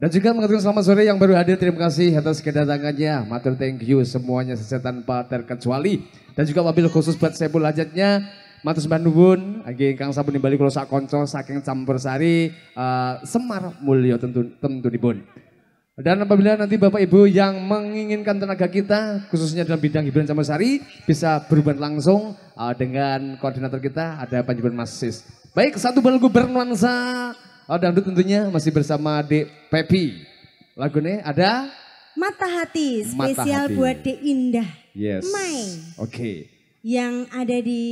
Dan juga mengatakan selamat sore yang baru hadir. Terima kasih atas kedatangannya. Matur thank you semuanya sesuai tanpa terkecuali. Dan juga wabil khusus buat Sepul Hajatnya. Matur sembah nuwun. Lagi kang sabun nimbali kalau sak saking campur sari. eh, Semar mulio tentu tentu dibun. Dan apabila nanti Bapak Ibu yang menginginkan tenaga kita, khususnya dalam bidang hiburan campur sari, bisa berhubungan langsung eh, dengan koordinator kita, ada Panjiban Mas Sis. Baik, satu lagu bernuansa eh, dangdut tentunya masih bersama Dek Pepi. Lagunya ada Mata hati Mata spesial Hati. buat Dek Indah Yes. Mai. Oke. yang ada di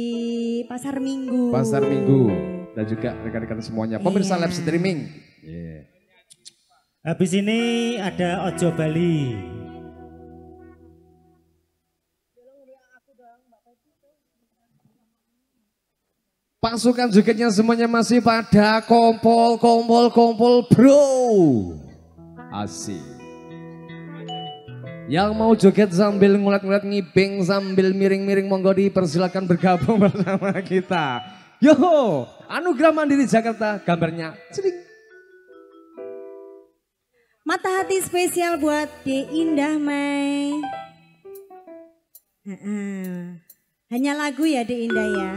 Pasar Minggu. Pasar Minggu dan juga rekan-rekan semuanya pemirsa Iya. live streaming. Iya. Habis ini ada Ojo Bali. Pasukan jogetnya semuanya masih pada kompol, kompol, kompol, bro. Asik. Yang mau joget sambil ngulat-ngulat ngibing sambil miring-miring monggo dipersilakan bergabung bersama kita. Yo, Anugerah Mandiri Jakarta gambarnya. Celing. Mata hati spesial buat Dek Indah Mai. Hanya lagu ya Dek Indah ya.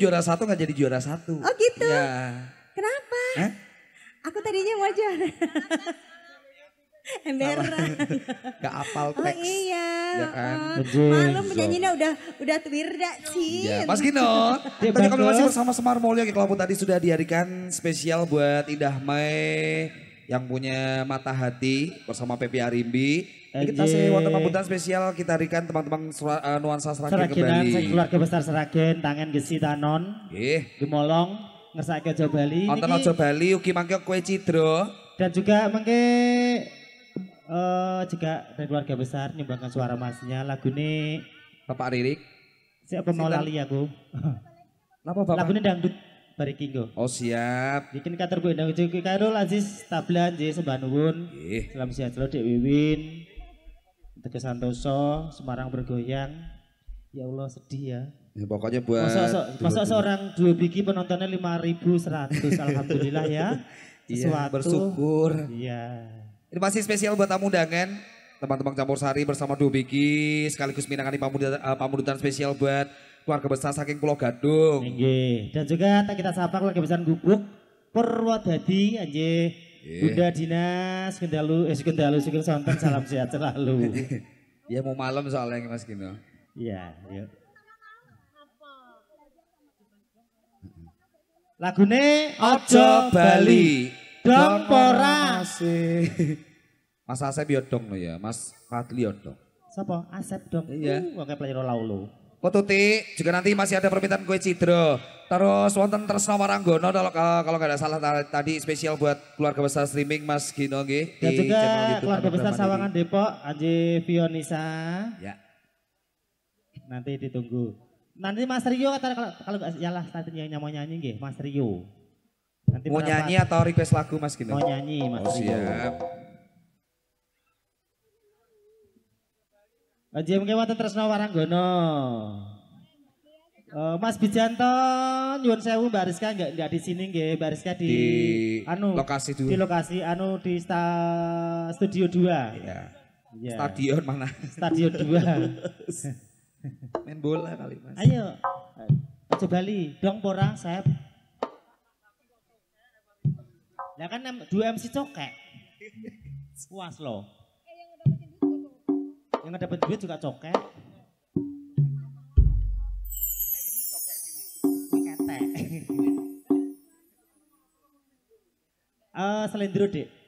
Juara satu nggak jadi juara satu. Oh gitu. Ya. Kenapa? Hah? Aku tadinya mau juara. Emberan. Gak apal Oh teks. iya. Ya kan? Oh, Malum penyanyinya udah udah twirda sih. Ya, Mas Gino, Dia tadi kami bagus. masih bersama Semar Mulyo yang kelabu tadi sudah dihadirkan spesial buat Indah Mai yang punya mata hati bersama Pepi Arimbi. Ini kita sih wonten pambutan spesial kita hadirkan teman-teman eh, nuansa Seragen Seragenan kembali. saya keluarga besar Seragen tangan gesi tanon Nggih. gemolong ngersake Jawa Bali Wonten niki. Ojo Bali ugi mangke kue cidro. dan juga mengke eh juga dari keluarga besar nyumbangkan suara masnya lagu ini Bapak Ririk. siapa mau lali aku Napa Bapak? lagu ini dangdut bariki nggo Oh siap. bikin kater gue ndang juga Kairul Aziz Tablan J sembah nuwun. Salam sehat selalu Dek Wiwin Teguh Santoso Semarang bergoyang. Ya Allah sedih ya. Ya, pokoknya buat Masa, masa, masa seorang dua biki penontonnya 5100 Alhamdulillah ya. Iya, Sesuatu. bersyukur. Iya. Ini masih spesial buat tamu undangan. Teman-teman campur sari bersama Dubiki sekaligus minangani pamudutan, eh, pamudutan spesial buat keluarga besar saking Pulau Gadung. Dan juga kita sapa keluarga besar Gubuk Purwodadi anjir Nggih. Bunda Dinas Gendalu eh Gendalu Sugeng Sonten salam sehat selalu. Ya mau malam soalnya Mas Gino. Iya, yuk. Lagune Ojo Bali. Dong pora. Mas Asep yo dong lo ya, Mas Fadli yo dong. Sapa? Asep dong. Iya. Uh, Wong player laulo. Kok Tuti, juga nanti masih ada permintaan kue cidro. Terus wonten Tresno Waranggono kalau kalau nggak ada salah ta- tadi spesial buat keluarga besar streaming Mas Gino nggih Dan di juga YouTube keluarga besar. Sawangan Depok, Anje Fionisa. Ya. Nanti ditunggu. Nanti Mas Rio kata kalau kalau nggak yalah tadi yang mau nyanyi nggih, Mas Rio. Nanti Mau merapat. nyanyi atau request lagu Mas Gino? Mau nyanyi Mas Oh Rio. siap. Anje mungkin wonten Tresno Waranggono. Eh, Mas Bijanto nyuwun sewu Mbak Rizka enggak enggak di sini nggih, Mbak Rizka di, Di anu lokasi di dulu. lokasi anu di sta, studio 2. Ya. Iya. Stadion mana? Stadion 2. Main bola kali Mas. Ayo. Ojo Bali, dong pora, Sep. Ya kan dua MC cokek. Puas loh. Yang dapat duit juga cokek. Ketek. Eh, selendro, Dek.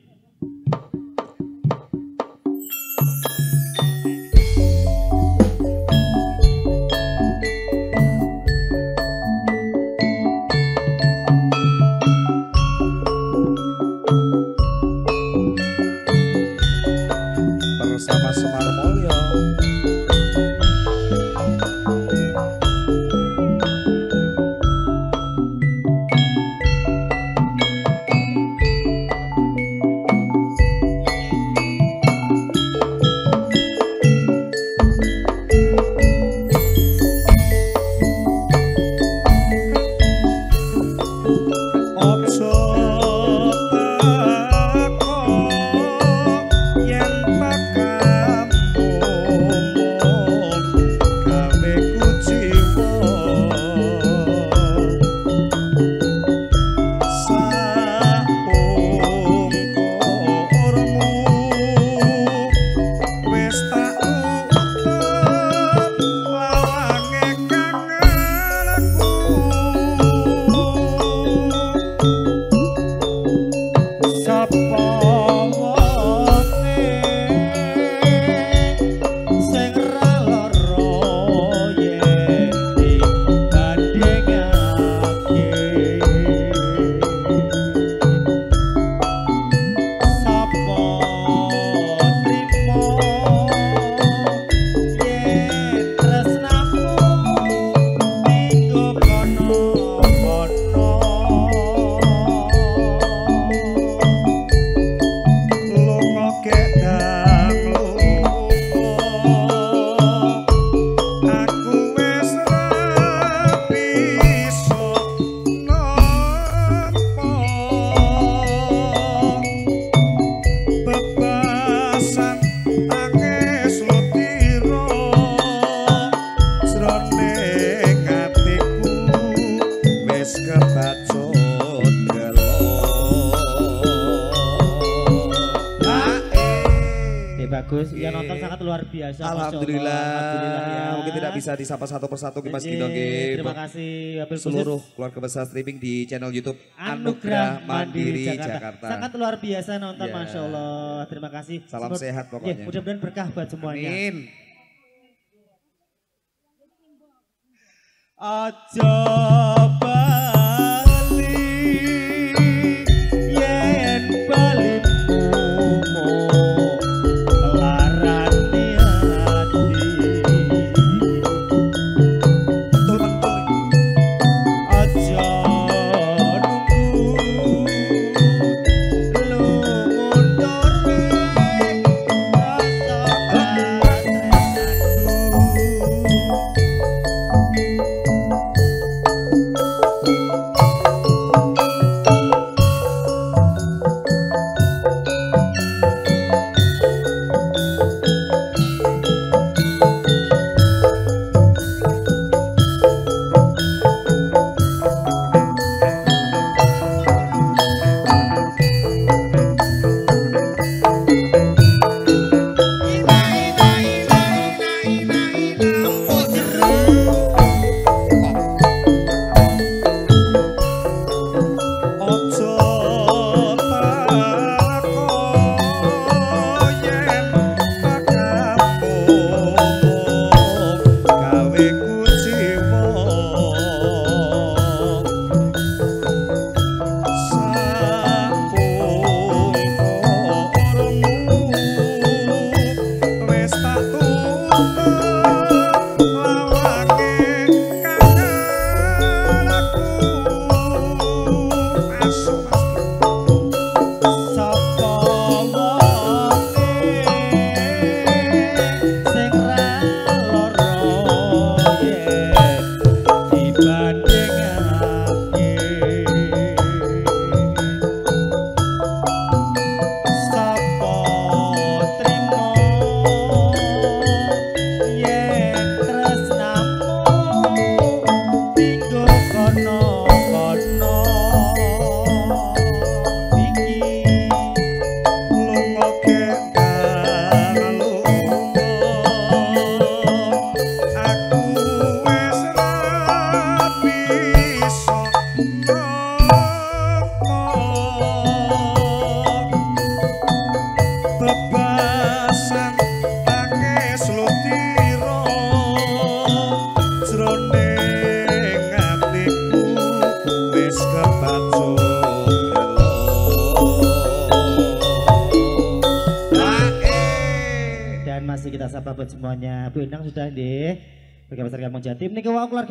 Disapa satu persatu Ki Mas Gino. Terima kasih Seluruh keluarga besar streaming di channel YouTube Anugerah Mandiri Jakarta. Jakarta. Sangat luar biasa nonton, Ya. Masya Allah. Terima kasih. Salam Semoga- sehat Ya, pokoknya. mudah-mudahan berkah buat semuanya. Amin.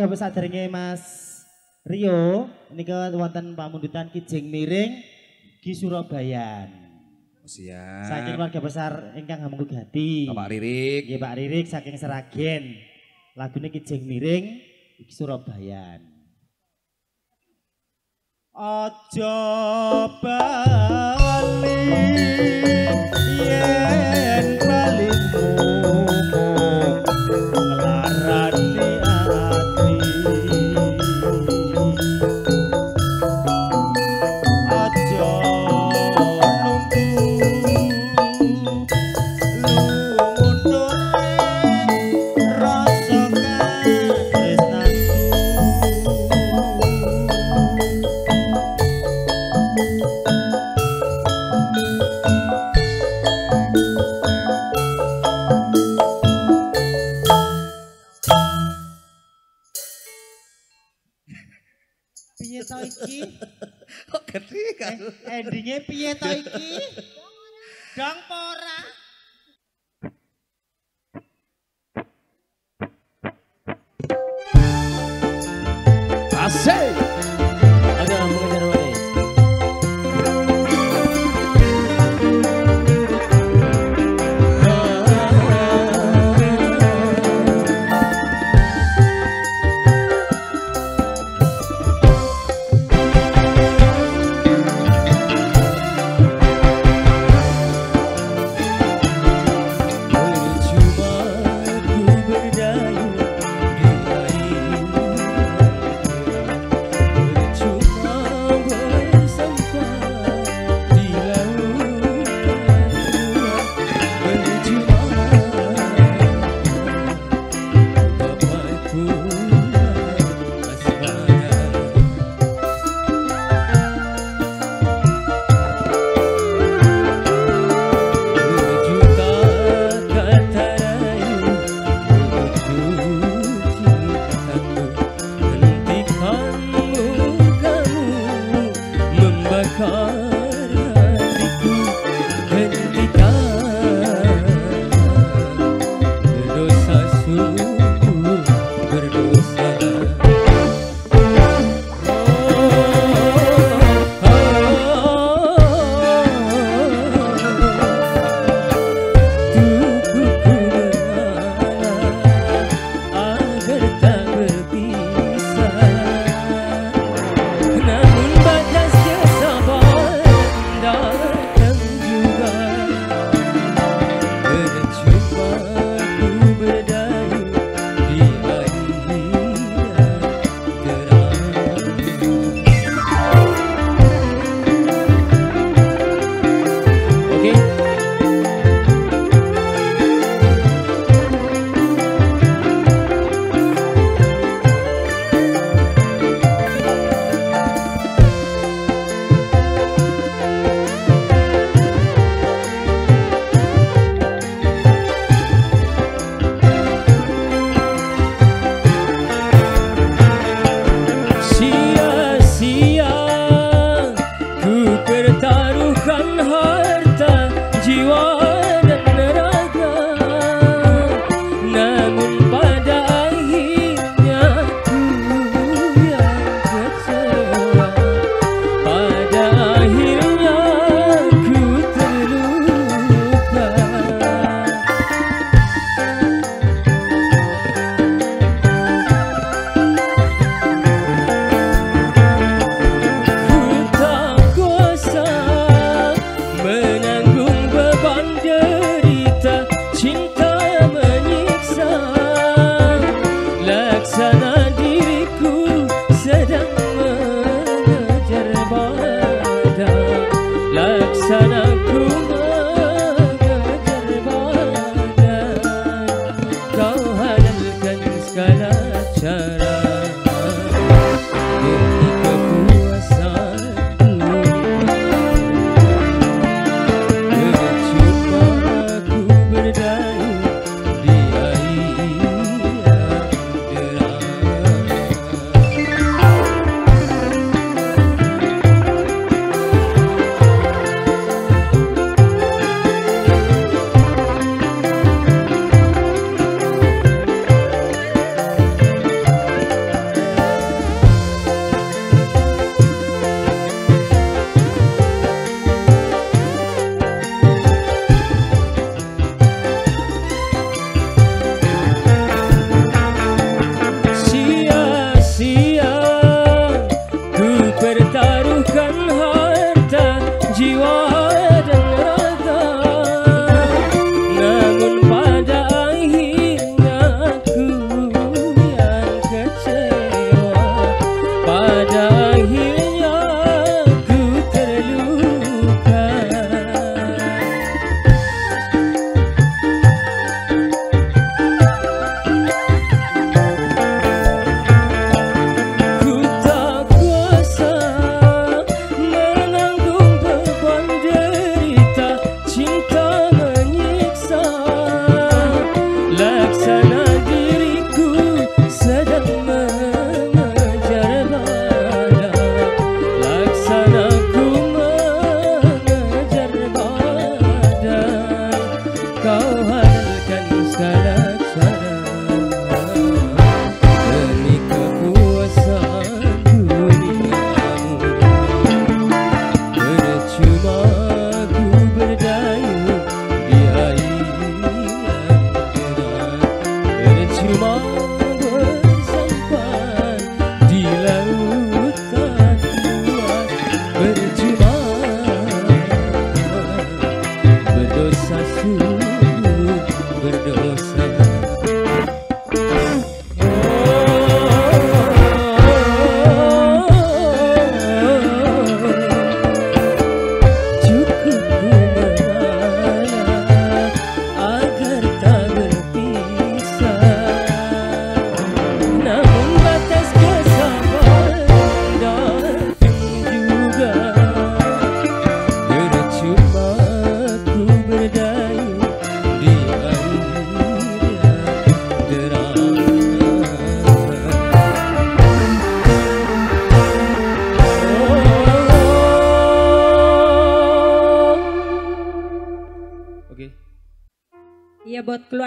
Besar dari Mas Rio. Ini ke wonten pamundutan Kijing Miring di Surabaya Siap. saking keluarga besar ingkang Hamengku Gati Bapak Ririk. Nggih Pak Ririk saking Seragen. Lagune Kijing Miring di Surabaya Aja bali yen balimu gede? Eh, endingnya piye to iki? Dong po ora? Asik.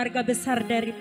keluarga besar dari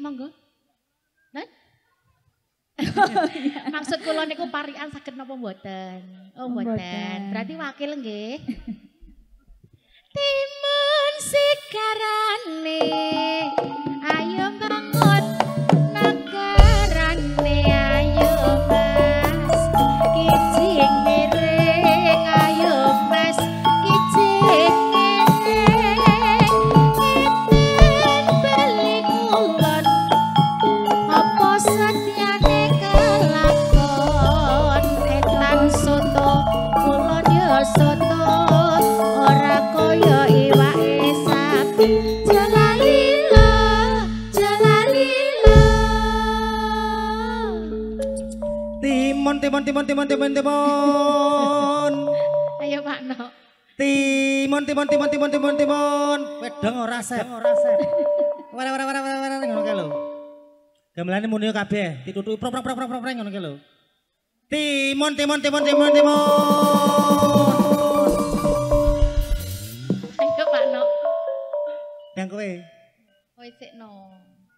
monggo. Nen? Oh, Maksud kula niku parikan saged napa mboten? Oh, oh mboten. Berarti wakil nggih. Timun sikarane. Ayo bangun nagarane ayo bangun. Timon Timon Timon Timon Timon Ayo Pak No. Timon Timon Timon Timon Timon Timon Wedang ora sep. Ora sep. Wara wara wara wara wara ngono kae lho. Gamelane muni kabeh, ditutuki Pro Pro Pro Pro Pro ngono kae lho. Timon Timon Timon Timon Timon Ayo Pak No. Yang kowe. Kowe sik no.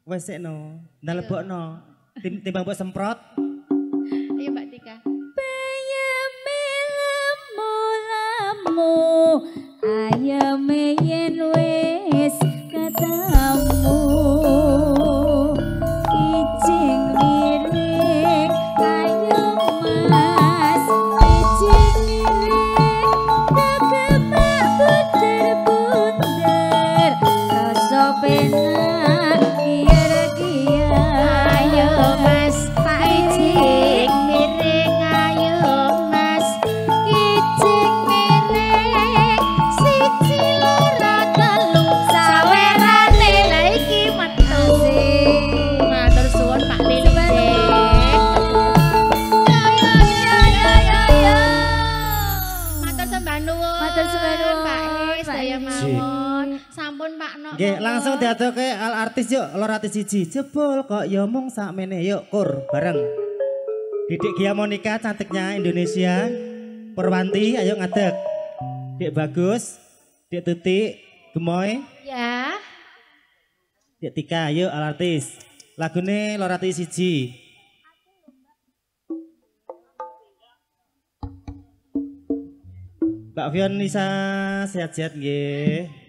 Wes no. Ndalebokno. Timbang mbok semprot. katamu ayam yen wes katamu langsung diadoke al artis yuk, lor artis siji. Jebul kok ya mung sakmene yuk kur bareng. Didik Gia Monica cantiknya Indonesia. Purwanti ayo ngadeg. Dik bagus, Dik Tuti, Gemoy, Ya. Dik Tika ayo al artis. Lagune lor artis siji. Mbak Fion Nisa sehat-sehat nggih.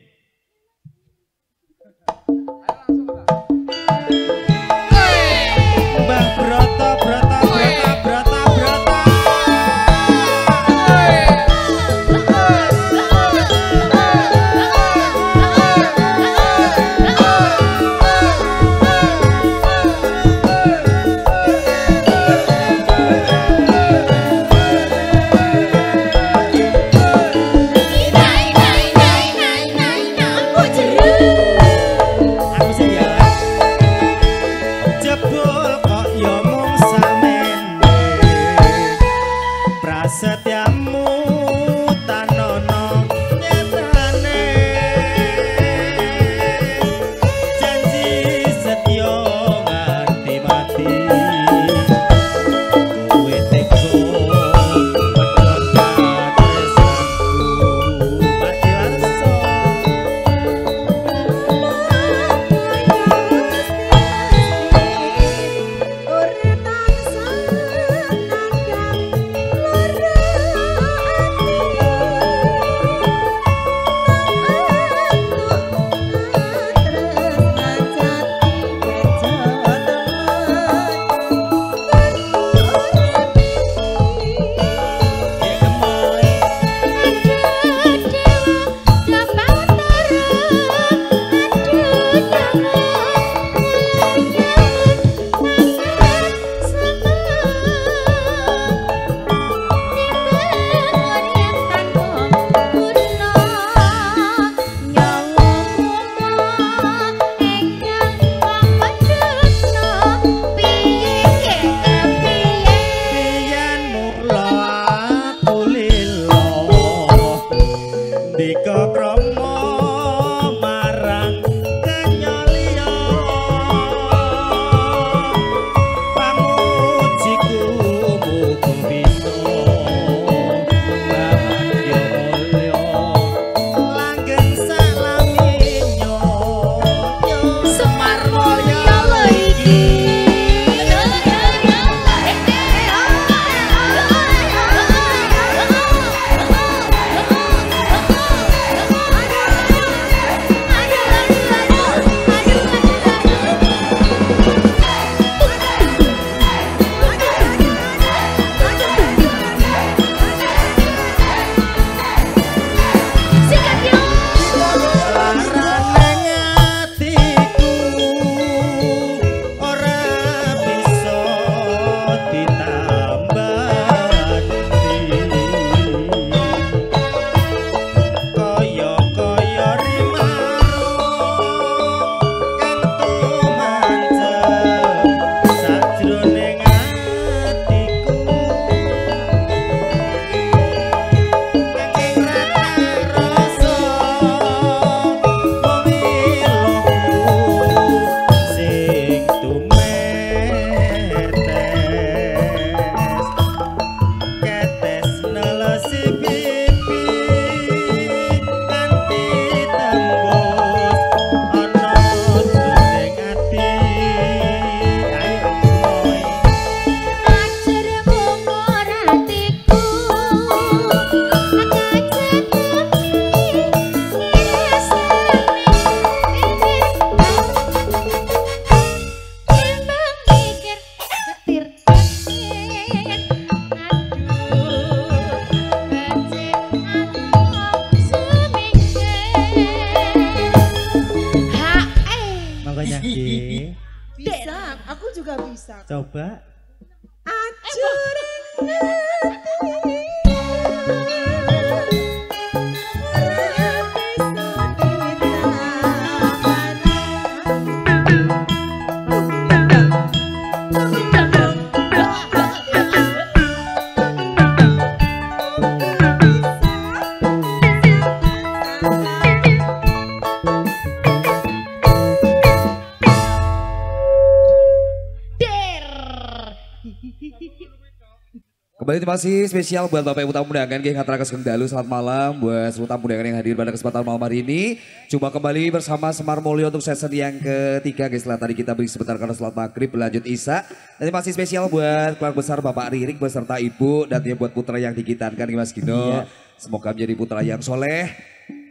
Terima kasih spesial buat Bapak Ibu tamu undangan Geng Hatra Keseng Dalu. Selamat malam buat seluruh tamu undangan yang hadir pada kesempatan malam hari ini. Coba kembali bersama Semar Mulyo untuk season yang ketiga guys. Setelah tadi kita beri sebentar karena selat maghrib berlanjut Isa. Dan terima kasih spesial buat keluarga besar Bapak Ririk beserta Ibu. Dan tentunya buat putra yang digitankan Mas Gino. Iya. Semoga menjadi putra yang soleh.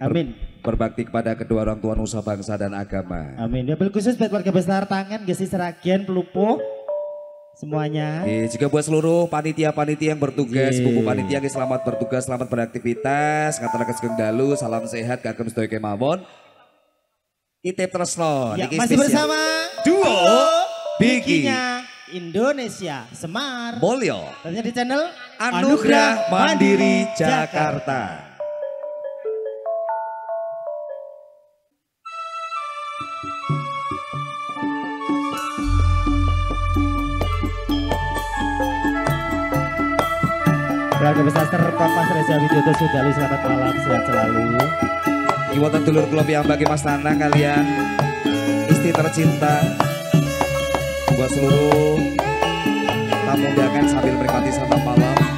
Amin. Berbakti kepada kedua orang tua nusa bangsa dan agama. Amin. Ya khusus buat keluarga besar tangan gesi seragian pelupo semuanya. Oke, juga buat seluruh panitia-panitia yang bertugas, Iya. buku panitia yang selamat bertugas, selamat beraktivitas, kata Kesegeng Dalu, salam sehat, kagem sedaya kemawon. Itip Tresno. Ya, masih spesial. bersama Duo Bikinya Indonesia Semar. Mulyo Tentunya di channel Anugerah Mandiri Jakarta. Keluarga besar Mas Reza Widodo Sudali selamat malam sehat selalu. Iwatan dulur yang bagi Mas Nanang kalian istri tercinta buat seluruh tamu undangan sambil menikmati santap malam.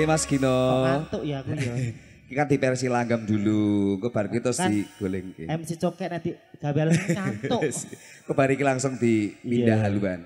Oke Mas Gino. ngantuk ya aku ya. Iki kan di versi langgam dulu, ke bar kita Kan digoleng ke. MC Coket nanti gawe ngantuk. Ke bar iki langsung dipindah Iya. haluan.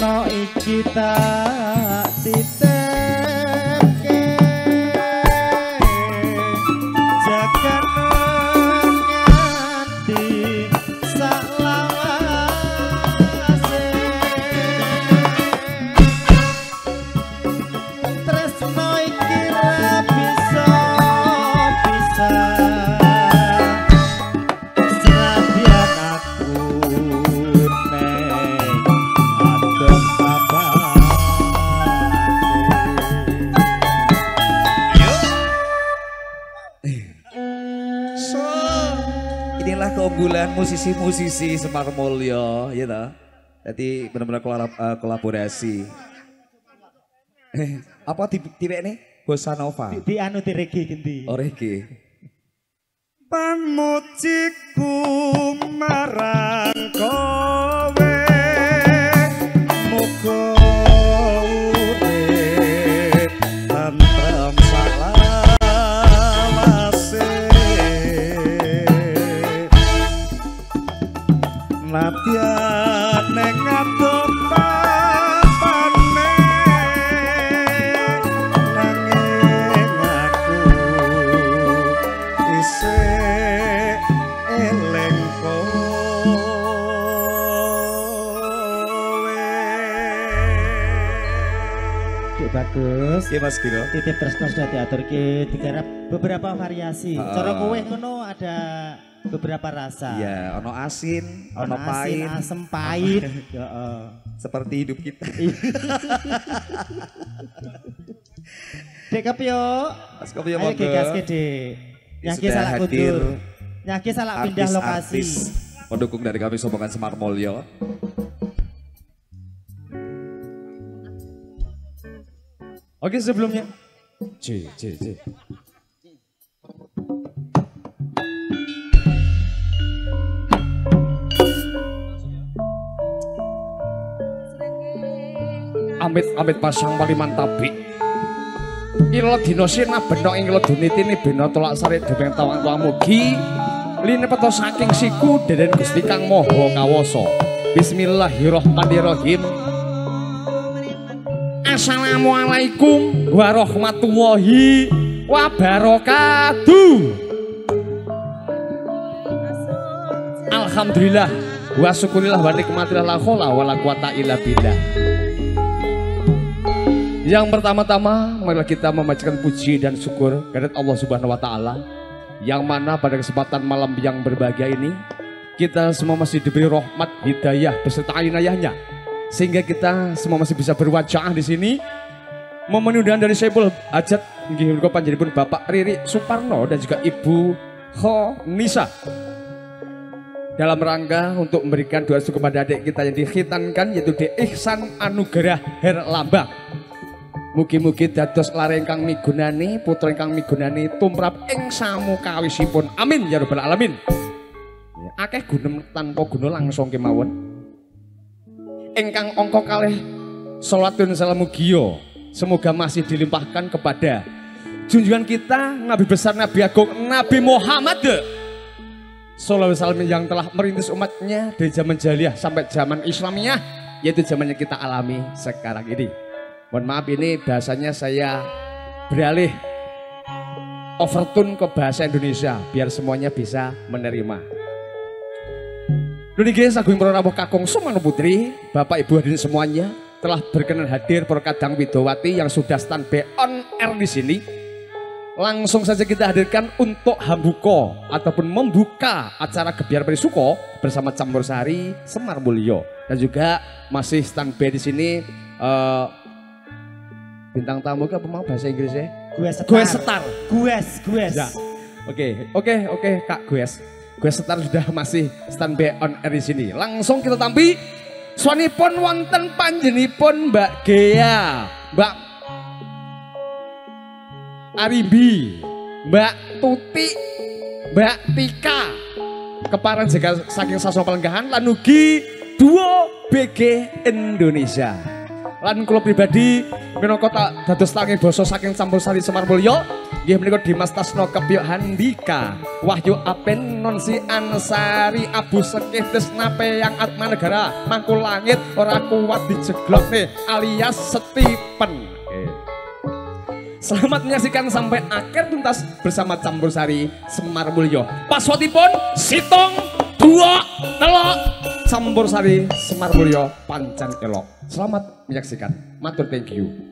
Tresno iki tak musisi-musisi Semar Mulyo, ya toh. Jadi benar-benar kolab- eh, kolaborasi. Eh, apa tipe ini? Bossa Nova. Di anu di regi gendi. Oh, reggae. pamujiku marang kowe bagus. Iya Mas Giro. Titip Tresno sudah diaturke digarap beberapa variasi. Heeh. Cara kowe ngono ada beberapa rasa. Iya, ono asin, ono Ono asin, pahit. asem, pahit. Heeh. Seperti hidup kita. Dek Kepyo. Mas Kepyo, Ayo monggo. gegaske, Dek. Nyaki salah kundur. Nyaki salah pindah lokasi. Pendukung dari kami Sombongan Semar Mulyo. Oke sebelumnya. C, C, C. Amit-amit pasang paliman tabi. Ilo dino sirna benok ing leduniti ni bina tolak sari debeng tawang tuang mugi. Line peto saking siku deden gusti kang moho kawoso. Bismillahirrohmanirrohim. Assalamualaikum warahmatullahi wabarakatuh. Alhamdulillah wa syukurillah wa nikmatillah la khola wa la quwata illa billah. Yang pertama-tama marilah kita memanjatkan puji dan syukur kehadirat Allah Subhanahu wa taala yang mana pada kesempatan malam yang berbahagia ini kita semua masih diberi rahmat hidayah beserta inayahnya sehingga kita semua masih bisa berwajah di sini momen undangan dari Saiful Hajat nggih menika panjenenganipun Bapak Riri Suparno dan juga Ibu Nisa dalam rangka untuk memberikan doa restu kepada adik kita yang dikhitankan yaitu di Ihsan Anugerah Herlambang. Mugi-mugi dados lare ingkang migunani, putra ingkang migunani tumrap ing samukawisipun. Amin ya rabbal alamin. Ya, Akeh gunem tanpa guna langsung kemawon. Ingkang angka kalih salatun salam mugia semoga masih dilimpahkan kepada junjungan kita Nabi besar Nabi Agung Nabi Muhammad alaihi wasallam yang telah merintis umatnya dari zaman jahiliyah sampai zaman Islamiyah yaitu zamannya kita alami sekarang ini. Mohon maaf ini bahasanya saya beralih overtune ke bahasa Indonesia biar semuanya bisa menerima. Guys, Agung Prarawuh Kakung Sumano Putri, Bapak Ibu hadirin semuanya telah berkenan hadir Perkadang Widowati yang sudah standby on air di sini. Langsung saja kita hadirkan untuk hambuko ataupun membuka acara Gebiar Perisuko bersama Campur Sari Semar Mulyo dan juga masih standby di sini eh, bintang tamu ke apa mau bahasa Inggrisnya? Gue setar. Gue setar. Gues, gues. Ya. Oke, oke, oke Kak Gues. Gue setar sudah masih stand by on air di sini. Langsung kita tampi. Swanipun wonten panjenipun Mbak Gea, Mbak Aribi, Mbak Tuti, Mbak Tika. Keparan jaga saking sasong pelenggahan lanugi duo BG Indonesia. Lan kula pribadi minangka dados tangi basa saking Campur Sari Semar Mulya Gih meniko Dimas Tasno Kebyo Handika, Wahyu Apen Nonsi Ansari, Abu Sekih Desnape Yang Atma Atmanegara, Mangku Langit ora kuat dijeglokne alias Setipen. Selamat menyaksikan sampai akhir tuntas bersama Campur Sari Semar Mulyo. Paswatipun Sitong Dua Telok Campur Sari Semar Mulyo Pancan Elok. Selamat menyaksikan. Matur thank you.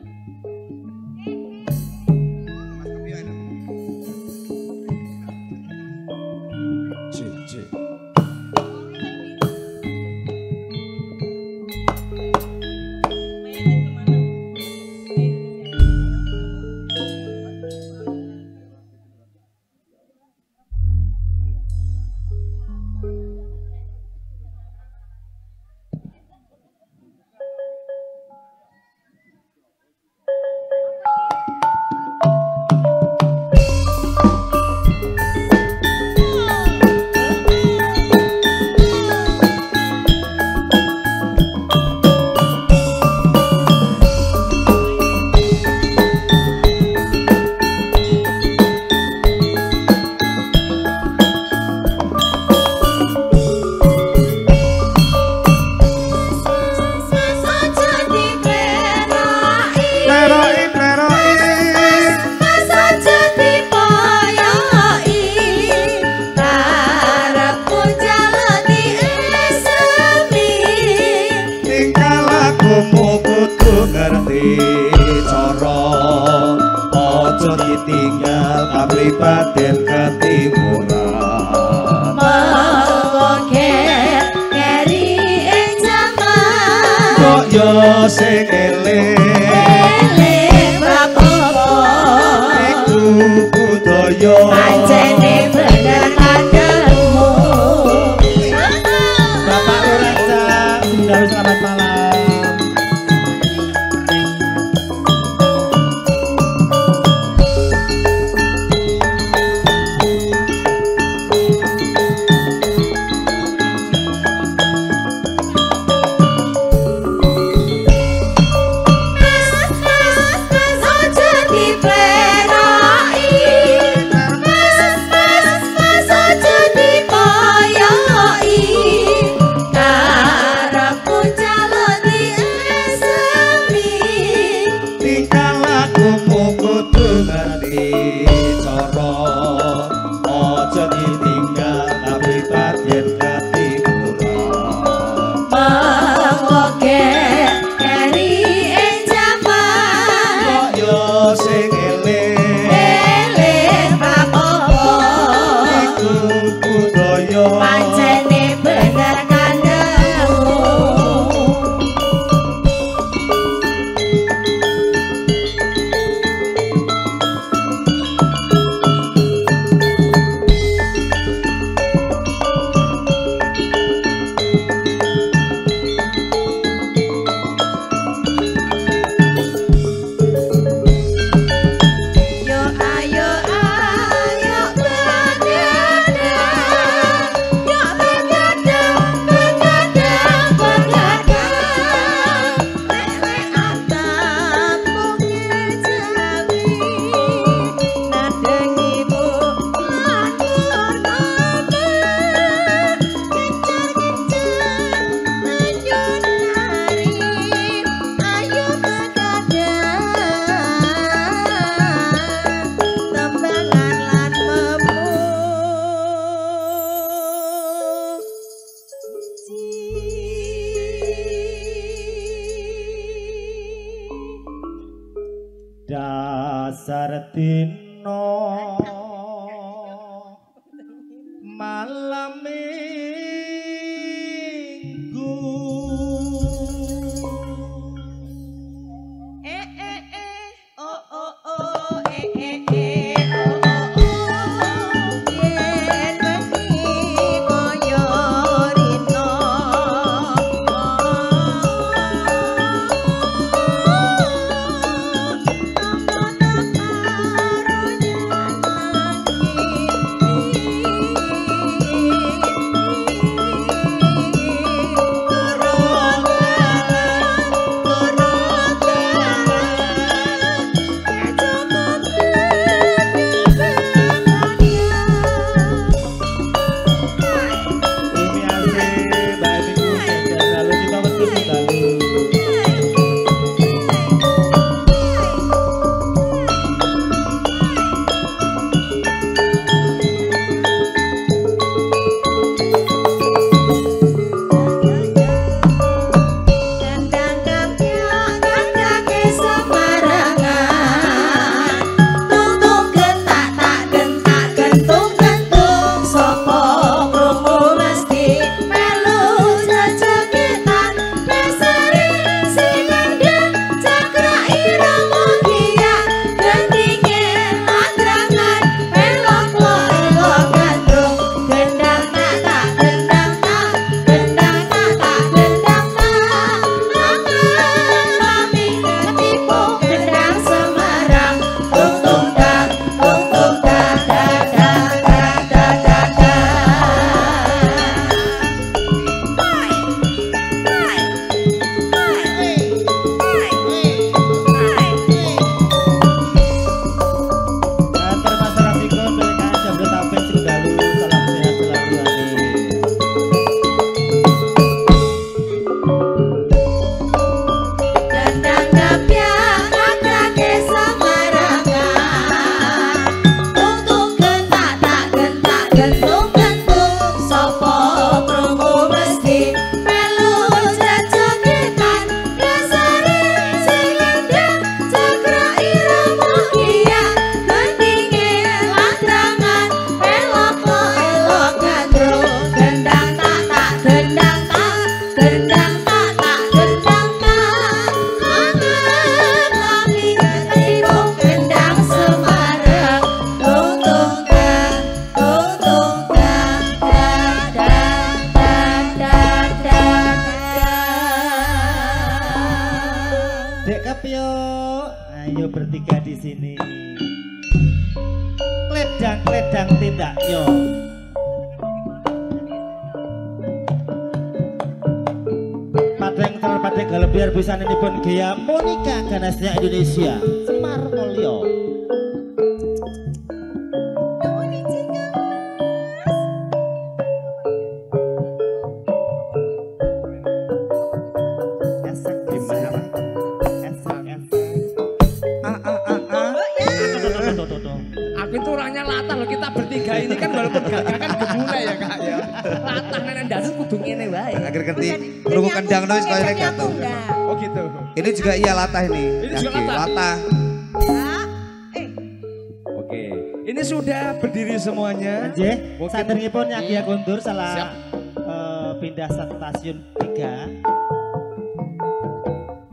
Hmm. Kundur salah Siap. eh, pindah stasiun 3.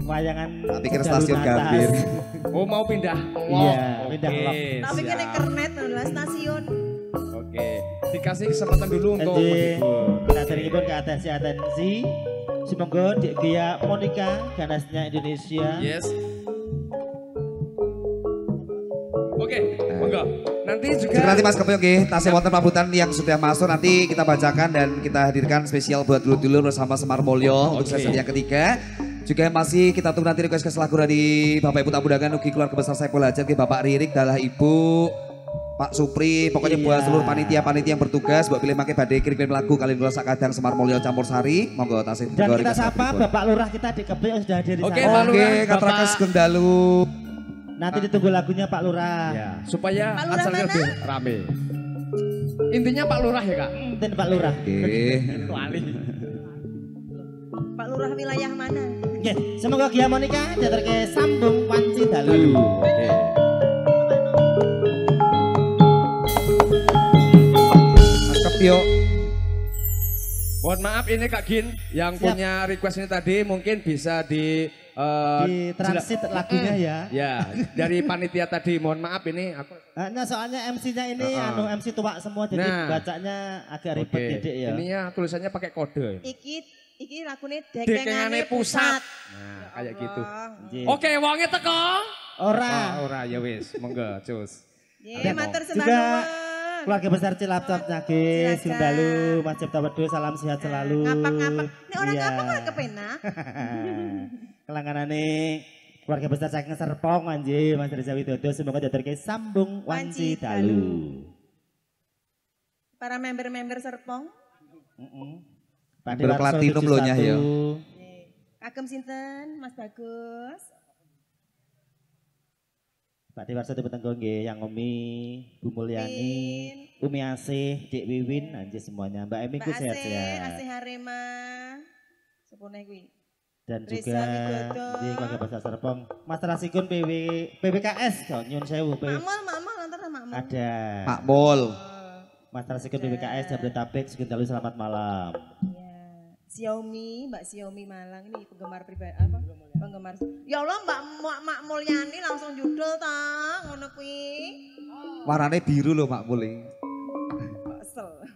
Wayangan Tak pikir stasiun. Gambir. Oh mau pindah. Iya, pindah Oke, lok. Tapi kena kernet adalah stasiun. Oke. Dikasih kesempatan dulu untuk Nggih, menghibur. saderengipun ke atensi atensi. Semoga di Gia Monica ganasnya Indonesia. Yes. Mas Kepio nggih, tasih wonten pambutan yang sudah masuk nanti kita bacakan dan kita hadirkan spesial buat dulur-dulur bersama Semar Mulyo untuk Oke. sesi yang ketiga. Juga masih kita tunggu nanti request request lagu dari Bapak Ibu tamu undangan Ugi keluarga besar Saiful Hajat, nggih, Bapak Ririk, dalah Ibu, Pak Supri, pokoknya buat Iya. seluruh panitia-panitia yang bertugas, buat pilih make badai kirim lagu kalian kula kadang Semar Mulyo campur sari, monggo tasih Dan kita sapa. Bapak Lurah kita di Kepri sudah hadir di Oke, sana. Pak Oke, Lurah, Katrakas Bapak. Gung Dalu. Nanti ditunggu lagunya Pak Lurah. ya, supaya Pak Lurah acaranya mana? lebih rame. Intinya Pak Lurah ya kak. Dan Pak Lurah. Oke. Wali. Pak Lurah wilayah mana? Oke, semoga Gia Monica ke sambung wanci dalu. Oke. Mas Kepio. Mohon maaf ini Kak Gin yang Siap. punya request ini tadi mungkin bisa di eh, Di transit jela- lagunya Mm. ya. Ya, dari panitia tadi mohon maaf ini aku Eh, Nah, soalnya MC-nya ini Heeh. anu MC tua semua jadi Nah. bacanya agak ribet Oke, didik ya. Ininya tulisannya pakai kode. Iki iki lagune Dekengane pusat. Nah, kayak gitu. Nggih. Oke, wonge teko. Ora. Ah, ora ya wis, monggo, cus. Ye, matur sembah keluarga besar Cilacap Nyage. Sundalu, Mas Cipta Wedo, salam sehat selalu. Ngapak-ngapak. Nek orang Iya. ngapak ora kepenak. Kelanganane keluarga besar saking Serpong anjir Mas Reza Widodo semoga daterke sambung wanci Wanci dalu. Para member-member Serpong, Heeh. Pak Member Platinum loh, Nyah, ya. 71. kagem sinten Mas Bagus. Pak Dewarso Tepuk Tenggo nggih, yang Umi, Bu Mulyani, Umi Asih, Dik Wiwin, anjir semuanya. Mbak Emi ku Mbak Asih, sehat-sehat. Asih Harema. Sepune kuwi. Dan Reza juga di keluarga besar Serpong, Mas Rasikun PW, PBKS, kok nyun sewu. Makmul, makmul nonton sama makmul. Ada. Makmul. Mas Rasikun PBKS, Jabodetabek, Sugeng Dalu, selamat malam. Ya. Xiaomi, Mbak Xiaomi Malang ini penggemar pribadi apa? Penggemar. Ya Allah, Mbak Mak, Mak Mulyani langsung judul ta, ngono kuwi. Warnanya biru loh Makmul ini. Kesel.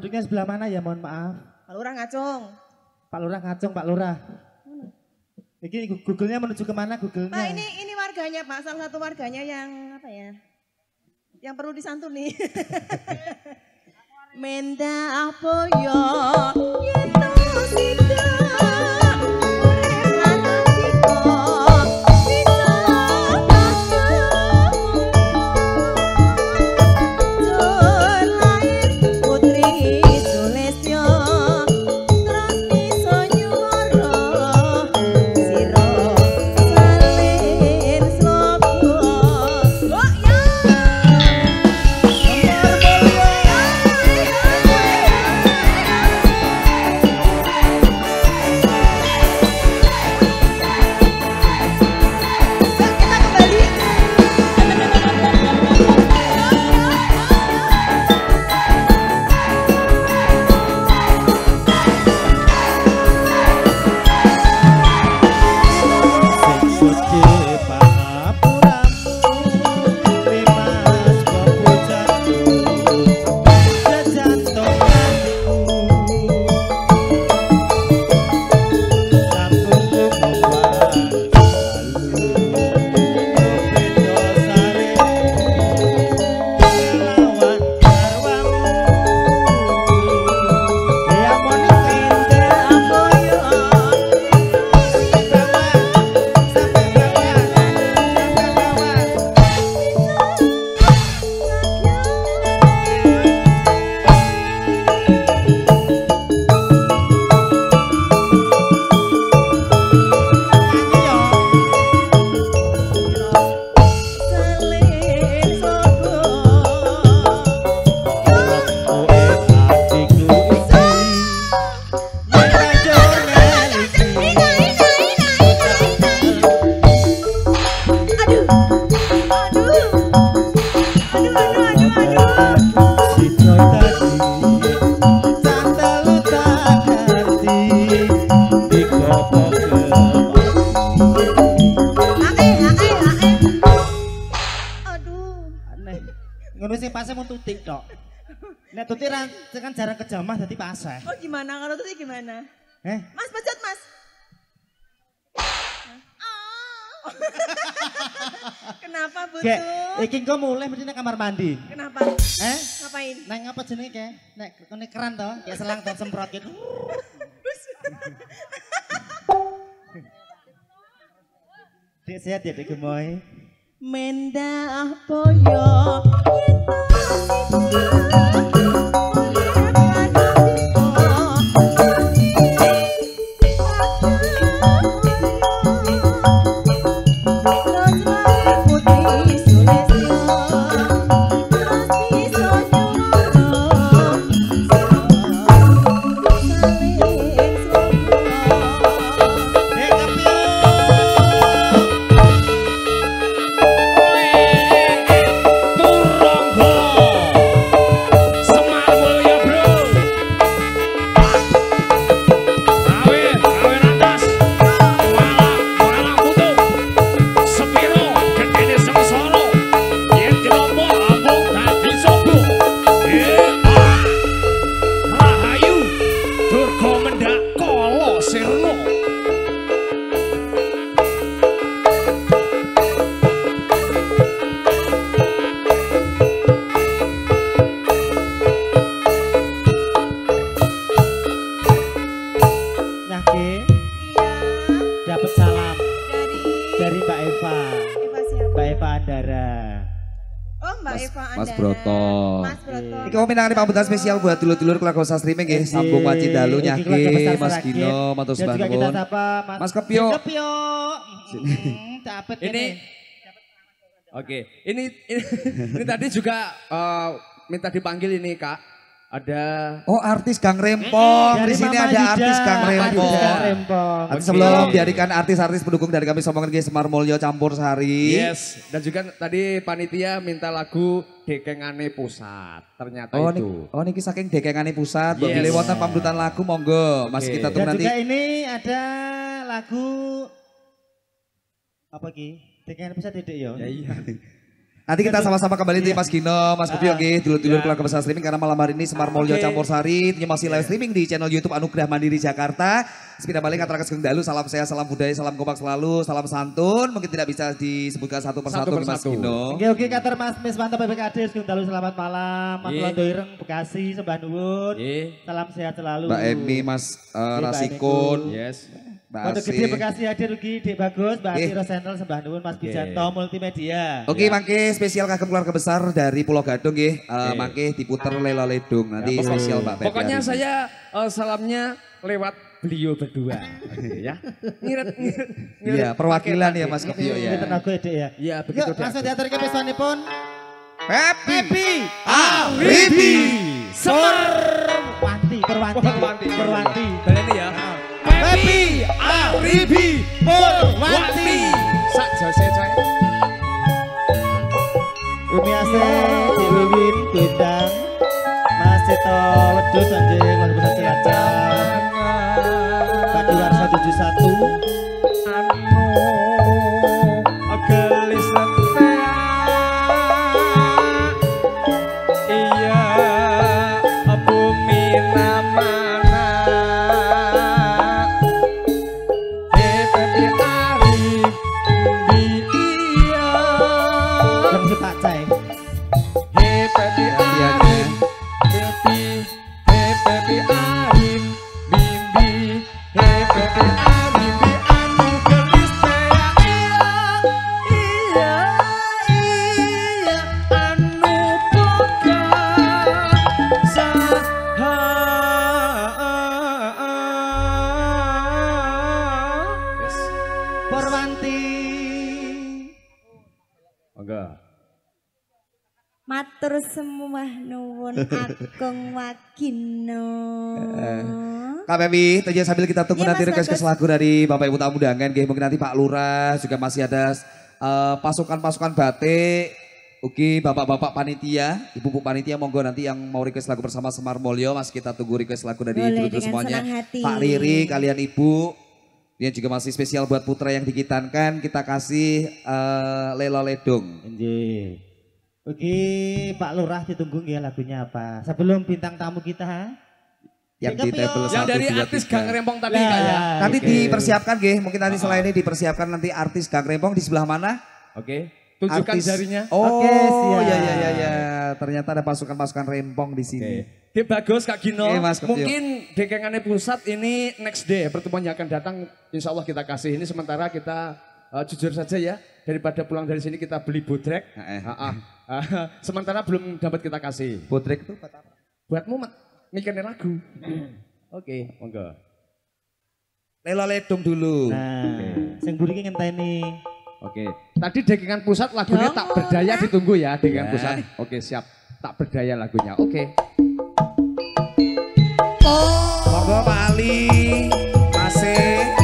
Duduknya sebelah mana ya? Mohon maaf. Pak Lurah ngacung. Pak Lurah ngacung Pak Lurah. Ini Google-nya menuju ke mana Google-nya? Pak ini ini warganya Pak, salah satu warganya yang apa ya? Yang perlu disantuni. Menda apa ya? Sing pasnya mau tutik tok. Nek tutik kan jarang kejamah dadi pasah. Oh gimana kalau tuh gimana? Eh, Mas pecut mas. Oh. Kenapa butuh? Gek, iki engko mulai mesti nang kamar mandi. Kenapa? Eh? Ngapain? Nang apa jenenge ke? Nek kene keran to, kayak selang to semprot gitu. Dek sehat ya Dek Gemoy. mendah apoyo Yang tak pambutan spesial buat dulur-dulur keluarga usaha streaming ya. Sambung Waci Dalu Nyaki, Mas. Gino, Subangun. sapa Mas Kepio. Kepio. Hmm, Ini Oke, ini ini, ini tadi juga eh, minta dipanggil ini Kak. Ada Oh artis Gang Rempong. Dari Di sini Mama ada Yuda. artis Gang Mama Rempong. Yuda Rempong. Oke. sebelum dihadirkan artis-artis pendukung dari kami sombongan guys Semar Mulyo Campur Sari. Yes, dan juga tadi panitia minta lagu Dekengane Pusat. Ternyata Oh, itu. ini, oh niki saking dekengane pusat, Yes. pilih wonten pambutan lagu monggo. Mas Oke. kita tunggu Dan nanti. juga ini ada lagu apa ki? Dengan bisa dedek ya. Ya iya. Nanti kita sama-sama kembali di Mas Gino, Mas Kupio, oke, dulur-dulur keluarga besar streaming karena malam hari ini Semar Mulyo. Campur Sari ini masih live streaming di channel YouTube Anugerah Mandiri Jakarta. Sepeda balik katakan Sugeng Dalu, salam saya, salam budaya, salam kompak selalu, salam santun. Mungkin tidak bisa disebutkan satu persatu Satu nih, Mas. Gino. Oke oke kater Mas Mis mantap PPKD Sugeng Dalu selamat malam. Mas Iya. Londo Ireng Bekasi sembah nuwun. Iya. Salam sehat selalu. Mbak Emi, Mas uh, Iya, Mbak Rasikun, Yes. Pondok Asih. Gede Bekasi hadir Ugi Dek Bagus, Mbak Oke. Ati Rosentel sembah nuwun Mas Bijanto Multimedia. Oke, mangke spesial kagem keluarga besar dari Pulau Gadung nggih. Eh, Oke. mangke diputer Lela Ledung. Nanti Ya, spesial Mbak Pepi Pokoknya saya eh, salamnya lewat beliau berdua. Oke, ya. Ngirit, ngirit. Iya, perwakilan ya Mas. Kopio ya. Ini tenaga Dek ya. Iya, begitu Yuk langsung diatur. diatur ke pesanipun. Pepi. Pepi. Aribi. Semar. Perwanti, Perwanti, Perwanti. Perwanti. Baleni ya. Happy Arifi Purwanti. Sak jose coy Umi ase diluwin bintang Mas Cito Wedus anjing Wadu Pusat Cilacap Badu Warsa 71 Matur semua nuwun Agung Wagino. Kak Pepi, tanya sambil kita tunggu Iya, nanti Mas request lagu dari Bapak Ibu tamu undangan, nggih. mungkin nanti Pak Lurah juga masih ada eh, pasukan-pasukan batik. Oke, bapak-bapak panitia, ibu-ibu panitia monggo nanti yang mau request lagu bersama Semar Mulyo, masih kita tunggu request lagu dari dengan semuanya. Pak Riri, kalian ibu, yang juga masih spesial buat putra yang dikitankan, kita kasih eh, Lelo Ledung. Anjing. Oke, Pak Lurah ditunggu ya lagunya apa? Sebelum bintang tamu kita, ha? Yang di table Yang dari artis. Gang Rempong tadi ya. Nanti Oke. dipersiapkan nggih, mungkin nanti selain ini dipersiapkan nanti artis Gang Rempong di sebelah mana? Oke. Tunjukkan Artis- jarinya. Oh, Oke, siap. ya ya ya ya. Ternyata ada pasukan-pasukan rempong di sini. Oke, bagus Kak Gino. Oke, Mas. Mungkin dekengannya pusat ini next day pertemuan yang akan datang insya Allah kita kasih. Ini sementara kita eh, jujur saja ya daripada pulang dari sini kita beli bodrek. Heeh. Ah, sementara belum dapat kita kasih. Bodrek itu buat apa? Buatmu mat, mikirin lagu. Oke, monggo. Lela Ledung dulu. Nah, sing buri ki ngenteni. Oke. Tadi dekengan pusat lagunya tak berdaya ditunggu ya dekengan Ya. pusat. Oke, siap. Tak berdaya lagunya. Oke. Monggo Pak Ali, Masih.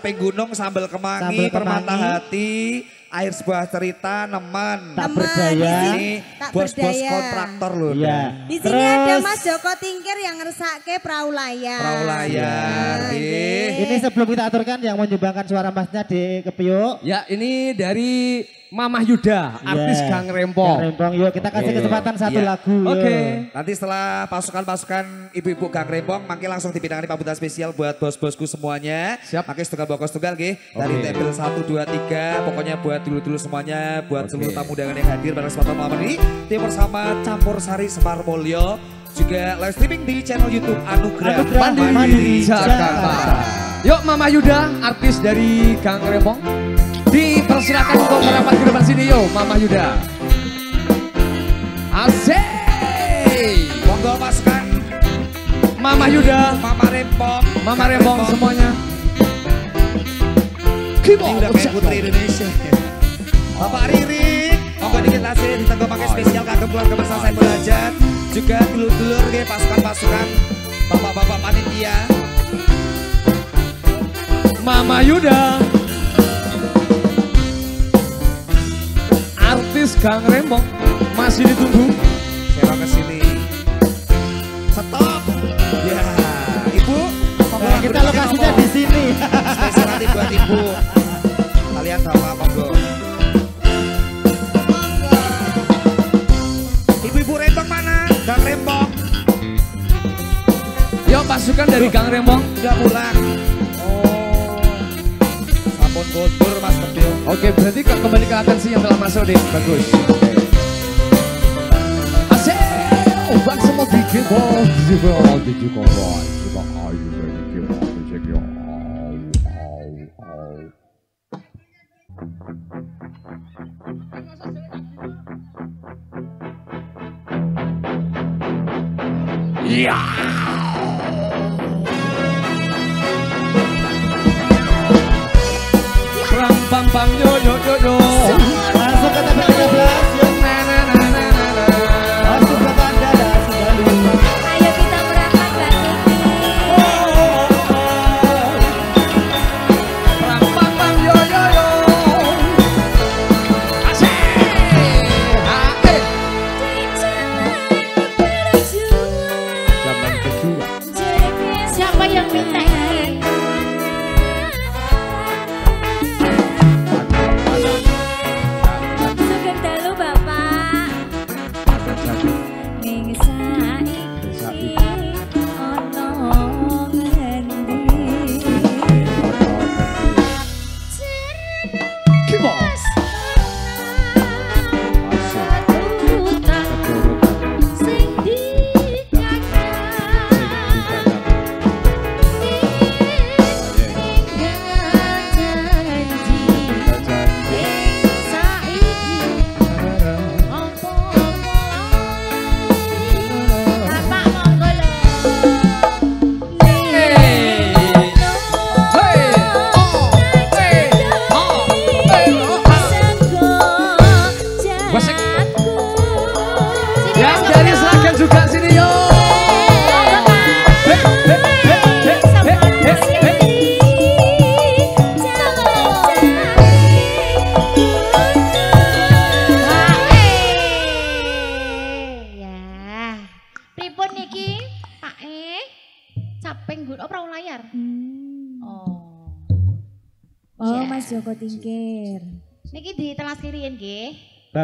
Caping gunung sambal kemangi, Sambal kemangi. permata hati, air sebuah cerita, neman. Tak berdaya. Ini Tak bos-bos berdaya. kontraktor loh. Iya. Di sini ada Mas Joko Tingkir yang ngersake perahu layar. Perahu layar. Nggih. Ini sebelum kita aturkan yang menyumbangkan suara masnya di Kepiuk. Ya ini dari Mamah Yuda, artis Iya. Gang Rempong. Gang Rempong. Yuk kita kasih Oke. kesempatan satu Iya. lagu. Oke. Nanti setelah pasukan-pasukan ibu-ibu Gang Rempong, makin langsung dipindahkan pambutan spesial buat bos-bosku semuanya. Siap. Makin setunggal bokos tunggal nggih. Dari table 1, 2, 3. Pokoknya buat dulu-dulu semuanya, buat seluruh tamu undangan yang hadir pada kesempatan malam ini. Tim bersama Campur Sari Semar Mulyo. Juga live streaming di channel Youtube Anugerah, Anugerah Mandiri, Mandiri Jakarta. Jakarta. Yuk Mama Yuda, artis dari Gang Rempong. Dipersilakan untuk merapat ke depan sini yuk Mama Yuda. Asik. Monggo pasukan Mama Yuda, Mama Rempong. Mama Rempong semuanya. Udah kayak putri Indonesia. Bapak Riri, monggo dikit lasih ditenggo pakai spesial kagem keluarga besar saya belajar. Juga dulur-dulur nggih pasukan-pasukan bapak-bapak panitia. Mama Yuda Artis Gang Rembong Masih ditunggu Saya ke sini. Stop. Ya, Ibu, Nah, kita lokasinya di sini. Spesial nanti buat Ibu. Kalian bapak monggo. Ibu-ibu Rembong mana? Gang Rembong. Yuk pasukan dari Gang Rembong Udah pulang. Oh. Sampun kotor Mas Tebio. Oke berarti ke- kembali ke atensi yang telah masuk nih. Bagus. Asik Obat semua dikit bos. Jibal Didi korban. Jibal ayu Didi korban Didi Au Au Au Pam pam yo yo yo yo. Masuk ke TP 13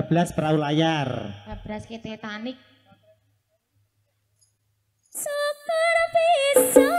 12 perahu layar. 12 ke Titanic. Super bisa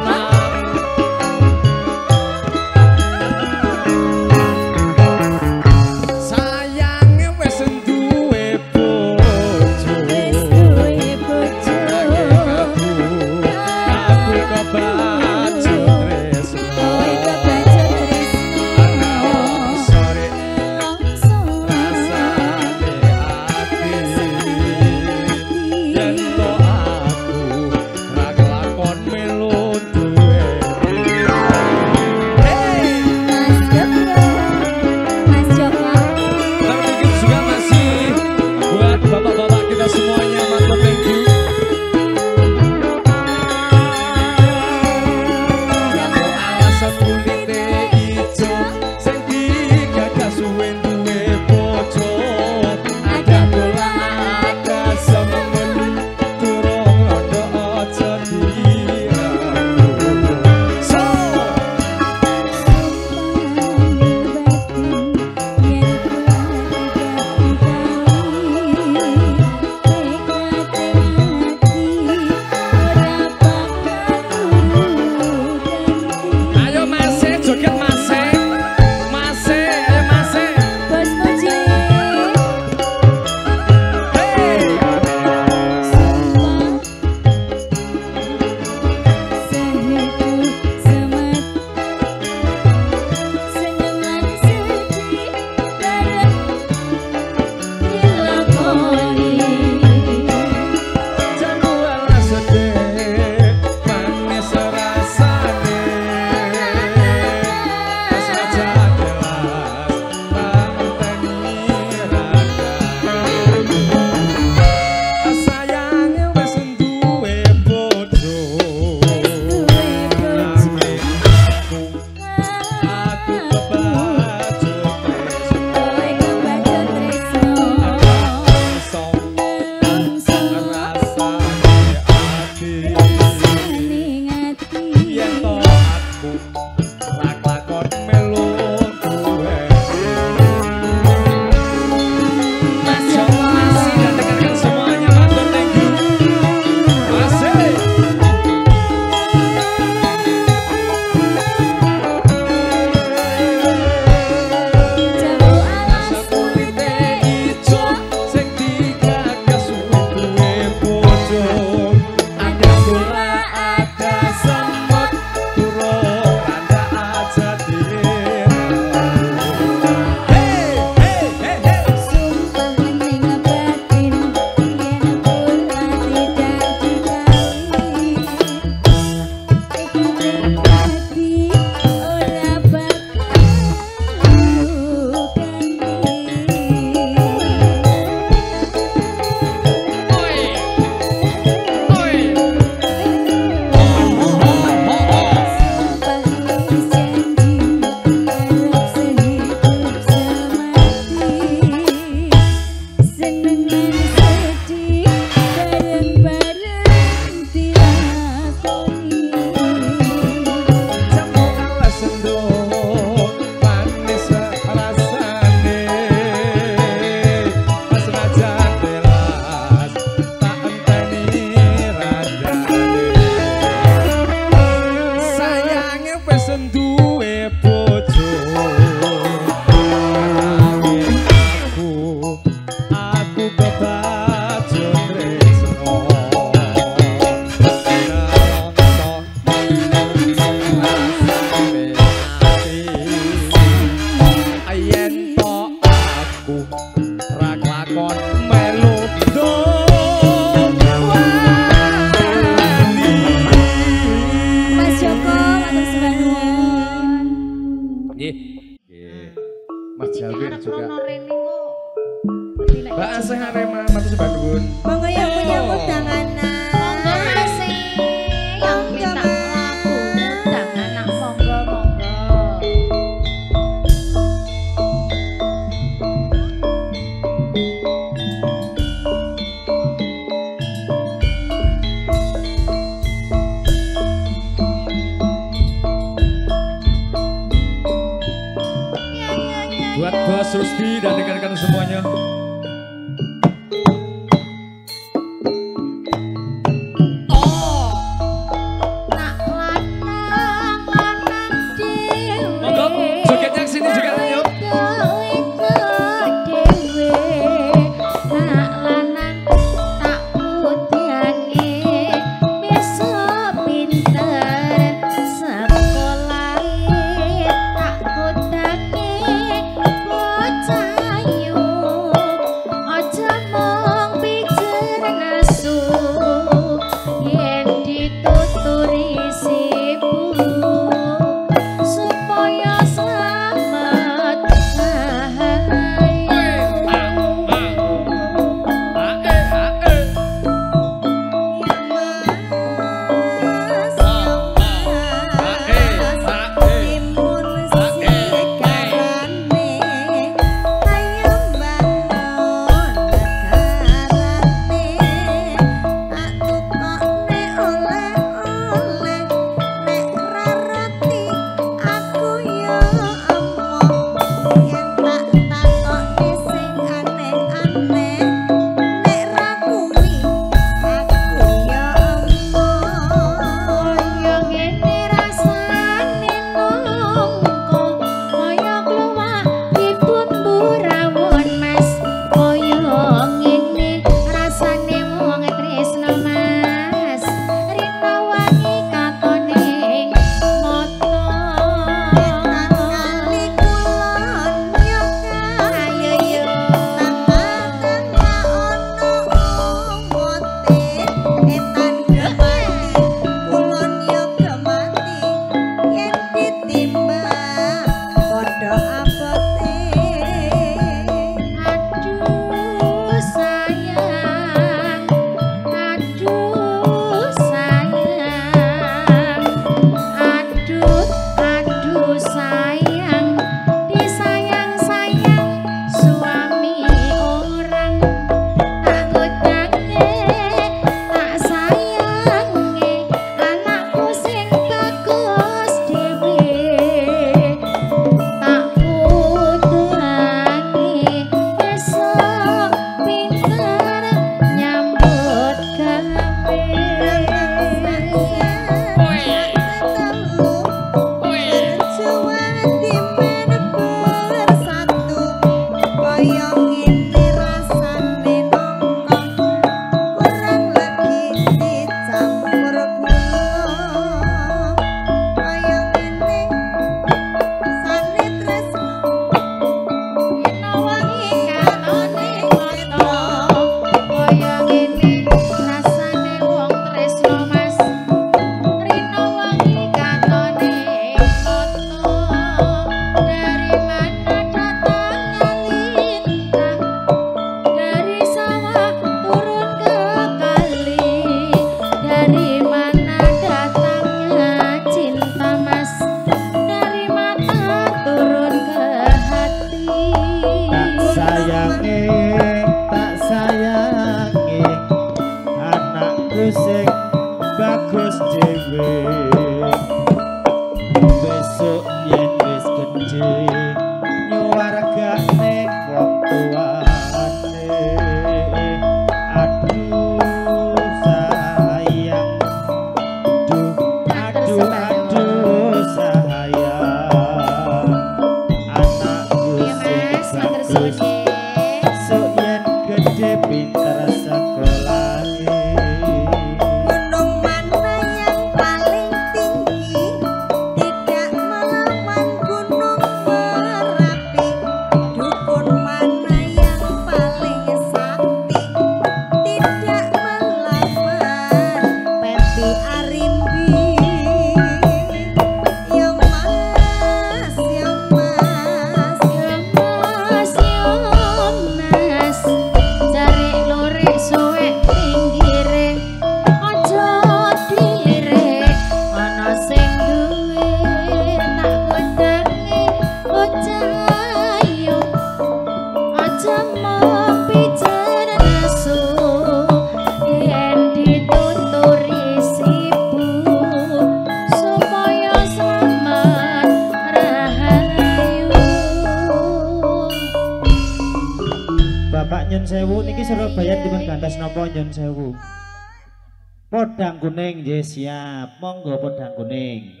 nggih siap. Monggo podang kuning.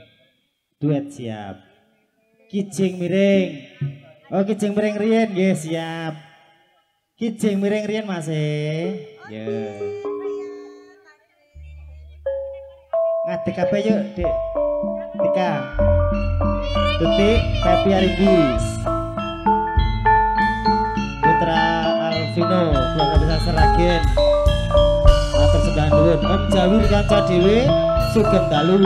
Duet siap. Kijing miring. Oh kijing miring riyen nggih siap. Kijing miring riyen Mas. E. Ya. Ngadek kabeh yuk, Dik. Tika. Detik Pepi Aribis. Putra Alvino, keluarga besar Seragen. nuwun. Jawir kanca dhewe sugeng dalu.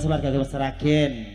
Sulat Gagas Seragen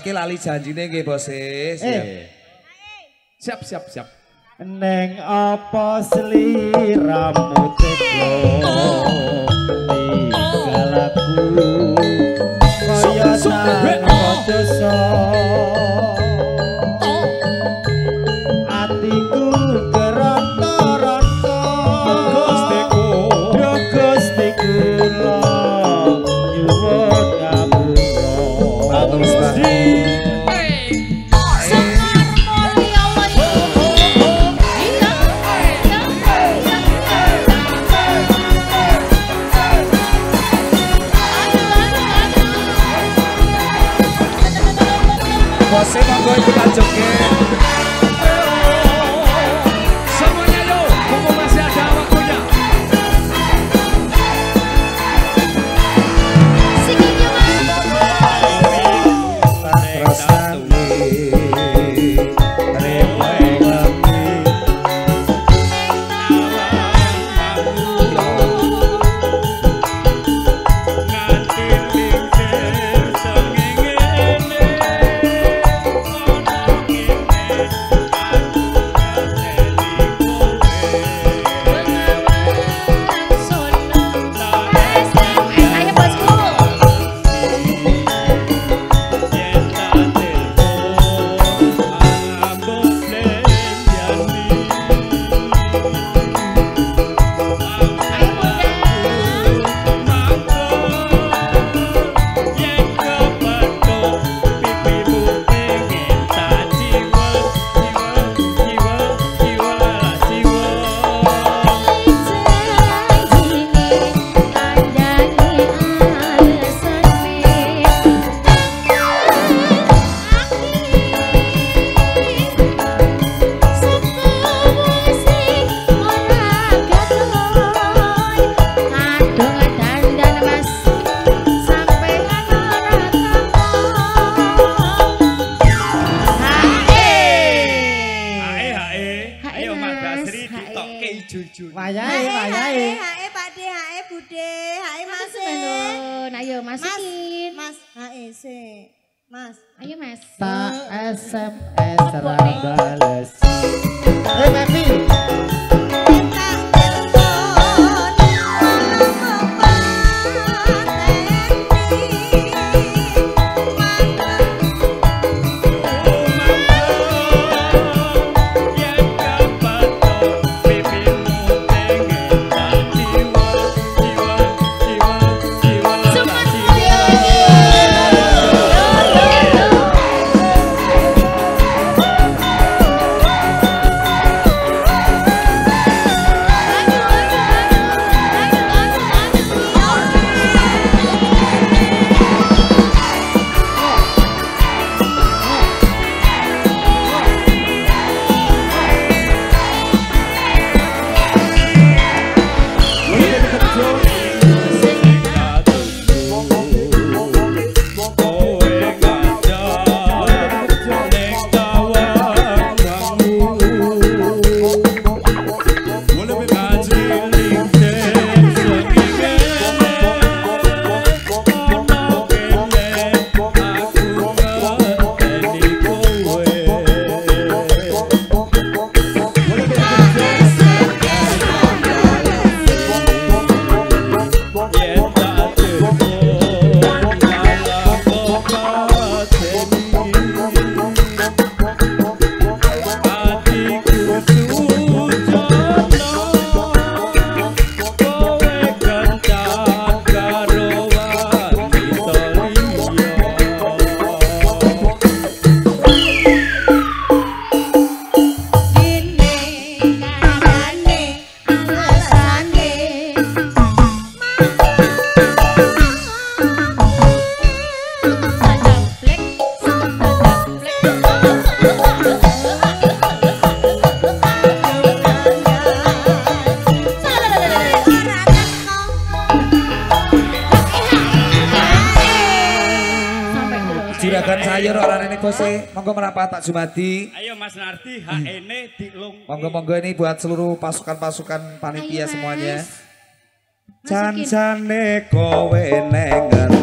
Mas ki lali janjine nggih, Bos e. Pak Sumadi. Ayo Mas Nardi, hak ini dilung. Monggo-monggo ini buat seluruh pasukan-pasukan panitia Ayo, semuanya. Janjane kowe neng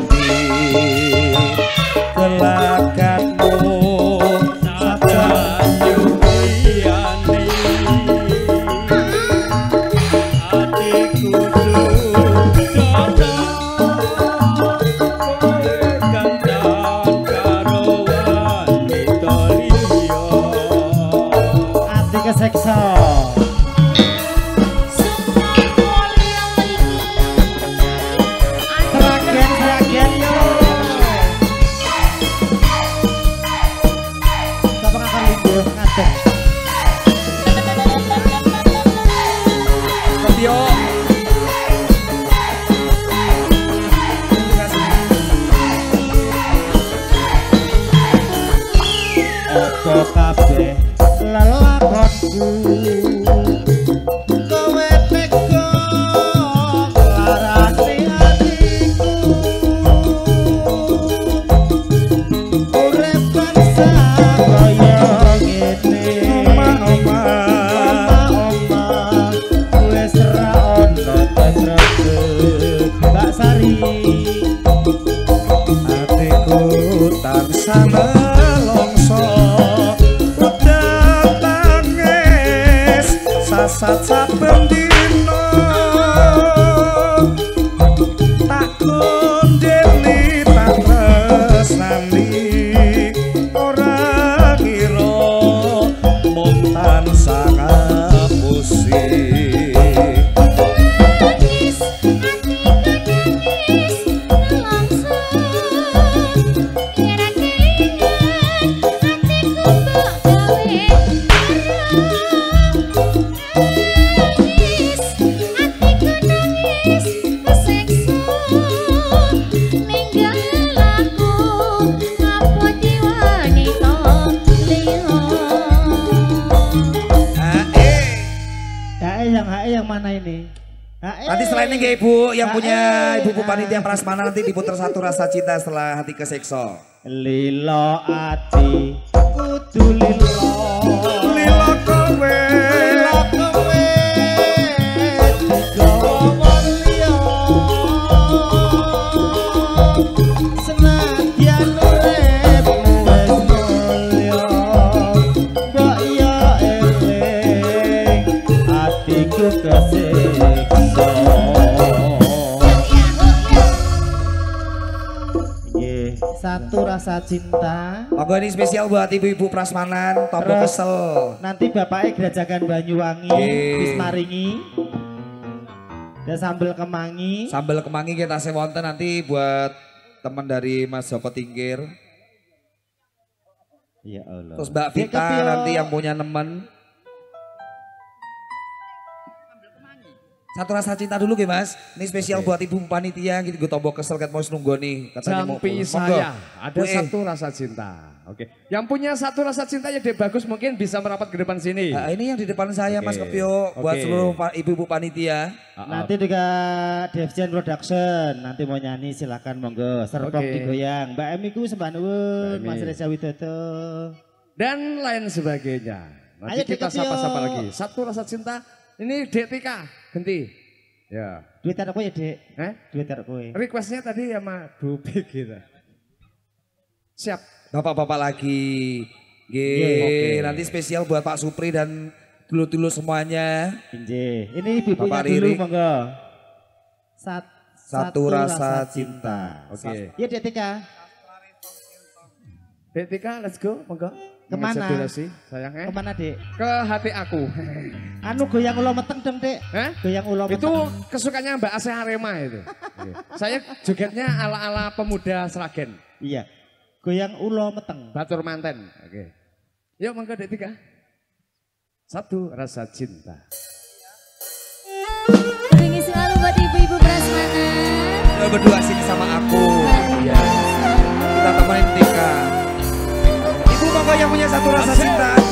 cinta setelah hati kesekso. Lilo ati rasa cinta Monggo ini spesial buat ibu-ibu prasmanan, tombol Terus, kesel. Nanti bapaknya gerajakan Banyuwangi, wis maringi. Dan sambal kemangi. Sambal kemangi kita sewonten nanti buat teman dari Mas Joko Tingkir. Ya Allah. Terus Mbak Vita nanti yang punya nemen. Satu rasa cinta dulu gitu mas. Ini spesial buat ibu panitia gitu. Gue tombol kesel kat mau nunggu nih. Katanya mau Jampi. Monggo. saya, ada satu rasa cinta. Oke, yang punya satu rasa cinta ya dek bagus mungkin bisa merapat ke depan sini. Nah, ini yang di depan saya Mas Oke. Kepio buat Oke. seluruh ibu-ibu panitia. Nanti juga Devjan Production nanti mau nyanyi silakan monggo. Serpong Oke. digoyang. Mbak Emi ku sembah nuwun. Mas Reza Widodo. dan lain sebagainya. Nanti Ayo, kita sapa-sapa lagi. Satu rasa cinta. Ini Dek Tika, ganti. Ya. Duit taruh kowe ya, Dek. Eh? Duit taruh kowe. Requestnya tadi sama Bu Pik gitu. Siap. Bapak-bapak lagi. G. Oke. Nanti spesial buat Pak Supri dan dulu-dulu semuanya. Inje. Ini ibu-ibunya Bapak dulu Riri. monggo. Sat, Satu rasa cinta. Oke. Iya Dek Tika. Dek Tika, let's go, monggo. Ke mana? Durasi, sayangnya. Ke mana Dek? Ke hati aku. Anu goyang ulo meteng dong Dek. Eh? Goyang ulo Itu meteng. kesukaannya Mbak Ase Arema itu. Saya jogetnya ala-ala pemuda Seragen. Iya. Goyang ulo meteng. Batur manten. Oke. Yuk monggo Dek Tika. Satu rasa cinta. Ringi selalu buat ibu-ibu prasmanan. Lo berdua sini sama aku. Ya. Kita temenin Tika. Monggo yang punya satu rasa cinta.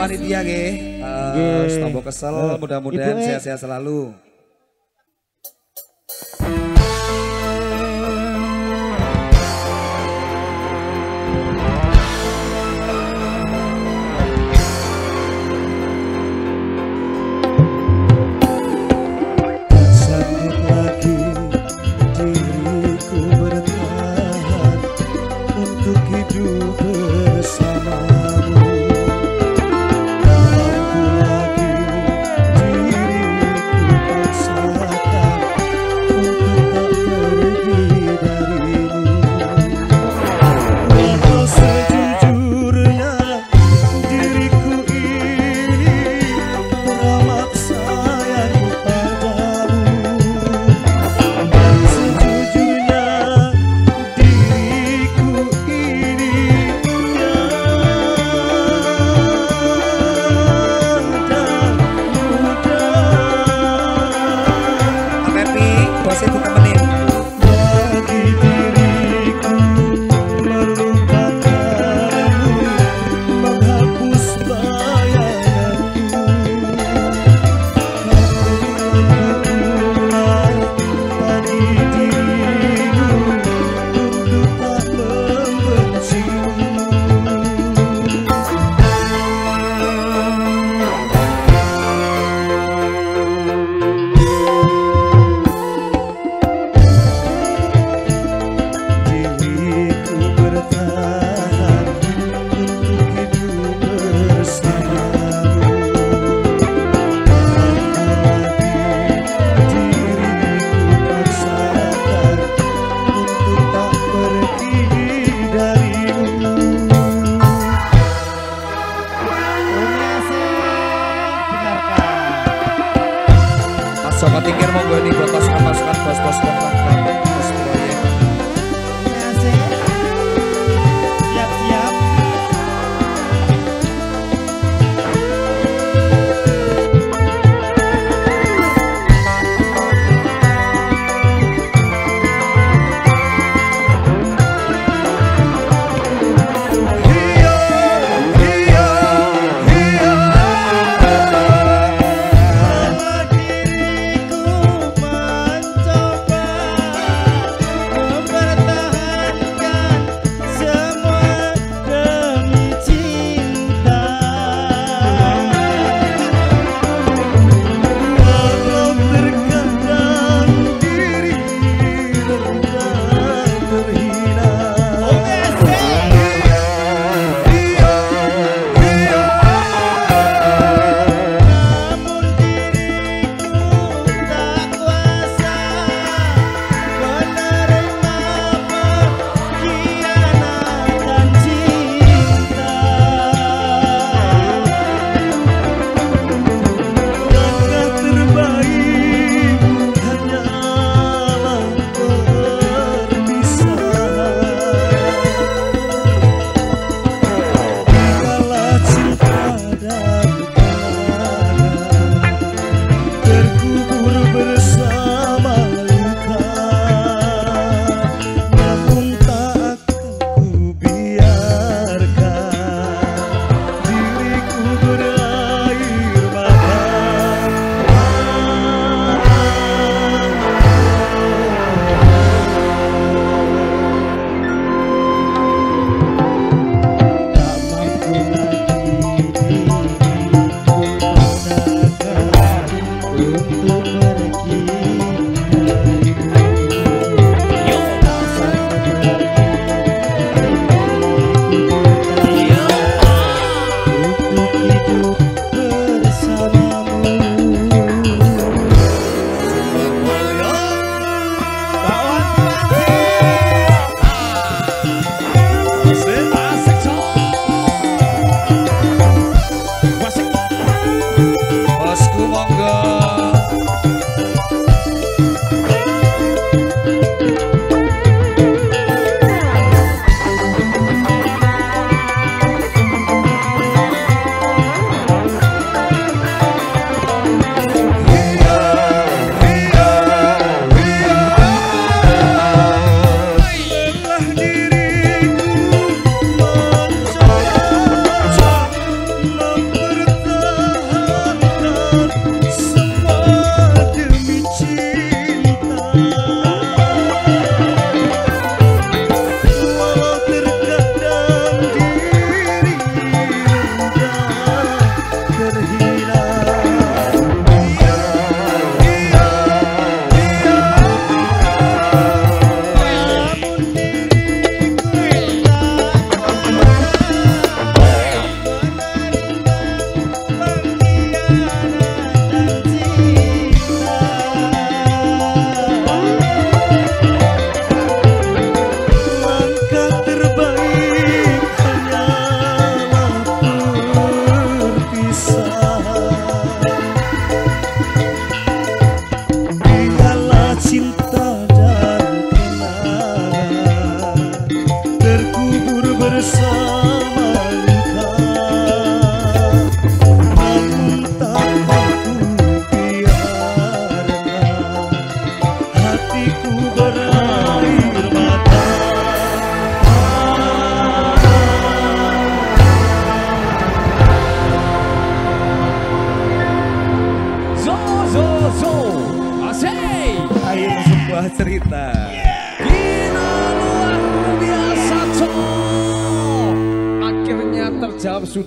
Panitia Nggih. Tombo kesel, Eh, mudah-mudahan eh. sehat-sehat selalu.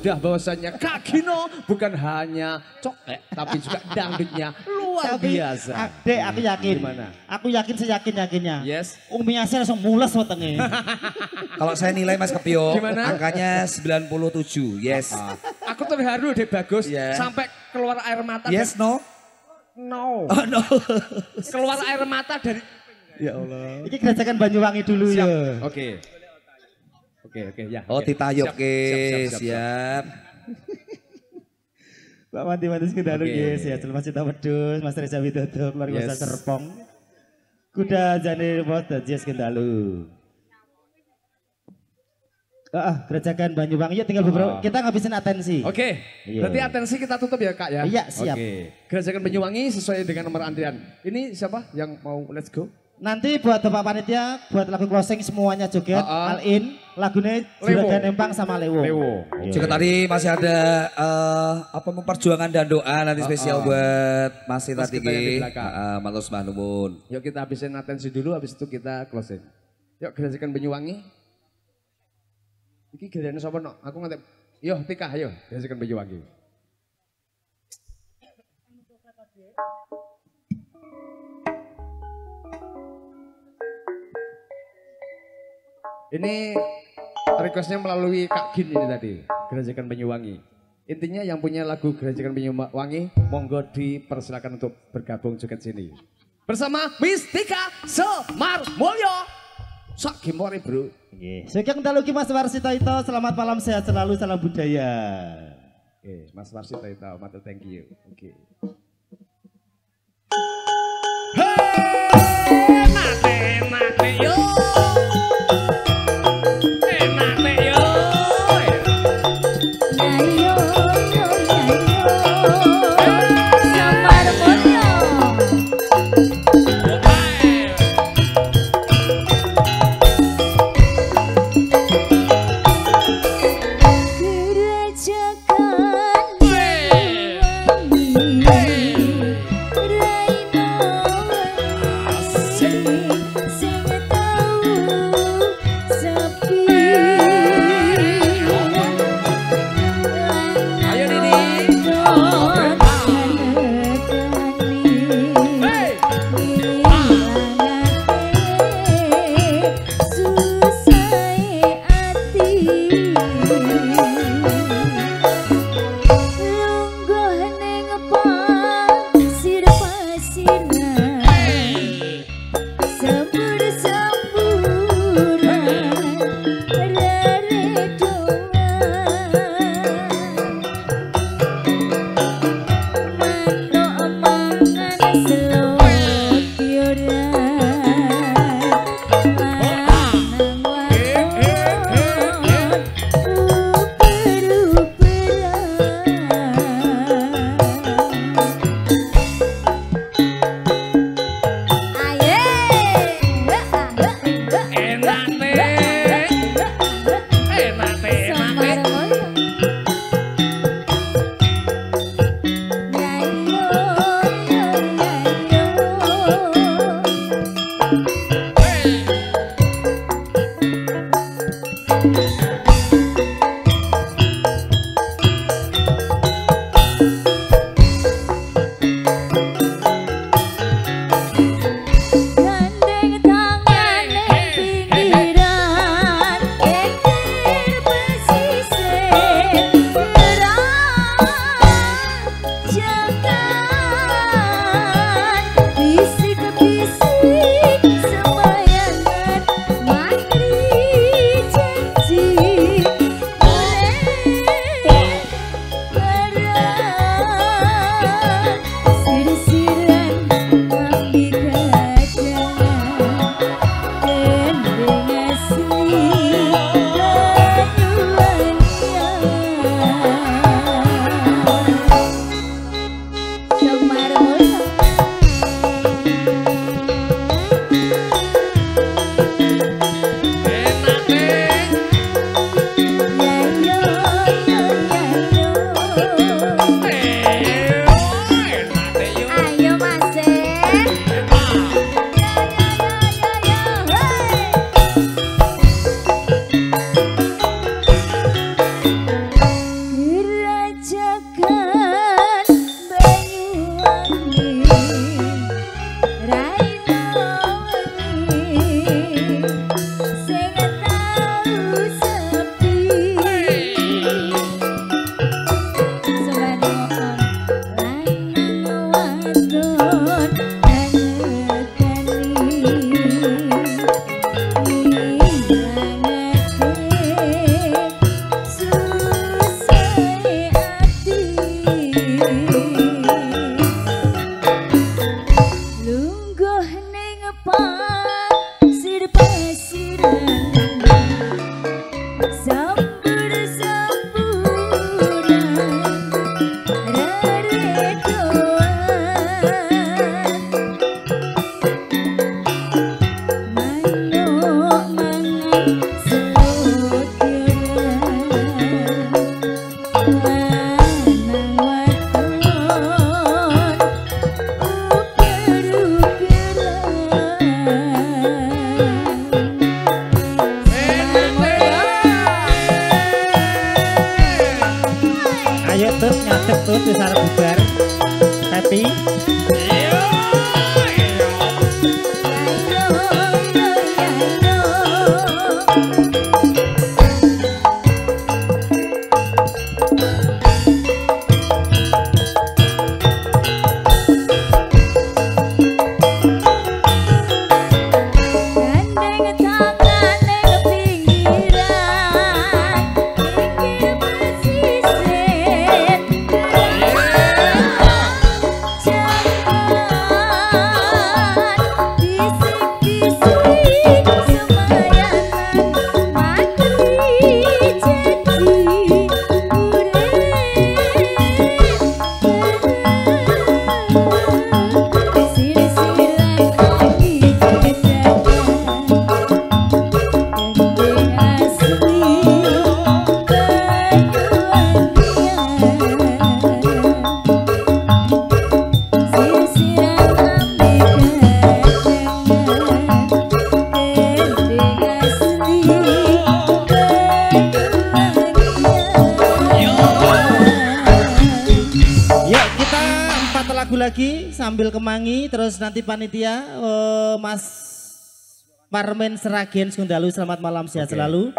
Sudah bahwasanya Kak Gino bukan hanya cokek tapi juga dangdutnya luar Tapi, biasa. Dek, aku yakin. Gimana? Aku yakin seyakin yakinnya. Yes. Umi Asih langsung mules wetenge. Kalau saya nilai Mas Kepio, Gimana? angkanya 97. Yes. Aku terharu deh bagus Yeah. sampai keluar air mata. Yes, no? No. Oh, no. Keluar air mata dari Ya Allah. Iki gerajakan Banyuwangi dulu Siap. ya. Oke. Oke, oke ya. Oh, Siap, ke siap, siap, siap, siap. siap. Pak Manti Manti Sekendalu Oke. yes ya. Mas Cita Wedus, Mas Reza Widodo, keluarga Yes. Serpong. Kuda Jani Remote dan Jess Kendalu. Ah, ah, gerajakan Banyuwangi yuk tinggal beberapa. Oh. Kita ngabisin atensi. Oke, Iya. berarti atensi kita tutup ya kak ya? Iya, siap. Oke, Gerajakan Banyuwangi sesuai dengan nomor antrian. Ini siapa yang mau let's go? Nanti buat Bapak Panitia, buat lagu closing semuanya joget, Ah, ah. all in, lagunya. Juragan Empang sama Lewo. Lewo. Iya. Juga tadi masih ada eh, apa memperjuangan dan doa nanti spesial Ah, ah. buat masih Mas tadi kita yang di ki. belakang. Heeh, matur sembah nuwun. Yuk kita habisin atensi dulu, habis itu kita closing. Yuk Gerajakan Banyuwangi. Iki giliran siapa no? Aku ngerti. Yo Tika, ayo Gerajakan Banyuwangi. Ini requestnya melalui Kak Gin ini tadi, Gerajakan Banyuwangi. Intinya yang punya lagu Gerajakan Banyuwangi, monggo dipersilakan untuk bergabung juga sini. Bersama Mistika Semar Mulyo. Sak gimore bro. Sekian kita lagi Mas Warsito itu. Selamat malam, sehat selalu, salam budaya. Oke, Mas Warsito itu, matur thank you. Oke. Yayo, nanti panitia uh, Mas Parmen Seragen Sundalu selamat malam sehat okay. selalu.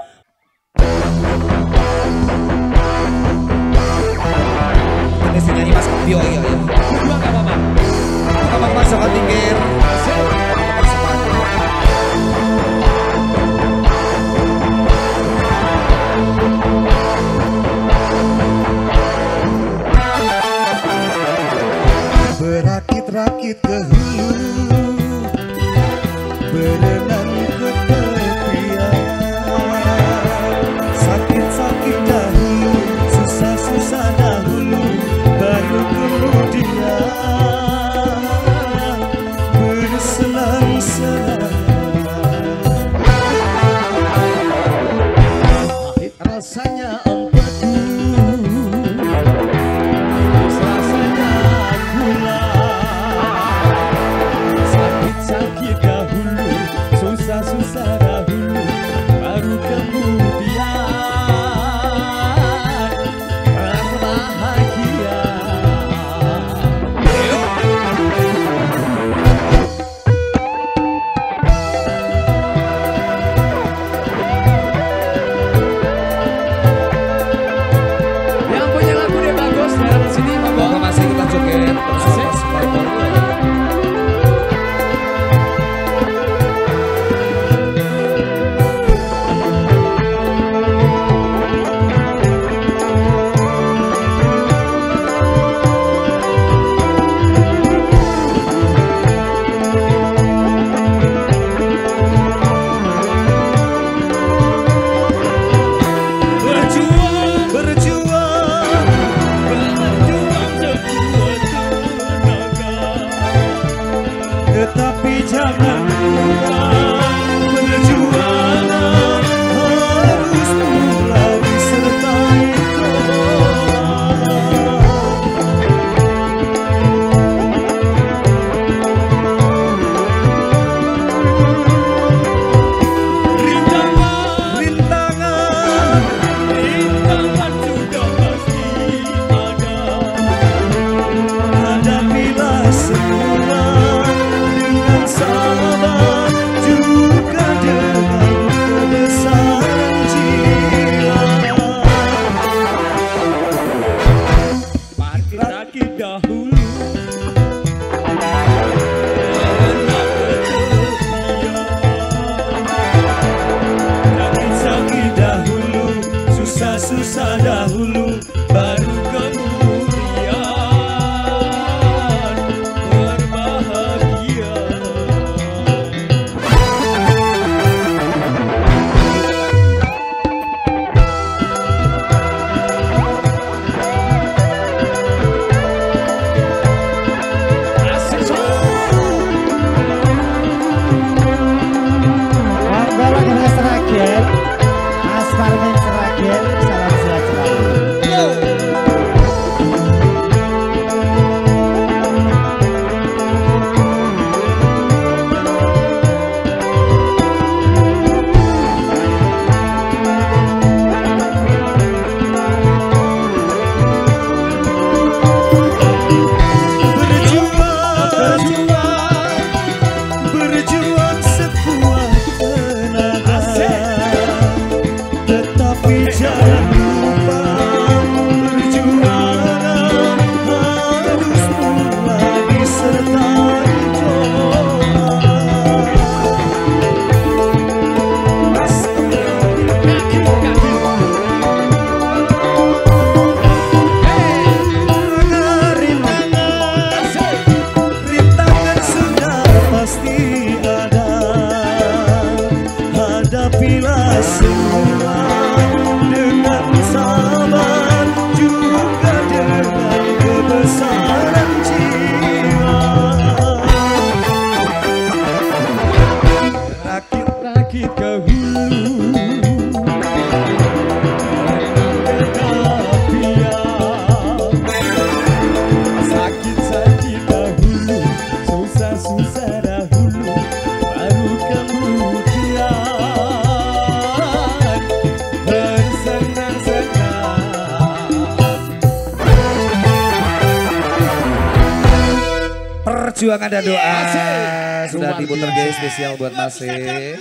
Perjuangan dan doa Asik. sudah diputar guys spesial buat Masih.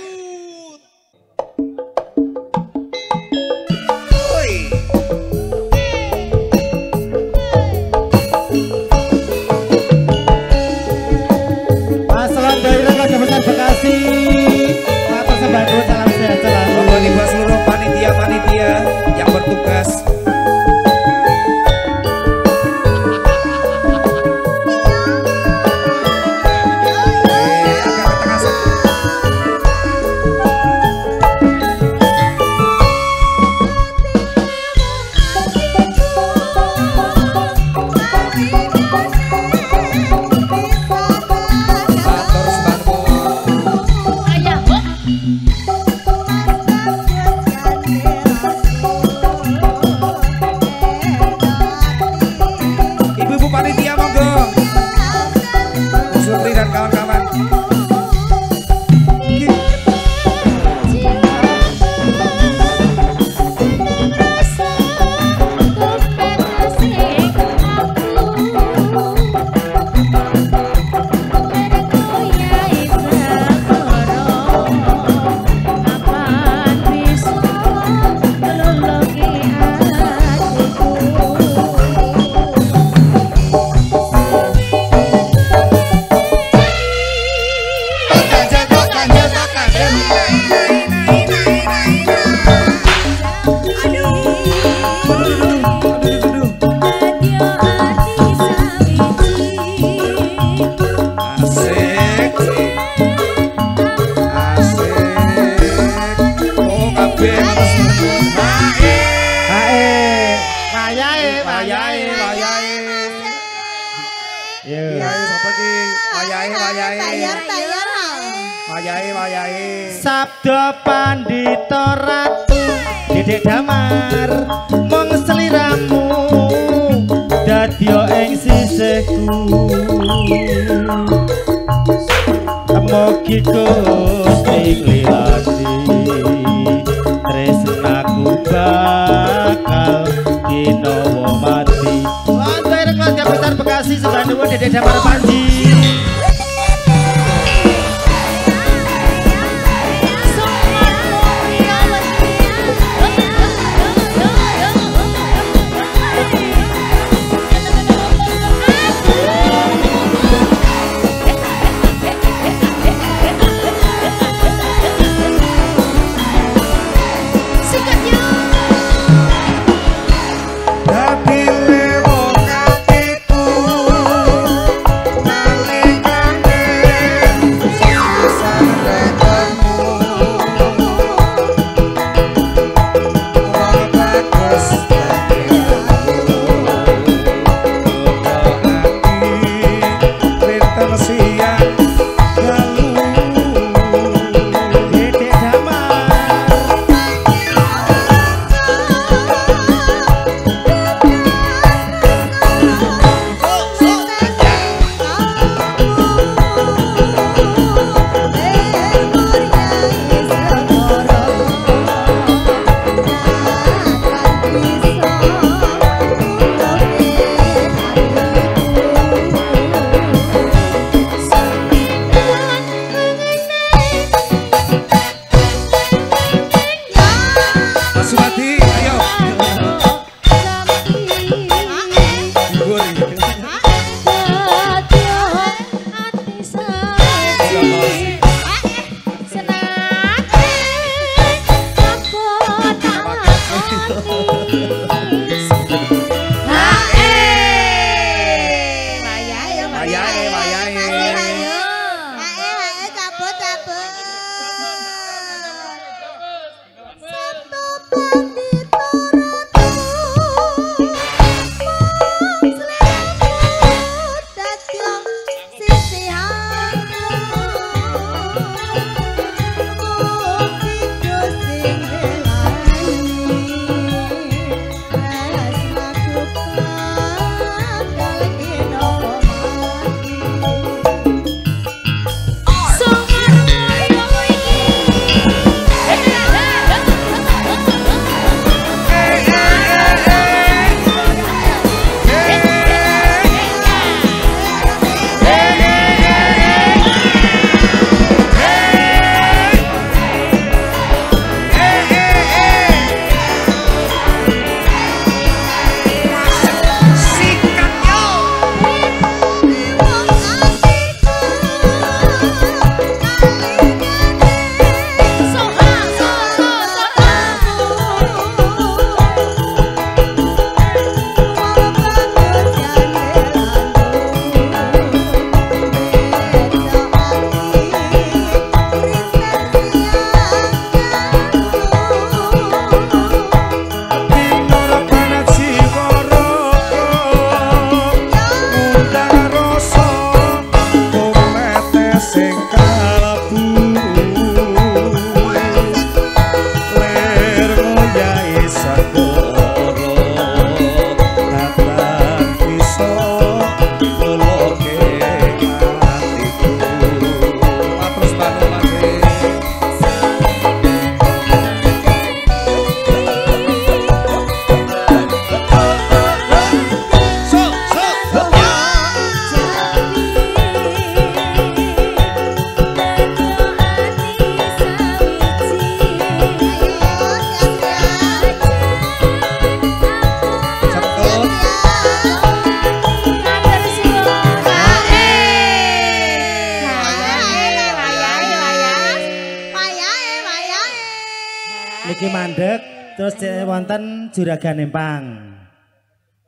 Wonten juragan Empang.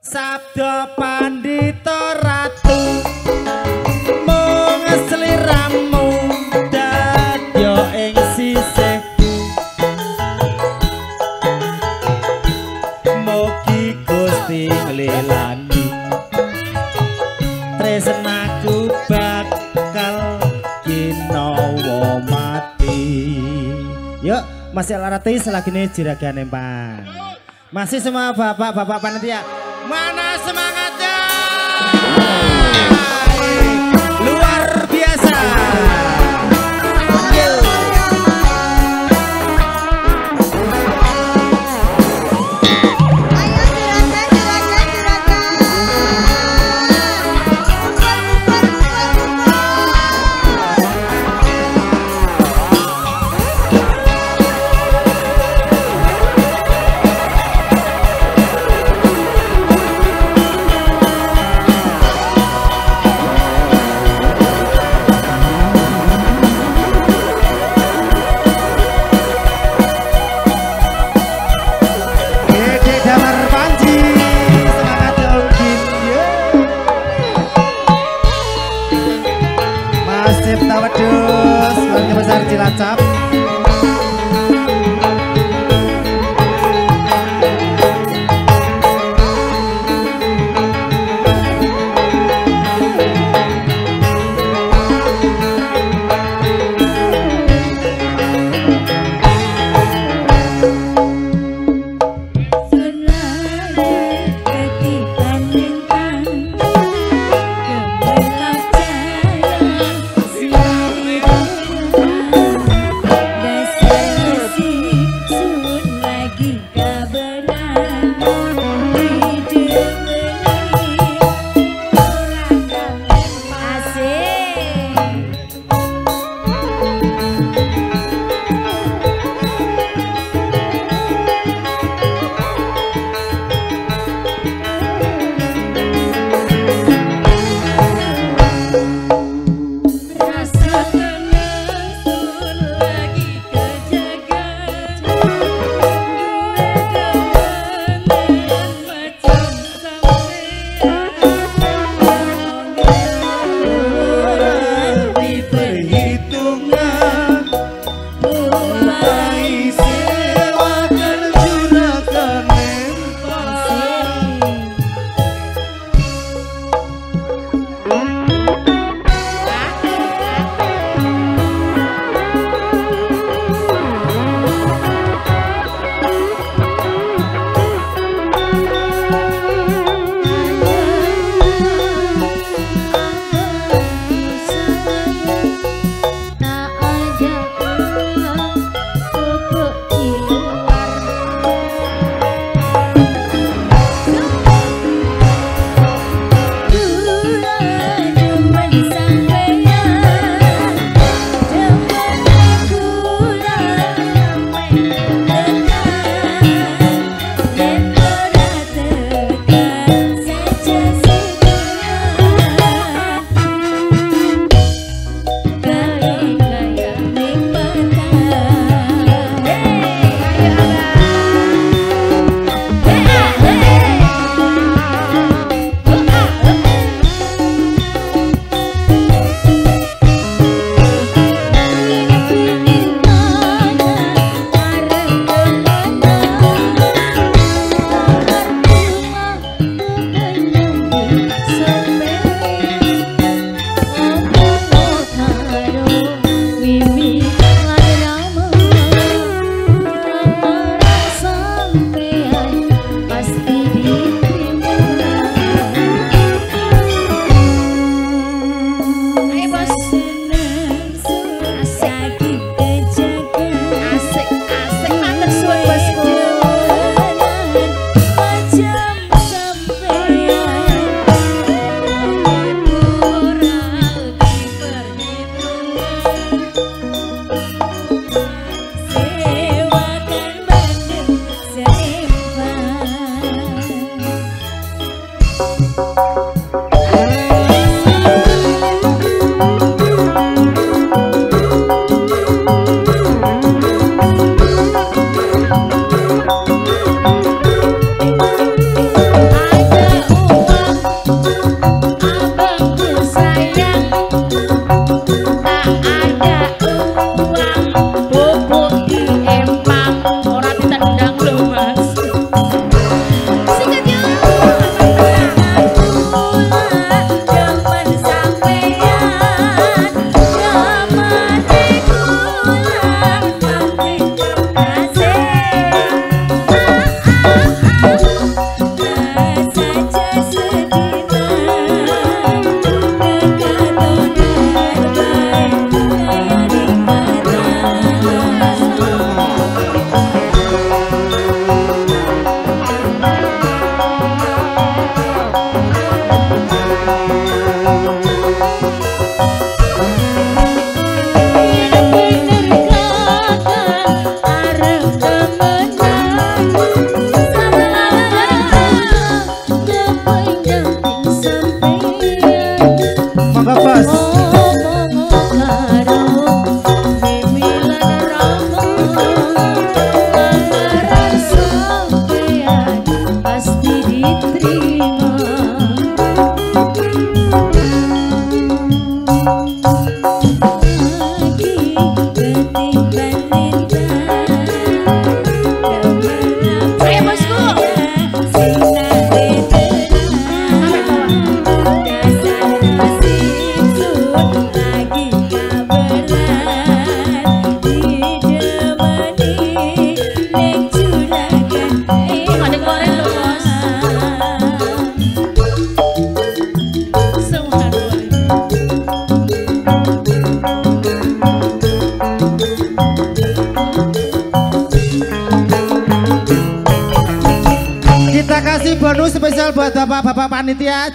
Sabda Pandita Ratu mung sliramu dadya ing sisih Mugi Gusti nglelani tresnaku bakal ginawa mati. Yuk, masih larati selagi ini juragan empang. Masih semua bapak-bapak panitia.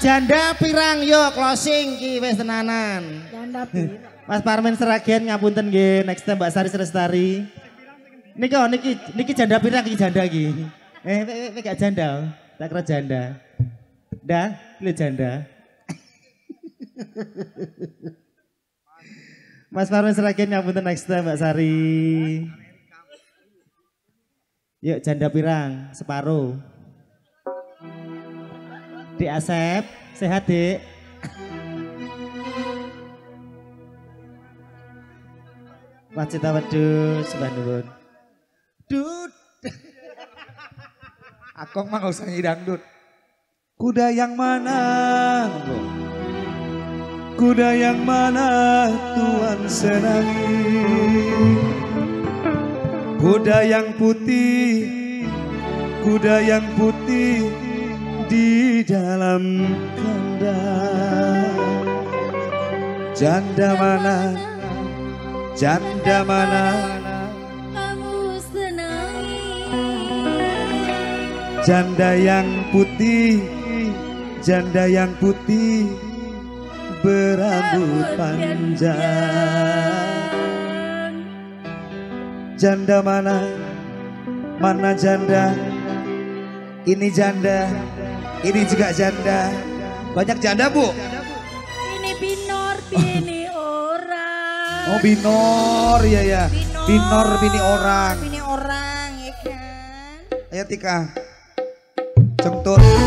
Janda pirang yuk closing ki wis tenanan. Janda pirang. Mas Parmen Seragen ngapunten nggih next time Mbak Sari Selestari. Niki oh, niki niki janda pirang iki janda iki. Eh we- we- we gak janda. oh. Tak kira janda. Dah, pilih janda. Mas Parmen Seragen ngapunten next time Mbak Sari. Yuk janda pirang separuh. Di Asep, sehat Dik. Wacita wedhus sembah nuwun. Dut. Akong mah usah ngidang dut. Kuda yang mana? Kuda yang mana Tuhan senangi Kuda yang putih Kuda yang putih Di dalam kandang Janda mana? Janda mana? Kamu senangi Janda yang putih Janda yang putih Berambut panjang Janda mana? Mana janda? Ini janda. Ini juga janda. Banyak janda bu. Ini binor bini orang Oh binor ya ya. Binor bini orang. Ini orang ya kan. Ayo Tika. Cengtut.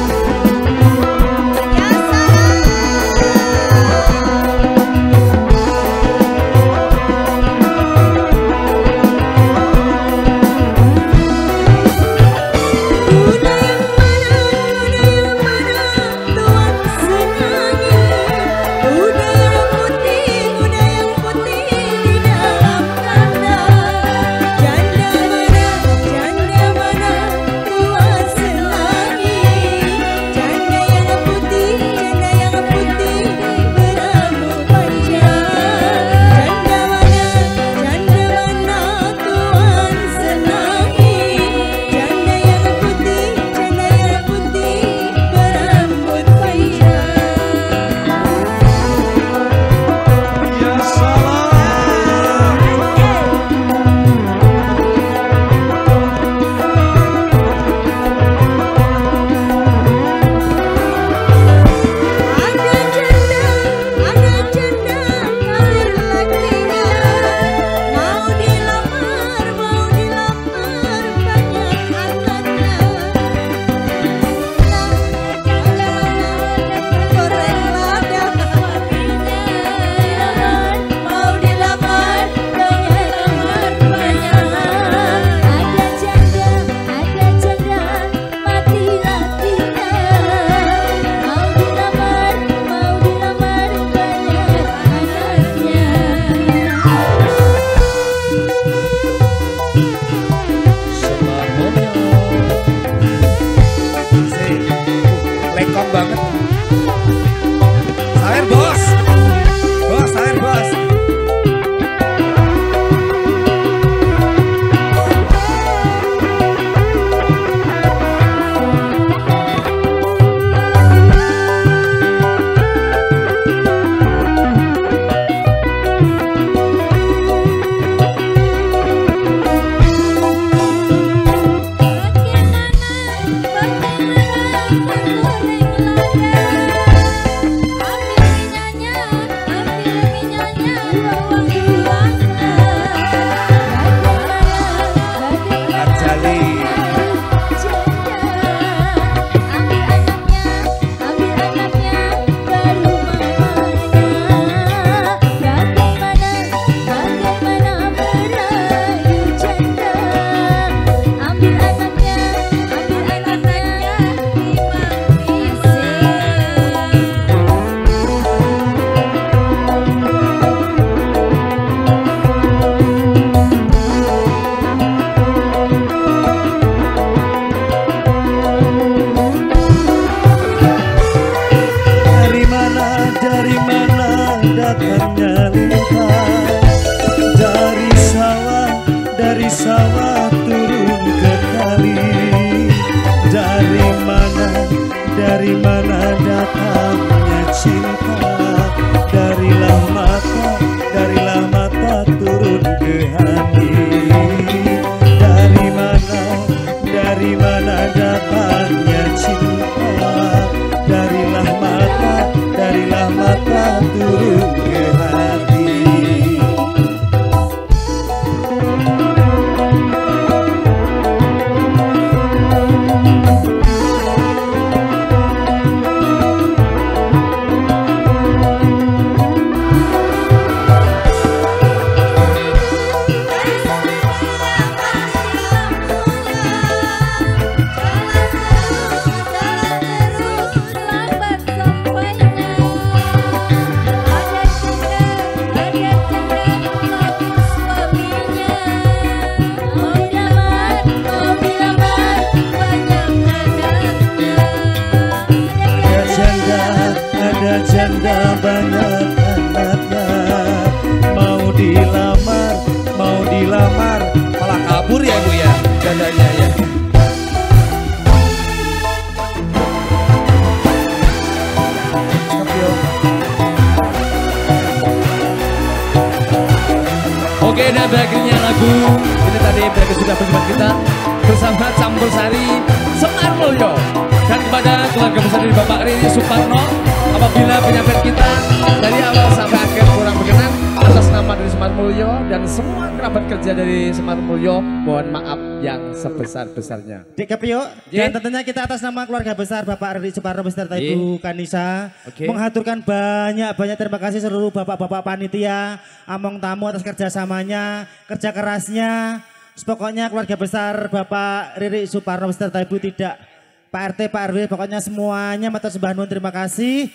Sebesar-besarnya. Dek Kepio, Ye. dan tentunya kita atas nama keluarga besar Bapak Riri Suparno beserta. Ibu Kanisa Oke. mengaturkan banyak-banyak terima kasih seluruh bapak-bapak panitia, among tamu atas kerjasamanya, kerja kerasnya. Pokoknya keluarga besar Bapak Riri Suparno beserta Ibu tidak Pak RT, Pak RW, pokoknya semuanya matur sembah nuwun terima kasih.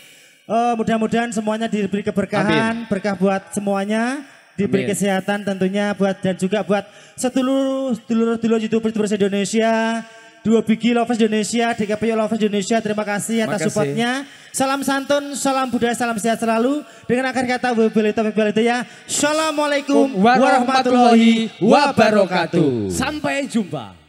Eh, mudah-mudahan semuanya diberi keberkahan, berkah buat semuanya, diberi Amin. kesehatan tentunya buat dan juga buat sedulur sedulur youtuber youtubers Indonesia, dua bigi lovers Indonesia, DKP lovers Indonesia, terima kasih atas Makasih. supportnya. Salam santun, salam budaya, salam sehat selalu. Dengan akhir kata wabillahi taufiq hidayah. Assalamualaikum warahmatullahi wabarakatuh. Sampai jumpa.